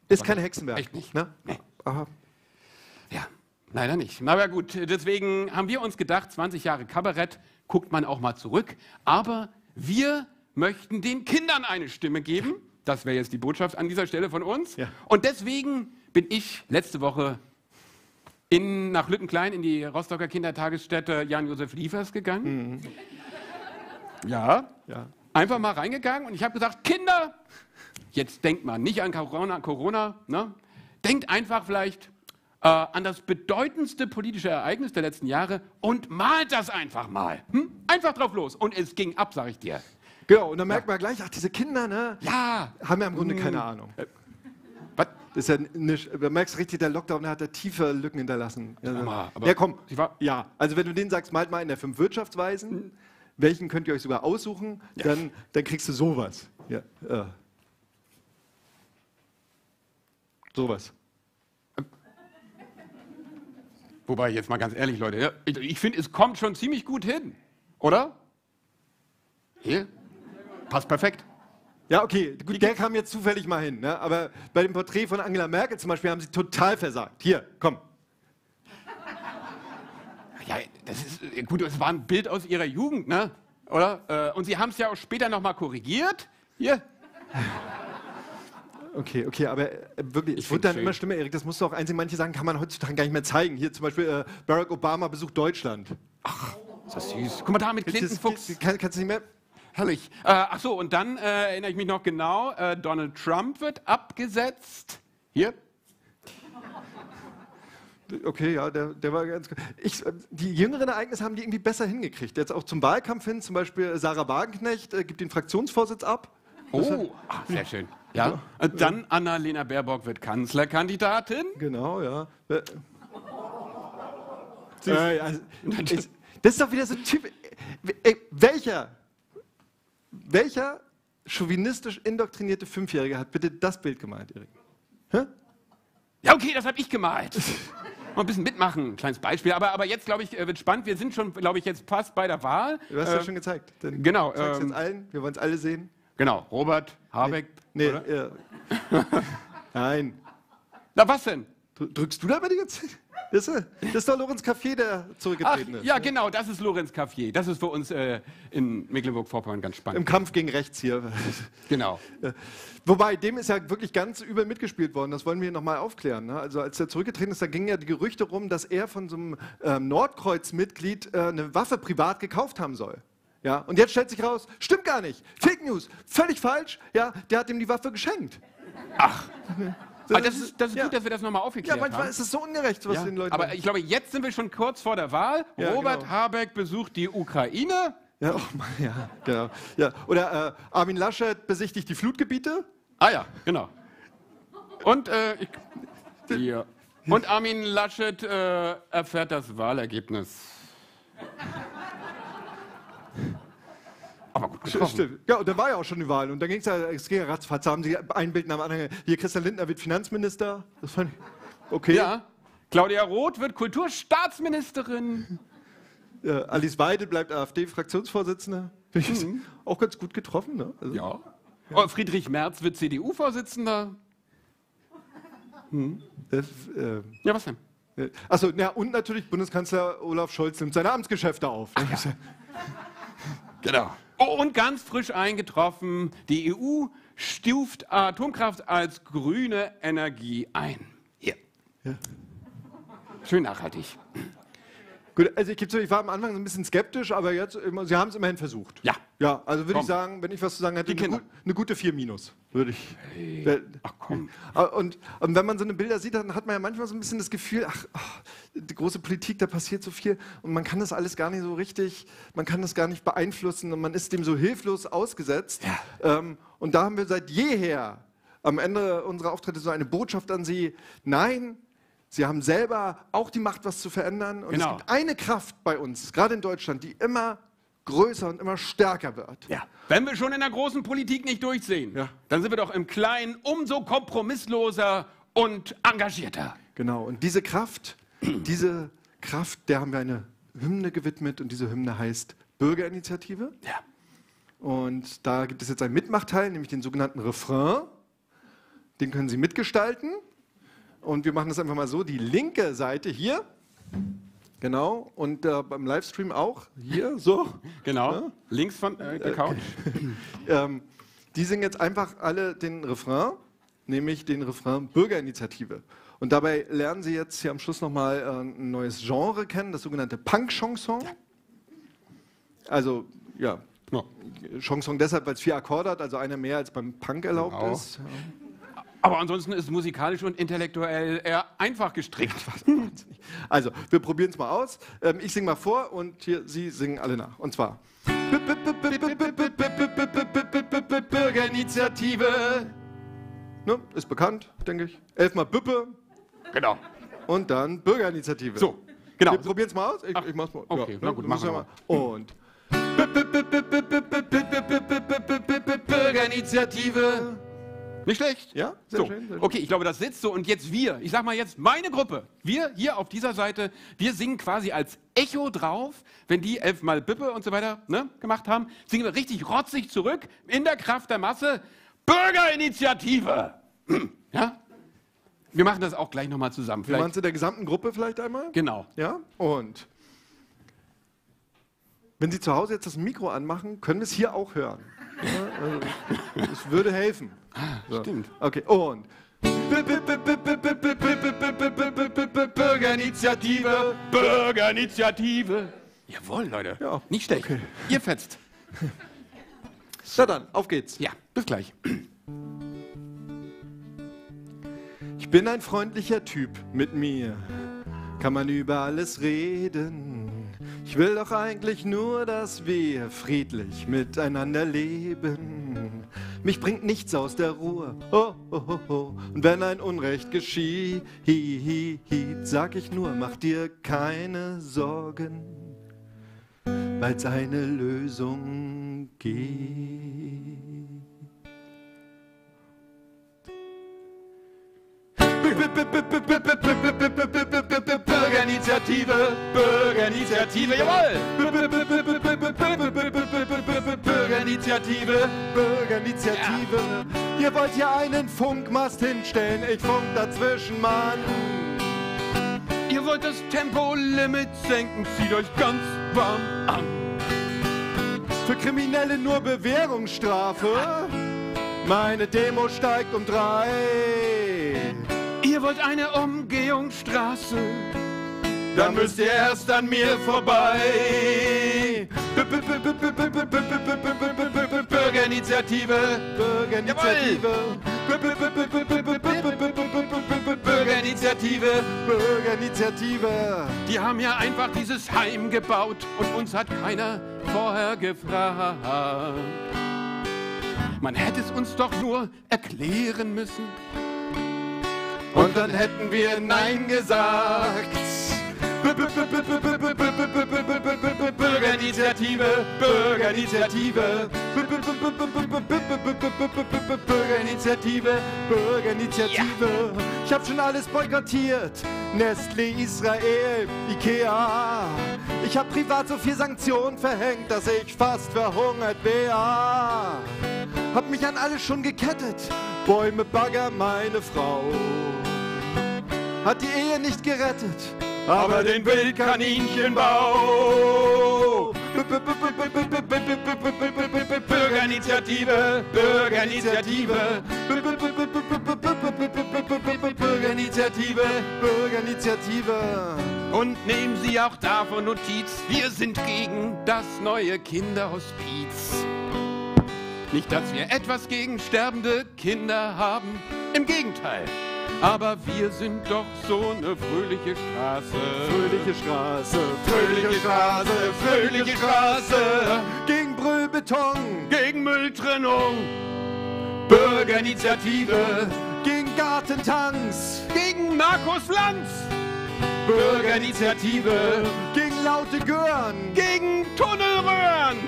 Ist kein Hexenwerk. Echt nicht? Ne? Aber Ja, leider nicht. Na ja, gut, deswegen haben wir uns gedacht, 20 Jahre Kabarett, guckt man auch mal zurück. Aber wir möchten den Kindern eine Stimme geben. Das wäre jetzt die Botschaft an dieser Stelle von uns. Ja. Und deswegen bin ich letzte Woche in, nach Lüttenklein in die Rostocker Kindertagesstätte Jan-Josef Liefers gegangen. Ja, ja. einfach mal reingegangen und ich habe gesagt, Kinder, jetzt denkt mal nicht an Corona, Corona ne? denkt einfach vielleicht äh, an das bedeutendste politische Ereignis der letzten Jahre und malt das einfach mal. Hm? Einfach drauf los. Und es ging ab, sag ich dir. Genau, und dann merkt man gleich, ach, diese Kinder, ne, Ja, haben ja im Grunde keine Ahnung. was? Das ist ja nicht, du merkst richtig, der Lockdown der hat da tiefe Lücken hinterlassen. Ja, mal, aber ja, komm. ja, also wenn du denen sagst, malt mal in der fünf Wirtschaftsweisen, welchen könnt ihr euch sogar aussuchen, dann, dann kriegst du sowas. Ja, äh. Sowas. Wobei, jetzt mal ganz ehrlich, Leute, ja, ich, ich finde, es kommt schon ziemlich gut hin. Oder? Hier? Passt perfekt. Ja, okay, gut, der kam jetzt zufällig mal hin, ne? aber bei dem Porträt von Angela Merkel zum Beispiel haben sie total versagt. Hier, komm. Ja, das ist äh, gut, es war ein Bild aus ihrer Jugend, ne? Oder? Äh, Und sie haben es ja auch später nochmal korrigiert. Hier. Okay, okay, aber äh, wirklich, es wird dann schön. immer schlimmer, Erik, das musst du auch einsehen. Manche Sachen kann man heutzutage gar nicht mehr zeigen. Hier zum Beispiel äh, Barack Obama besucht Deutschland. Ist das süß. Guck mal da mit Clinton Das- Fuchs. das- Kann, kannst du nicht mehr. Herrlich. Äh, ach so, und dann äh, erinnere ich mich noch genau, äh, Donald Trump wird abgesetzt. Hier. Okay, ja, der, der war ganz gut. Ich, äh, die jüngeren Ereignisse haben die irgendwie besser hingekriegt. Jetzt auch zum Wahlkampf hin, zum Beispiel Sarah Wagenknecht äh, gibt den Fraktionsvorsitz ab. Oh, ah, sehr schön. Ja. Und dann Annalena Baerbock wird Kanzlerkandidatin. Genau, ja. Äh, äh, also, ich, das ist doch wieder so typisch. Äh, welcher, welcher chauvinistisch indoktrinierte Fünfjährige hat bitte das Bild gemalt, Erik? Hä? Ja, okay, das habe ich gemalt. Mal ein bisschen mitmachen, ein kleines Beispiel. Aber, aber jetzt, glaube ich, äh, wird spannend. Wir sind schon, glaube ich, jetzt fast bei der Wahl. Du hast Äh, ja schon gezeigt. Dann genau, Zeig's ähm, jetzt allen. Wir wollen es alle sehen. Genau, Robert Habeck. Nee, oder? ja. Nein. Na, was denn? Dr- Drückst du da mal die ganze Zeit? Das ist, das ist doch Lorenz Café, der Ach, zurückgetreten ist. ja, genau, das ist Lorenz Caffier. Das ist für uns äh, in Mecklenburg-Vorpommern ganz Im spannend. Kampf gegen rechts hier. Genau. Wobei, dem ist ja wirklich ganz übel mitgespielt worden. Das wollen wir nochmal aufklären. Ne? Also als er zurückgetreten ist, da gingen ja die Gerüchte rum, dass er von so einem ähm, Nordkreuz-Mitglied äh, eine Waffe privat gekauft haben soll. Ja, und jetzt stellt sich raus, stimmt gar nicht. Fake News, völlig falsch. Ja, der hat ihm die Waffe geschenkt. Aber das ist, das ist ja. gut, dass wir das nochmal Ja, aufgeklärt manchmal haben. ist es so ungerecht, was Ja, den Leuten. aber ich glaube, jetzt sind wir schon kurz vor der Wahl. Ja, Robert genau. Habeck besucht die Ukraine. ja, oh Mann, ja, genau. Ja. Oder äh, Armin Laschet besichtigt die Flutgebiete. Ah ja, genau. Und, äh, ich, ja. Und Armin Laschet äh, erfährt das Wahlergebnis. Aber gut getroffen. Stimmt. Ja, und da war ja auch schon die Wahl. Und dann ging's ja, es ging ja ratzfatz. Haben sie ein Bild nach dem anderen. Hier, Christian Lindner wird Finanzminister. Das fand ich okay. Ja. Claudia Roth wird Kulturstaatsministerin. Äh, Alice Weidel bleibt AfD-Fraktionsvorsitzende. Mhm. auch ganz gut getroffen. Ne? Also, Ja. Oh, Friedrich Merz wird CDU-Vorsitzender. das, äh, Ja, was denn? äh, achso, ja, und natürlich Bundeskanzler Olaf Scholz nimmt seine Amtsgeschäfte auf. Ne? Genau. Oh, und ganz frisch eingetroffen, die EU stuft Atomkraft als grüne Energie ein. Hier. Ja. Schön nachhaltig. Gut, also ich gebe zu, ich war am Anfang ein bisschen skeptisch, aber jetzt, sie haben es immerhin versucht. Ja. Ja, also würde ich sagen, wenn ich was zu sagen hätte, eine, eine gute 4 minus, würde ich. Wer- Ach komm. Ah, Und, und wenn man so eine Bilder sieht, dann hat man ja manchmal so ein bisschen das Gefühl, ach, ach, die große Politik, da passiert so viel und man kann das alles gar nicht so richtig, man kann das gar nicht beeinflussen und man ist dem so hilflos ausgesetzt. Ähm, und da haben wir seit jeher am Ende unserer Auftritte so eine Botschaft an Sie. Nein, Sie haben selber auch die Macht, was zu verändern. Und Genau. es gibt eine Kraft bei uns, gerade in Deutschland, die immer größer und immer stärker wird. Ja. Wenn wir schon in der großen Politik nicht durchsehen, Ja. dann sind wir doch im Kleinen umso kompromissloser und engagierter. Genau, und diese Kraft, diese Kraft, der haben wir eine Hymne gewidmet und diese Hymne heißt Bürgerinitiative. Ja. Und da gibt es jetzt einen Mitmachteil, nämlich den sogenannten Refrain. Den können Sie mitgestalten. Und wir machen das einfach mal so: die linke Seite hier, genau, und äh, beim Livestream auch hier, so. Genau. Links von äh, der Couch. Ähm, die singen jetzt einfach alle den Refrain, nämlich den Refrain Bürgerinitiative. Und dabei lernen Sie jetzt hier am Schluss nochmal äh, ein neues Genre kennen, das sogenannte Punk-Chanson. Also, ja, Ja. Chanson deshalb, weil es vier Akkorde hat, also einer mehr als beim Punk erlaubt Genau. ist. Aber ansonsten ist es musikalisch und intellektuell eher einfach gestrickt. Also, wir probieren es mal aus. Ähm, ich singe mal vor und hier, Sie singen alle nach. Und zwar. Bürgerinitiative. Ne, ist bekannt, denke ich. Elfmal Büppe Genau. und dann Bürgerinitiative. So, genau. Wir probieren es mal aus. Ich, ich mach's mal. okay, na gut, machen ja mal. Und. Bürgerinitiative. Nicht schlecht. Ja, sehr So, schön. Sehr schön. okay, ich glaube, das sitzt so. Und jetzt wir, ich sag mal jetzt meine Gruppe, wir hier auf dieser Seite, wir singen quasi als Echo drauf, wenn die elfmal Bippe und so weiter ne, gemacht haben, singen wir richtig rotzig zurück, in der Kraft der Masse, Bürgerinitiative. Ja? Wir machen das auch gleich nochmal zusammen. Vielleicht. Meinst du der gesamten Gruppe vielleicht einmal? Genau. Ja, und wenn Sie zu Hause jetzt das Mikro anmachen, können wir es hier auch hören. Also, es würde helfen. So. Stimmt. Okay, und. Bürgerinitiative. Bürgerinitiative. Jawohl, Leute. Ja, Nicht schlecht. Ihr fetzt. Na dann, auf geht's. Ja, bis gleich. Ich bin ein freundlicher Typ mit mir. Kann man über alles reden. Ich will doch eigentlich nur, dass wir friedlich miteinander leben. Mich bringt nichts aus der Ruhe. Oh, oh, oh, oh. Und wenn ein Unrecht geschieht, sag ich nur, mach dir keine Sorgen, weil's eine Lösung gibt. Bürgerinitiative, Bürgerinitiative, jawohl. Bürgerinitiative, Bürgerinitiative. Ihr wollt hier einen Funkmast hinstellen, ich funk dazwischen, Mann. Ihr wollt das Tempolimit senken, zieht euch ganz warm an. Für Kriminelle nur Bewährungsstrafe. Meine Demo steigt um drei. Ihr wollt eine Umgehungsstraße, Dann müsst ihr erst an mir vorbei. Bürgerinitiative, Bürgerinitiative, Bürgerinitiative, Bürgerinitiative. die haben ja einfach dieses Heim gebaut und uns hat keiner vorher gefragt. Man hätte es uns doch nur erklären müssen. Und dann hätten wir Nein gesagt. Bürgerinitiative, Bürgerinitiative, Bürgerinitiative, Bürgerinitiative. Ich hab schon alles boykottiert. Nestle, Israel, Ikea. Ich hab privat so viel Sanktionen verhängt, dass ich fast verhungert wär. Hab mich an alles schon gekettet. Bäume, Bagger, meine Frau. Hat die Ehe nicht gerettet, aber den Wildkaninchenbau. Bürgerinitiative, Bürgerinitiative, Bürgerinitiative, Bürgerinitiative. Und nehmen Sie auch davon Notiz, wir sind gegen das neue Kinderhospiz. Nicht, dass wir etwas gegen sterbende Kinder haben, im Gegenteil. Aber wir sind doch so eine fröhliche Straße. Fröhliche Straße, Fröhliche Straße, fröhliche Straße. gegen Brüllbeton, Gegen Mülltrennung. Bürgerinitiative. gegen Gartentanks, Gegen Markus Lanz. Bürgerinitiative. gegen laute Gören, Gegen Tunnelröhren.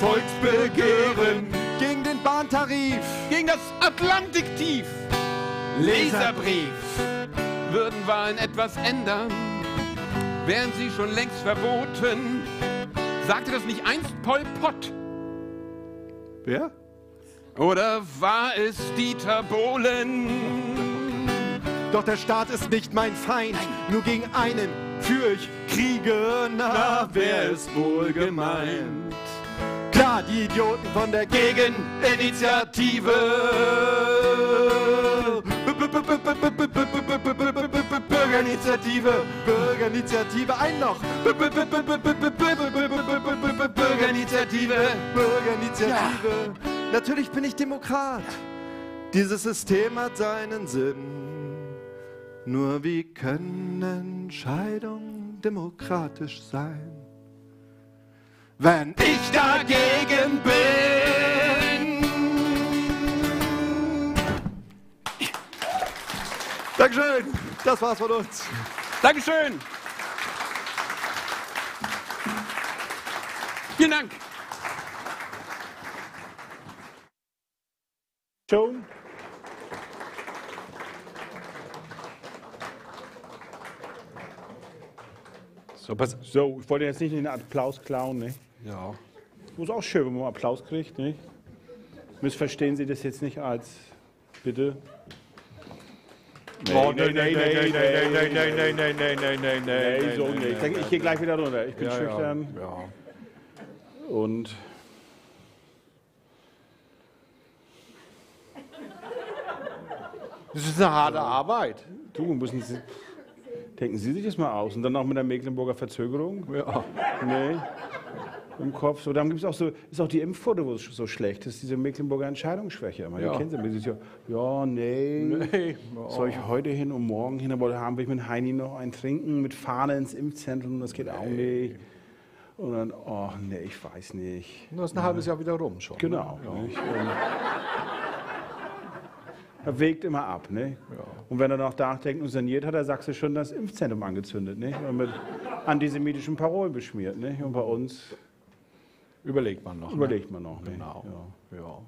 Volksbegehren. gegen den Bahntarif, Gegen das Atlantiktief. Leserbrief. Würden Wahlen etwas ändern, wären sie schon längst verboten. Sagte das nicht einst Pol Pot? Wer? Oder war es Dieter Bohlen? Doch der Staat ist nicht mein Feind, nur gegen einen führe ich Kriege. Na, wer ist wohl gemeint? Klar, die Idioten von der Gegeninitiative. Bürgerinitiative, Bürgerinitiative, ein noch. Bürgerinitiative. Bürgerinitiative. Natürlich bin ich Demokrat. Dieses System hat seinen Sinn. Nur wie können Entscheidungen demokratisch sein? Wenn ich dagegen bin. Dankeschön. Das war's von uns. Dankeschön. Vielen Dank. Schon? So, pass, So, ich wollte jetzt nicht den Applaus klauen, ne? ja. Ist auch schön, wenn man Applaus kriegt, ne? Missverstehen Sie das jetzt nicht als, bitte? Oh, nee, nee, nee, nee, nee, nee, nee, nee, nee, nee, nee, nee, Nee, so nicht. Ich, denke, ich gehe gleich wieder runter. Ich bin schüchtern Ja. und Das ist eine harte Arbeit. du, müssen Sie, denken Sie sich das mal aus. Und dann auch mit der Mecklenburger Verzögerung? Ja. Nee. Im Kopf. So, dann gibt es auch so, ist auch die Impfquote wo es so schlecht ist, diese Mecklenburger Entscheidungsschwäche. immer. Ja. Die kennen Sie. Ja, ja, nee. Nee. Soll ich heute hin und morgen hin, aber da haben wir mit Heini noch ein Trinken mit Fahne ins Impfzentrum, das geht auch nicht. Und dann, oh nee, ich weiß nicht. Das ist ein halbes Jahr wieder rum schon. Genau. Ne? Nicht? Und er wägt immer ab. Ne? Und wenn er noch nachdenkt und saniert, hat der Sachse schon das Impfzentrum angezündet. Nicht? Und mit antisemitischen Parolen beschmiert. Nicht? Und bei uns Überlegt man noch. überlegt man noch. Ne? Genau. Ja. Ja.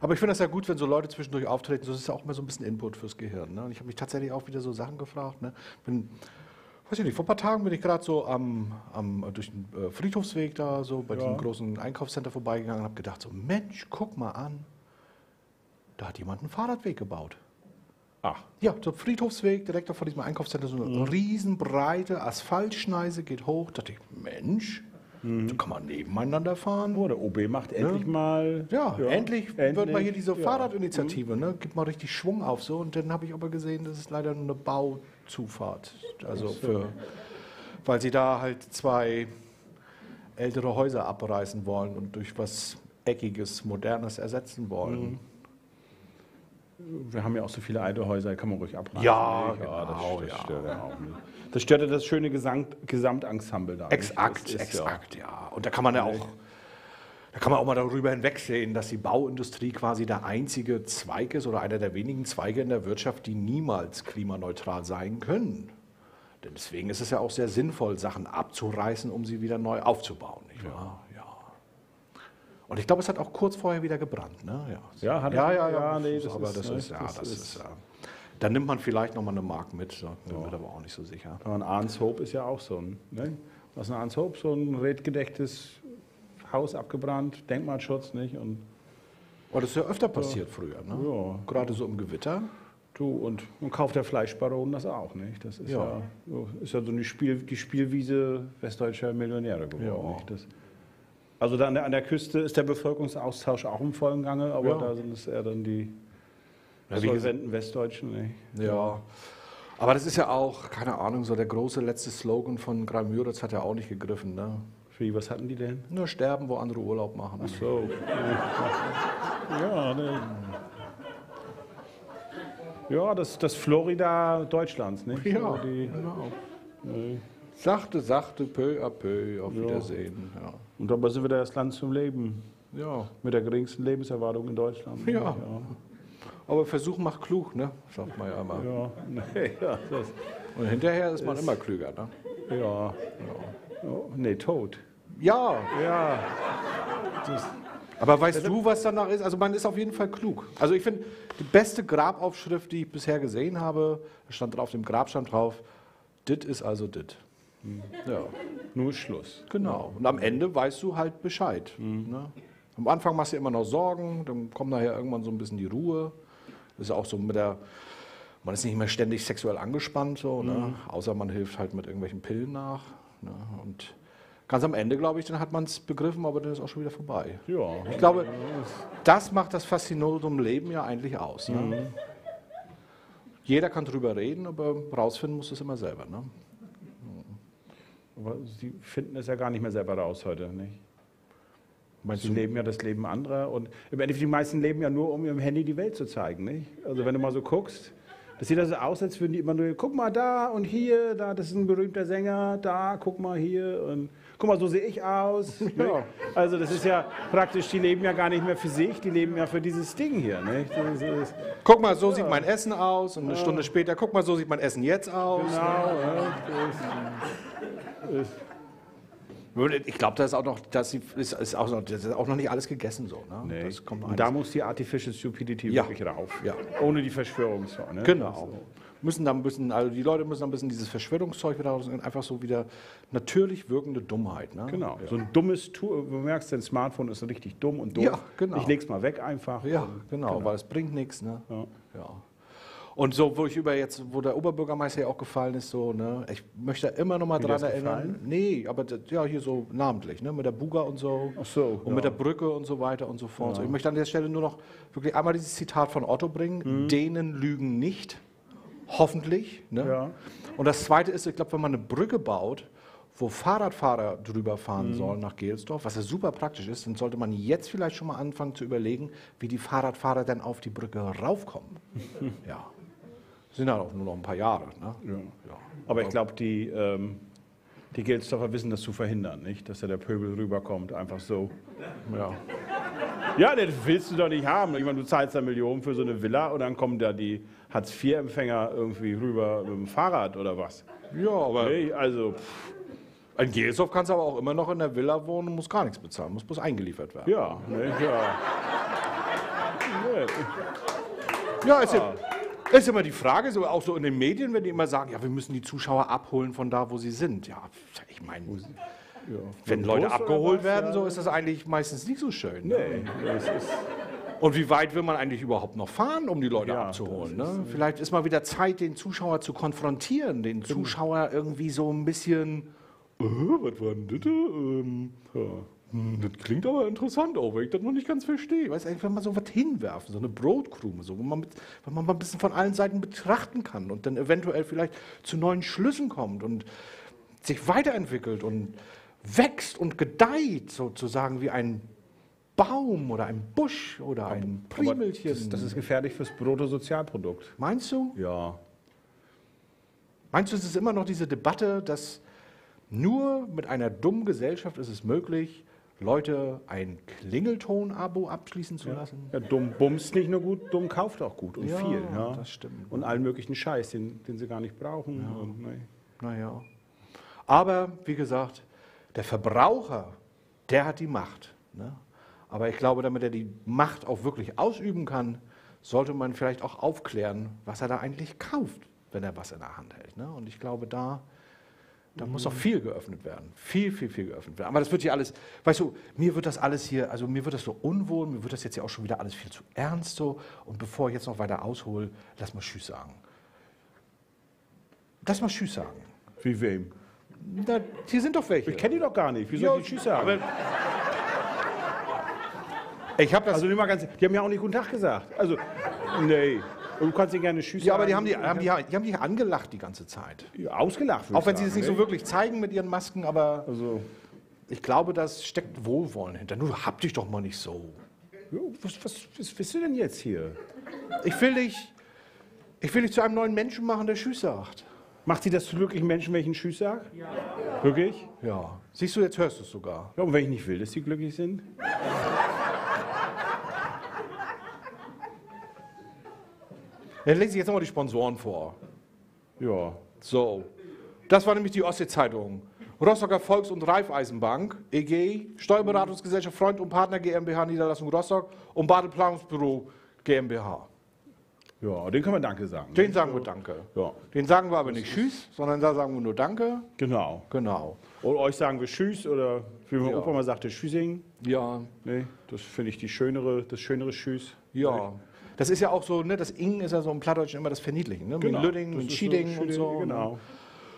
Aber ich finde das ja gut, wenn so Leute zwischendurch auftreten. Das ist ja auch immer so ein bisschen Input fürs Gehirn. Ne? Und ich habe mich tatsächlich auch wieder so Sachen gefragt. Ne? Bin, weiß ich nicht, vor ein paar Tagen bin ich gerade so am, am, durch den äh, Friedhofsweg da, so bei diesem großen Einkaufscenter vorbeigegangen und habe gedacht, so Mensch, guck mal an, da hat jemand einen Fahrradweg gebaut. Ach, Ja, der Friedhofsweg direkt vor diesem Einkaufscenter, so eine riesenbreite Asphaltschneise geht hoch. Da dachte ich, Mensch, so kann man nebeneinander fahren. oh, der OB macht endlich mal. Ja, endlich, wird mal hier endlich, diese ja. Fahrradinitiative, ne? gibt mal richtig Schwung auf so. Und dann habe ich aber gesehen, das ist leider nur eine Bauzufahrt. Also für, weil sie da halt zwei ältere Häuser abreißen wollen und durch was Eckiges, Modernes ersetzen wollen. Wir haben ja auch so viele alte Häuser, kann man ruhig abreißen. Ja, nicht? genau, das, das ja. stört ja auch nicht. Das stört ja das schöne Gesamt, Gesamtensemble da. Exakt, exakt, ja. Und da kann man ja auch, da kann man auch mal darüber hinwegsehen, dass die Bauindustrie quasi der einzige Zweig ist oder einer der wenigen Zweige in der Wirtschaft, die niemals klimaneutral sein können. Denn deswegen ist es ja auch sehr sinnvoll, Sachen abzureißen, um sie wieder neu aufzubauen. Nicht wahr? Und ich glaube, es hat auch kurz vorher wieder gebrannt. Ne? Ja, Ja, hat ja, ja, ja, Ja, nee, das aber ist- das ne, ist, ja, das das ist- ja. Dann nimmt man vielleicht nochmal eine Mark mit, so, bin mir aber auch nicht so sicher. Aber ein Arnshoop ist ja auch so ein. Ne? Was ist ein Arnshoop? So ein redgedecktes Haus abgebrannt, Denkmalschutz, nicht? Und Aber das ist ja öfter passiert früher, ne? Ja. Gerade so im Gewitter. du, und, und kauft der Fleischbaron das auch, nicht? Das ist ja, ist ja so eine Spiel, die Spielwiese westdeutscher Millionäre geworden. Ja. Nicht? Das, also da an der, an der Küste ist der Bevölkerungsaustausch auch im vollen Gange, aber Ja. da sind es eher dann die Ja, solventen Westdeutschen. Nicht? Ja. Aber das ist ja auch, keine Ahnung, so der große letzte Slogan von Graal-Müritz hat ja auch nicht gegriffen, ne? Wie, was hatten die denn? Nur sterben, wo andere Urlaub machen. So. Ja, ne. Ja, das, das Florida Deutschlands, nicht? Ja, So die, genau. ne. Sachte, sachte, peu à peu, auf Wiedersehen. Ja. Und dabei sind wir das Land zum Leben. ja. Mit der geringsten Lebenserwartung in Deutschland. Ja. Aber Versuch macht klug, ne? Sagt man ja immer. Ja, nee, ja, das, Und hinterher ist man immer klüger, ne? ja. ja. Oh, nee, tot. Ja, Ja. aber weißt du, was danach ist? Also man ist auf jeden Fall klug. Also ich finde, die beste Grabaufschrift, die ich bisher gesehen habe, stand drauf dem Grabstand drauf, dit ist also dit. Ja, Nur Schluss. genau. Und am Ende weißt du halt Bescheid. Ne? Am Anfang machst du immer noch Sorgen, dann kommt nachher irgendwann so ein bisschen die Ruhe. Das ist auch so mit der, man ist nicht mehr ständig sexuell angespannt, so, ne? außer man hilft halt mit irgendwelchen Pillen nach. Ne? Und ganz am Ende, glaube ich, dann hat man es begriffen, aber dann ist auch schon wieder vorbei. Ja. Ich glaube, das macht das Faszinosum Leben ja eigentlich aus. Ne? Jeder kann drüber reden, aber rausfinden muss es immer selber. Aber sie finden es ja gar nicht mehr selber raus heute, nicht? Meinst Sie du? leben ja das Leben anderer und im Endeffekt die meisten leben ja nur, um ihrem Handy die Welt zu zeigen, nicht? Also wenn du mal so guckst, das sieht also aus, als würden die immer nur, guck mal da und hier, da, das ist ein berühmter Sänger, da, guck mal hier und guck mal, so sehe ich aus. nicht? Also das ist ja praktisch, die leben ja gar nicht mehr für sich, die leben ja für dieses Ding hier, nicht? Das ist, Guck mal, so sieht mein Essen aus. Und eine Stunde später, guck mal, so sieht mein Essen jetzt aus. genau, ja, Ich glaube, das ist auch noch, das ist, ist auch noch, das ist auch noch nicht alles gegessen so. Ne? nee. Das kommt und da muss die Artificial Stupidity Ja. wirklich rauf. Ja. Ohne die Verschwörungszeug. Ne? Genau. Also, Müssen dann ein bisschen, also die Leute müssen dann ein bisschen dieses Verschwörungszeug wieder raus, einfach so wieder natürlich wirkende Dummheit. Ne? Genau, so ein dummes Tool. Du merkst, dein Smartphone ist richtig dumm und doof. Ja, genau. Ich leg's mal weg einfach. Ja, Und- genau, weil es bringt nichts. Ne? Ja. Ja. Und so, wo ich über jetzt, wo der Oberbürgermeister ja auch gefallen ist, so, ne, ich möchte immer noch mal Wie, dran erinnern. Nee, aber das, ja, hier so namentlich, ne, mit der Buga und so. Ach so, Und ja. mit der Brücke und so weiter und so fort. So, ich möchte an der Stelle nur noch wirklich einmal dieses Zitat von Otto bringen: Mhm. Denen lügen nicht. Hoffentlich. Ne? Ja. Und das zweite ist, ich glaube, wenn man eine Brücke baut, wo Fahrradfahrer drüber fahren sollen nach Gelsdorf, was ja super praktisch ist, dann sollte man jetzt vielleicht schon mal anfangen zu überlegen, wie die Fahrradfahrer dann auf die Brücke raufkommen. ja. Sind ja auch nur noch ein paar Jahre. Ne? Ja. Ja. Aber ich glaube, die, ähm, die Gelsdorfer wissen das zu verhindern, nicht? Dass da der Pöbel rüberkommt, einfach so. Ja. Ja, das willst du doch nicht haben. Ich meine, du zahlst da Millionen für so eine Villa und dann kommen da die Hartz-IV-Empfänger irgendwie rüber mit dem Fahrrad oder was. ja, aber Nee, also, pff, in Gelsdorf kannst du aber auch immer noch in der Villa wohnen und musst gar nichts bezahlen, musst bloß eingeliefert werden. ja, ne, ja. Nee. Ja, ist ja, ist immer die Frage, so, auch so in den Medien, wenn die immer sagen, ja, wir müssen die Zuschauer abholen von da, wo sie sind. Ja, ich meine, Ja. wenn Leute abgeholt was? werden, Ja. so ist das eigentlich meistens nicht so schön. Ne? Nee, ist, Und wie weit will man eigentlich überhaupt noch fahren, um die Leute Ja, abzuholen? Ne? Vielleicht ist mal wieder Zeit, den Zuschauer zu konfrontieren, den Zuschauer irgendwie so ein bisschen, äh, was war denn das? Ähm, hm, das klingt aber interessant, auch wenn ich das noch nicht ganz verstehe. Weißt du, wenn man so was hinwerfen, so eine Brotkrume, so, wo man, mit, wenn man mal ein bisschen von allen Seiten betrachten kann und dann eventuell vielleicht zu neuen Schlüssen kommt und sich weiterentwickelt und wächst und gedeiht, sozusagen wie ein Baum oder ein Busch oder ein aber Primelchen. das, das ist gefährlich fürs Bruttosozialprodukt. Meinst du? Ja. Meinst du, es ist immer noch diese Debatte, dass nur mit einer dummen Gesellschaft ist es möglich, Leute ein Klingelton-Abo abschließen zu lassen? ja. Dumm bumst nicht nur gut, dumm kauft auch gut und Ja, viel. Ja. das stimmt. Und allen möglichen Scheiß, den, den sie gar nicht brauchen. Und, nee. naja. Aber wie gesagt, der Verbraucher, der hat die Macht. Ne? Aber ich glaube, damit er die Macht auch wirklich ausüben kann, sollte man vielleicht auch aufklären, was er da eigentlich kauft, wenn er was in der Hand hält. Ne? Und ich glaube, da, da muss noch viel geöffnet werden. Viel, viel, viel geöffnet werden. Aber das wird hier alles, weißt du, mir wird das alles hier, also mir wird das so unwohl, mir wird das jetzt ja auch schon wieder alles viel zu ernst so. Und bevor ich jetzt noch weiter aushole, lass mal Tschüss sagen. Lass mal Tschüss sagen. Wie wem? Na, hier sind doch welche. Ich kenne die doch gar nicht. Wie soll ich Tschüss sagen? Ich habe das. Also, nimm mal ganz, die haben ja auch nicht Guten Tag gesagt. Also, nee. Du kannst ihnen gerne Tschüss ja, aber die haben die, haben die, die haben die angelacht die ganze Zeit. Ja, Ausgelacht. Auch wenn sie es nicht so wirklich zeigen mit ihren Masken, aber ne? Also, ich glaube, das steckt Wohlwollen hinter. Du hab dich doch mal nicht so. was, was, was bist du denn jetzt hier? Ich will dich, ich will dich zu einem neuen Menschen machen, der Tschüss sagt. Macht sie das zu glücklichen Menschen, wenn ich einen Tschüss sage? Ja. Wirklich? Ja. Siehst du, jetzt hörst du es sogar. Ja, und wenn ich nicht will, dass sie glücklich sind? Dann lese ich jetzt nochmal die Sponsoren vor. Ja. So. Das war nämlich die Ostsee-Zeitung. Rostocker Volks- und Raiffeisenbank, EG, Steuerberatungsgesellschaft Freund und Partner GmbH Niederlassung Rostock und Badeplanungsbüro GmbH. Ja, den kann man Danke sagen. Den sagen wir Danke. Ja, Den sagen wir aber nicht Tschüss, sondern da sagen wir nur Danke. genau. Genau. Und euch sagen wir Tschüss oder wie mein Ja. Opa mal sagte, Tschüssing. Ja, Nee, das finde ich die schönere, das schönere Tschüss. ja. Das ist ja auch so, ne, das Ing ist ja so im Plattdeutschen immer das Verniedlichen, ne? Lüdding, das in ist Schieding so, und so. Genau.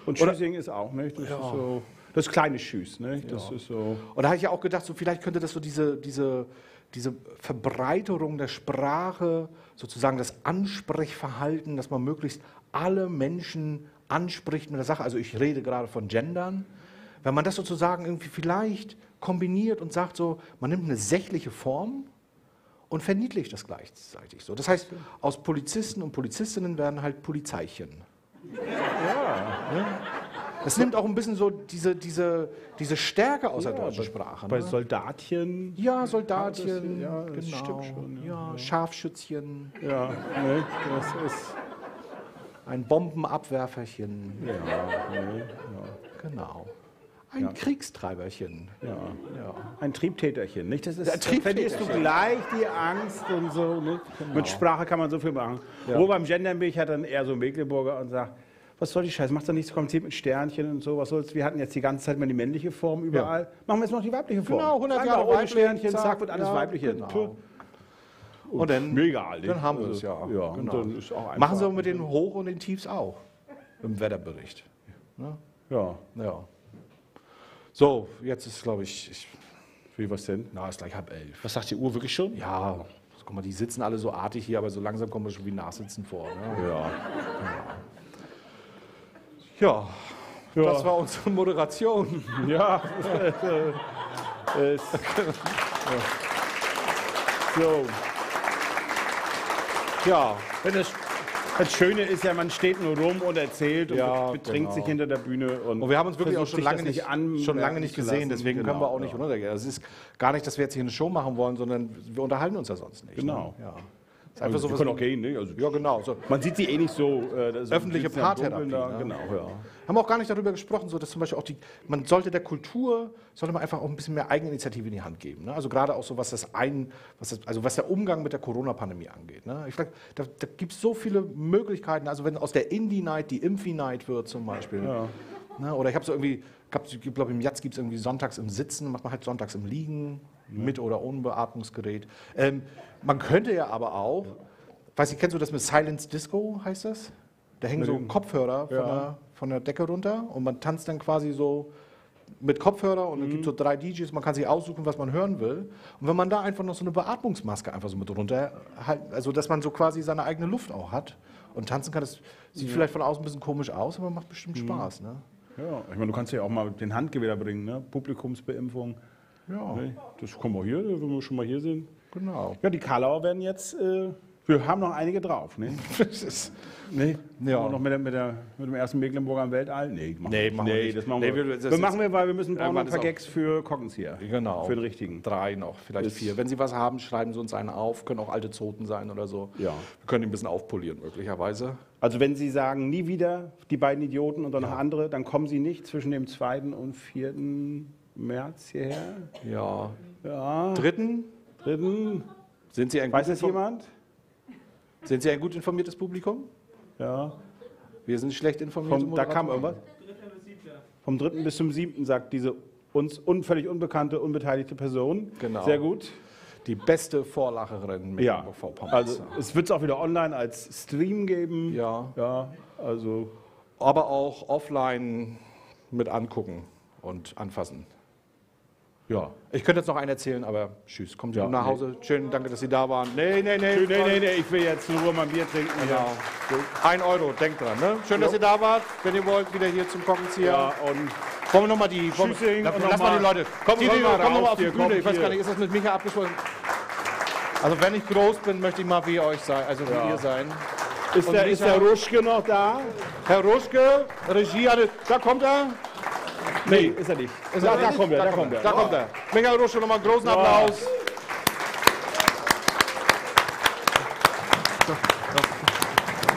Und Tschüssing ist auch, ne? Das Ja. ist so, das kleine Tschüss, ne? Das Ja. ist so. Und da habe ich ja auch gedacht, so vielleicht könnte das so diese, diese, diese Verbreiterung der Sprache, sozusagen das Ansprechverhalten, dass man möglichst alle Menschen anspricht mit der Sache. Also ich rede gerade von Gendern. Wenn man das sozusagen irgendwie vielleicht kombiniert und sagt so, man nimmt eine sächliche Form und verniedlicht das gleichzeitig so. Das heißt, aus Polizisten und Polizistinnen werden halt Polizeichen. Ja. Das nimmt auch ein bisschen so diese, diese, diese Stärke aus der Ja, deutschen bei- Sprache. Bei ne? Soldatchen. Ja, Soldatchen, Ja, das- ja, das genau. stimmt schon, ja. ja. Scharfschützchen, Ja, ne? Das ist. ein Bombenabwerferchen, Ja, ne? genau. Ein Kriegstreiberchen. ja. Ja. Ein Triebtäterchen, nicht? Das ist, Ja, da verlierst du gleich die Angst und so. Ne? Mit Sprache kann man so viel machen. Ja. Wo beim Gendern bin ich halt dann eher so Mecklenburger und sagt, was soll die Scheiße? Macht doch nicht so kompliziert mit Sternchen und so. Was soll's? Wir hatten jetzt die ganze Zeit mal die männliche Form überall. Machen wir jetzt noch die weibliche Form. Genau, 100 Sagen Jahre ohne Sternchen, zack, wird alles ja, weiblich. genau. Puh. Und dann, nicht? dann haben wir Also, es ja. Ja, und genau. Machen sie mit den Hoch- und den Tiefs auch im Wetterbericht. Ja, Ja. So, jetzt ist, glaube ich, ich, wie was denn? na, ist gleich halb elf. Was sagt die Uhr wirklich schon? Ja, guck mal, die sitzen alle so artig hier, aber so langsam kommen wir schon wie Nachsitzen vor. Ne? Ja. Ja, Ja. das war unsere Moderation. Ja. es, so. Ja, Wenn das, das Schöne ist ja, man steht nur rum und erzählt und Ja, betrinkt genau. sich hinter der Bühne. Und, Und wir haben uns wirklich auch schon lange das nicht, anmerken schon lange nicht gesehen, deswegen genau, können wir auch nicht ja. runtergehen. Es ist gar nicht, dass wir jetzt hier eine Show machen wollen, sondern wir unterhalten uns ja sonst nicht. Genau. Ne? Ja. Ist einfach Also, so wir können auch gehen, ne? Also, Ja, genau. So. Man sieht sie eh nicht so. Äh, so Öffentliche Paartherapie, ne? Genau, ja. Haben wir auch gar nicht darüber gesprochen, so dass zum Beispiel auch die, man sollte der Kultur, sollte man einfach auch ein bisschen mehr Eigeninitiative in die Hand geben. Ne? Also gerade auch so, was das ein, was das, also was der Umgang mit der Corona-Pandemie angeht. Ne? Ich frag, da, da gibt es so viele Möglichkeiten. Also wenn aus der Indie-Night die Impfi-Night wird zum Beispiel. Ja. Ne? Oder ich habe so irgendwie, ich glaube im Jatz gibt es irgendwie sonntags im Sitzen, macht man halt sonntags im Liegen, mit oder ohne Beatmungsgerät. Ähm, man könnte ja aber auch, weiß ich, kennst du das mit Silence Disco, heißt das? Da hängen so Kopfhörer von, Ja. der, von der Decke runter und man tanzt dann quasi so mit Kopfhörer und es gibt so drei DJs, man kann sich aussuchen, was man hören will. Und wenn man da einfach noch so eine Beatmungsmaske einfach so mit runter, halt, also dass man so quasi seine eigene Luft auch hat und tanzen kann, das sieht vielleicht von außen ein bisschen komisch aus, aber macht bestimmt Spaß. Ne? ja. Ich meine, du kannst ja auch mal den Handgewehr bringen, ne? Publikumsbeimpfung. Ja, Ne? Das kommen wir hier, wenn wir schon mal hier sind. genau. Ja, die Karlauer werden jetzt äh, Wir haben noch einige drauf. Ne? Das ist, Nee. Ja. Noch mit, der, mit, der, mit dem ersten Mecklenburger am Weltall? Nee, machen Nee, wir machen wir nee nicht. das machen Nee, wir. wir- das das machen wir, weil wir müssen brauchen ein paar Gags für Cockenzieher. genau. Für den richtigen. Drei noch, vielleicht Ist- vier. Wenn Sie was haben, schreiben Sie uns einen auf. Können auch alte Zoten sein oder so. Ja. Wir können ihn ein bisschen aufpolieren, möglicherweise. Also wenn Sie sagen, nie wieder die beiden Idioten und dann noch andere, dann kommen Sie nicht zwischen dem 2. und 4. März hierher. Ja. Ja. Dritten, Dritten. sind Sie ein, Weiß gut das jemand? sind Sie ein gut informiertes Publikum? Ja. Wir sind schlecht informierte Vom, da kam irgendwas? Vom 3. bis zum 7. sagt diese uns un, völlig unbekannte, unbeteiligte Person. Genau. Sehr gut. Die beste Vorlacherin Ja. Mecklenburg-Vorpommern. Also es wird es auch wieder online als Stream geben. Ja. Ja, also aber auch offline mit angucken und anfassen. Ja. Ich könnte jetzt noch einen erzählen, aber tschüss. Kommt Ja, nach nee. Hause. Schön, danke, dass Sie da waren. Nee, nee, nee. Nee, nee, nee, nee, ich will jetzt in Ruhe mein Bier trinken. Genau. Ein Euro, denkt dran. Ne? Schön, dass Jo. ihr da wart. Wenn ihr wollt, wieder hier zum Kockenzieher. Ja, und Wollen wir nochmal die. Wollen lass und lass noch mal die mal- Leute. Komm, die- komm, die mal, mal komm noch mal raus auf die Bühne. Ich weiß gar nicht, ist das mit Micha abgesprochen? Also, wenn ich groß bin, möchte ich mal wie euch sein, also wie Ja. ihr sein. ist Und der, ist der Ruschke noch da? Herr Ruschke, Regie, da kommt er. Nee, ist er nicht. Ist da, er da nicht? kommt er, da kommt er. Da kommt er. Michael Ruschke, nochmal einen großen Applaus.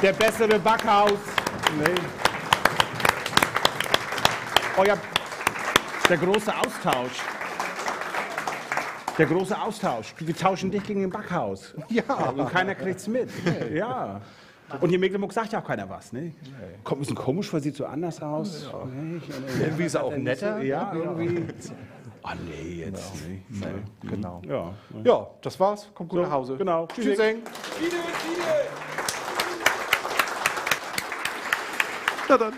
Der bessere Backhaus. Nee. Oh ja, der große Austausch. Der große Austausch. Wir tauschen dich gegen den Backhaus. Ja. Und keiner kriegt's mit. Ja. Und hier in Mecklenburg sagt ja auch keiner was. Ne? Kommt ein bisschen komisch, weil sieht so anders aus. Nicht? Und Irgendwie ist er auch netter. Ja, irgendwie. Ah, nee, jetzt nicht. Nee. Genau. Ja. Ja, das war's. Kommt gut So, nach Hause. genau. Tschüss. Tschüssing. Na dann.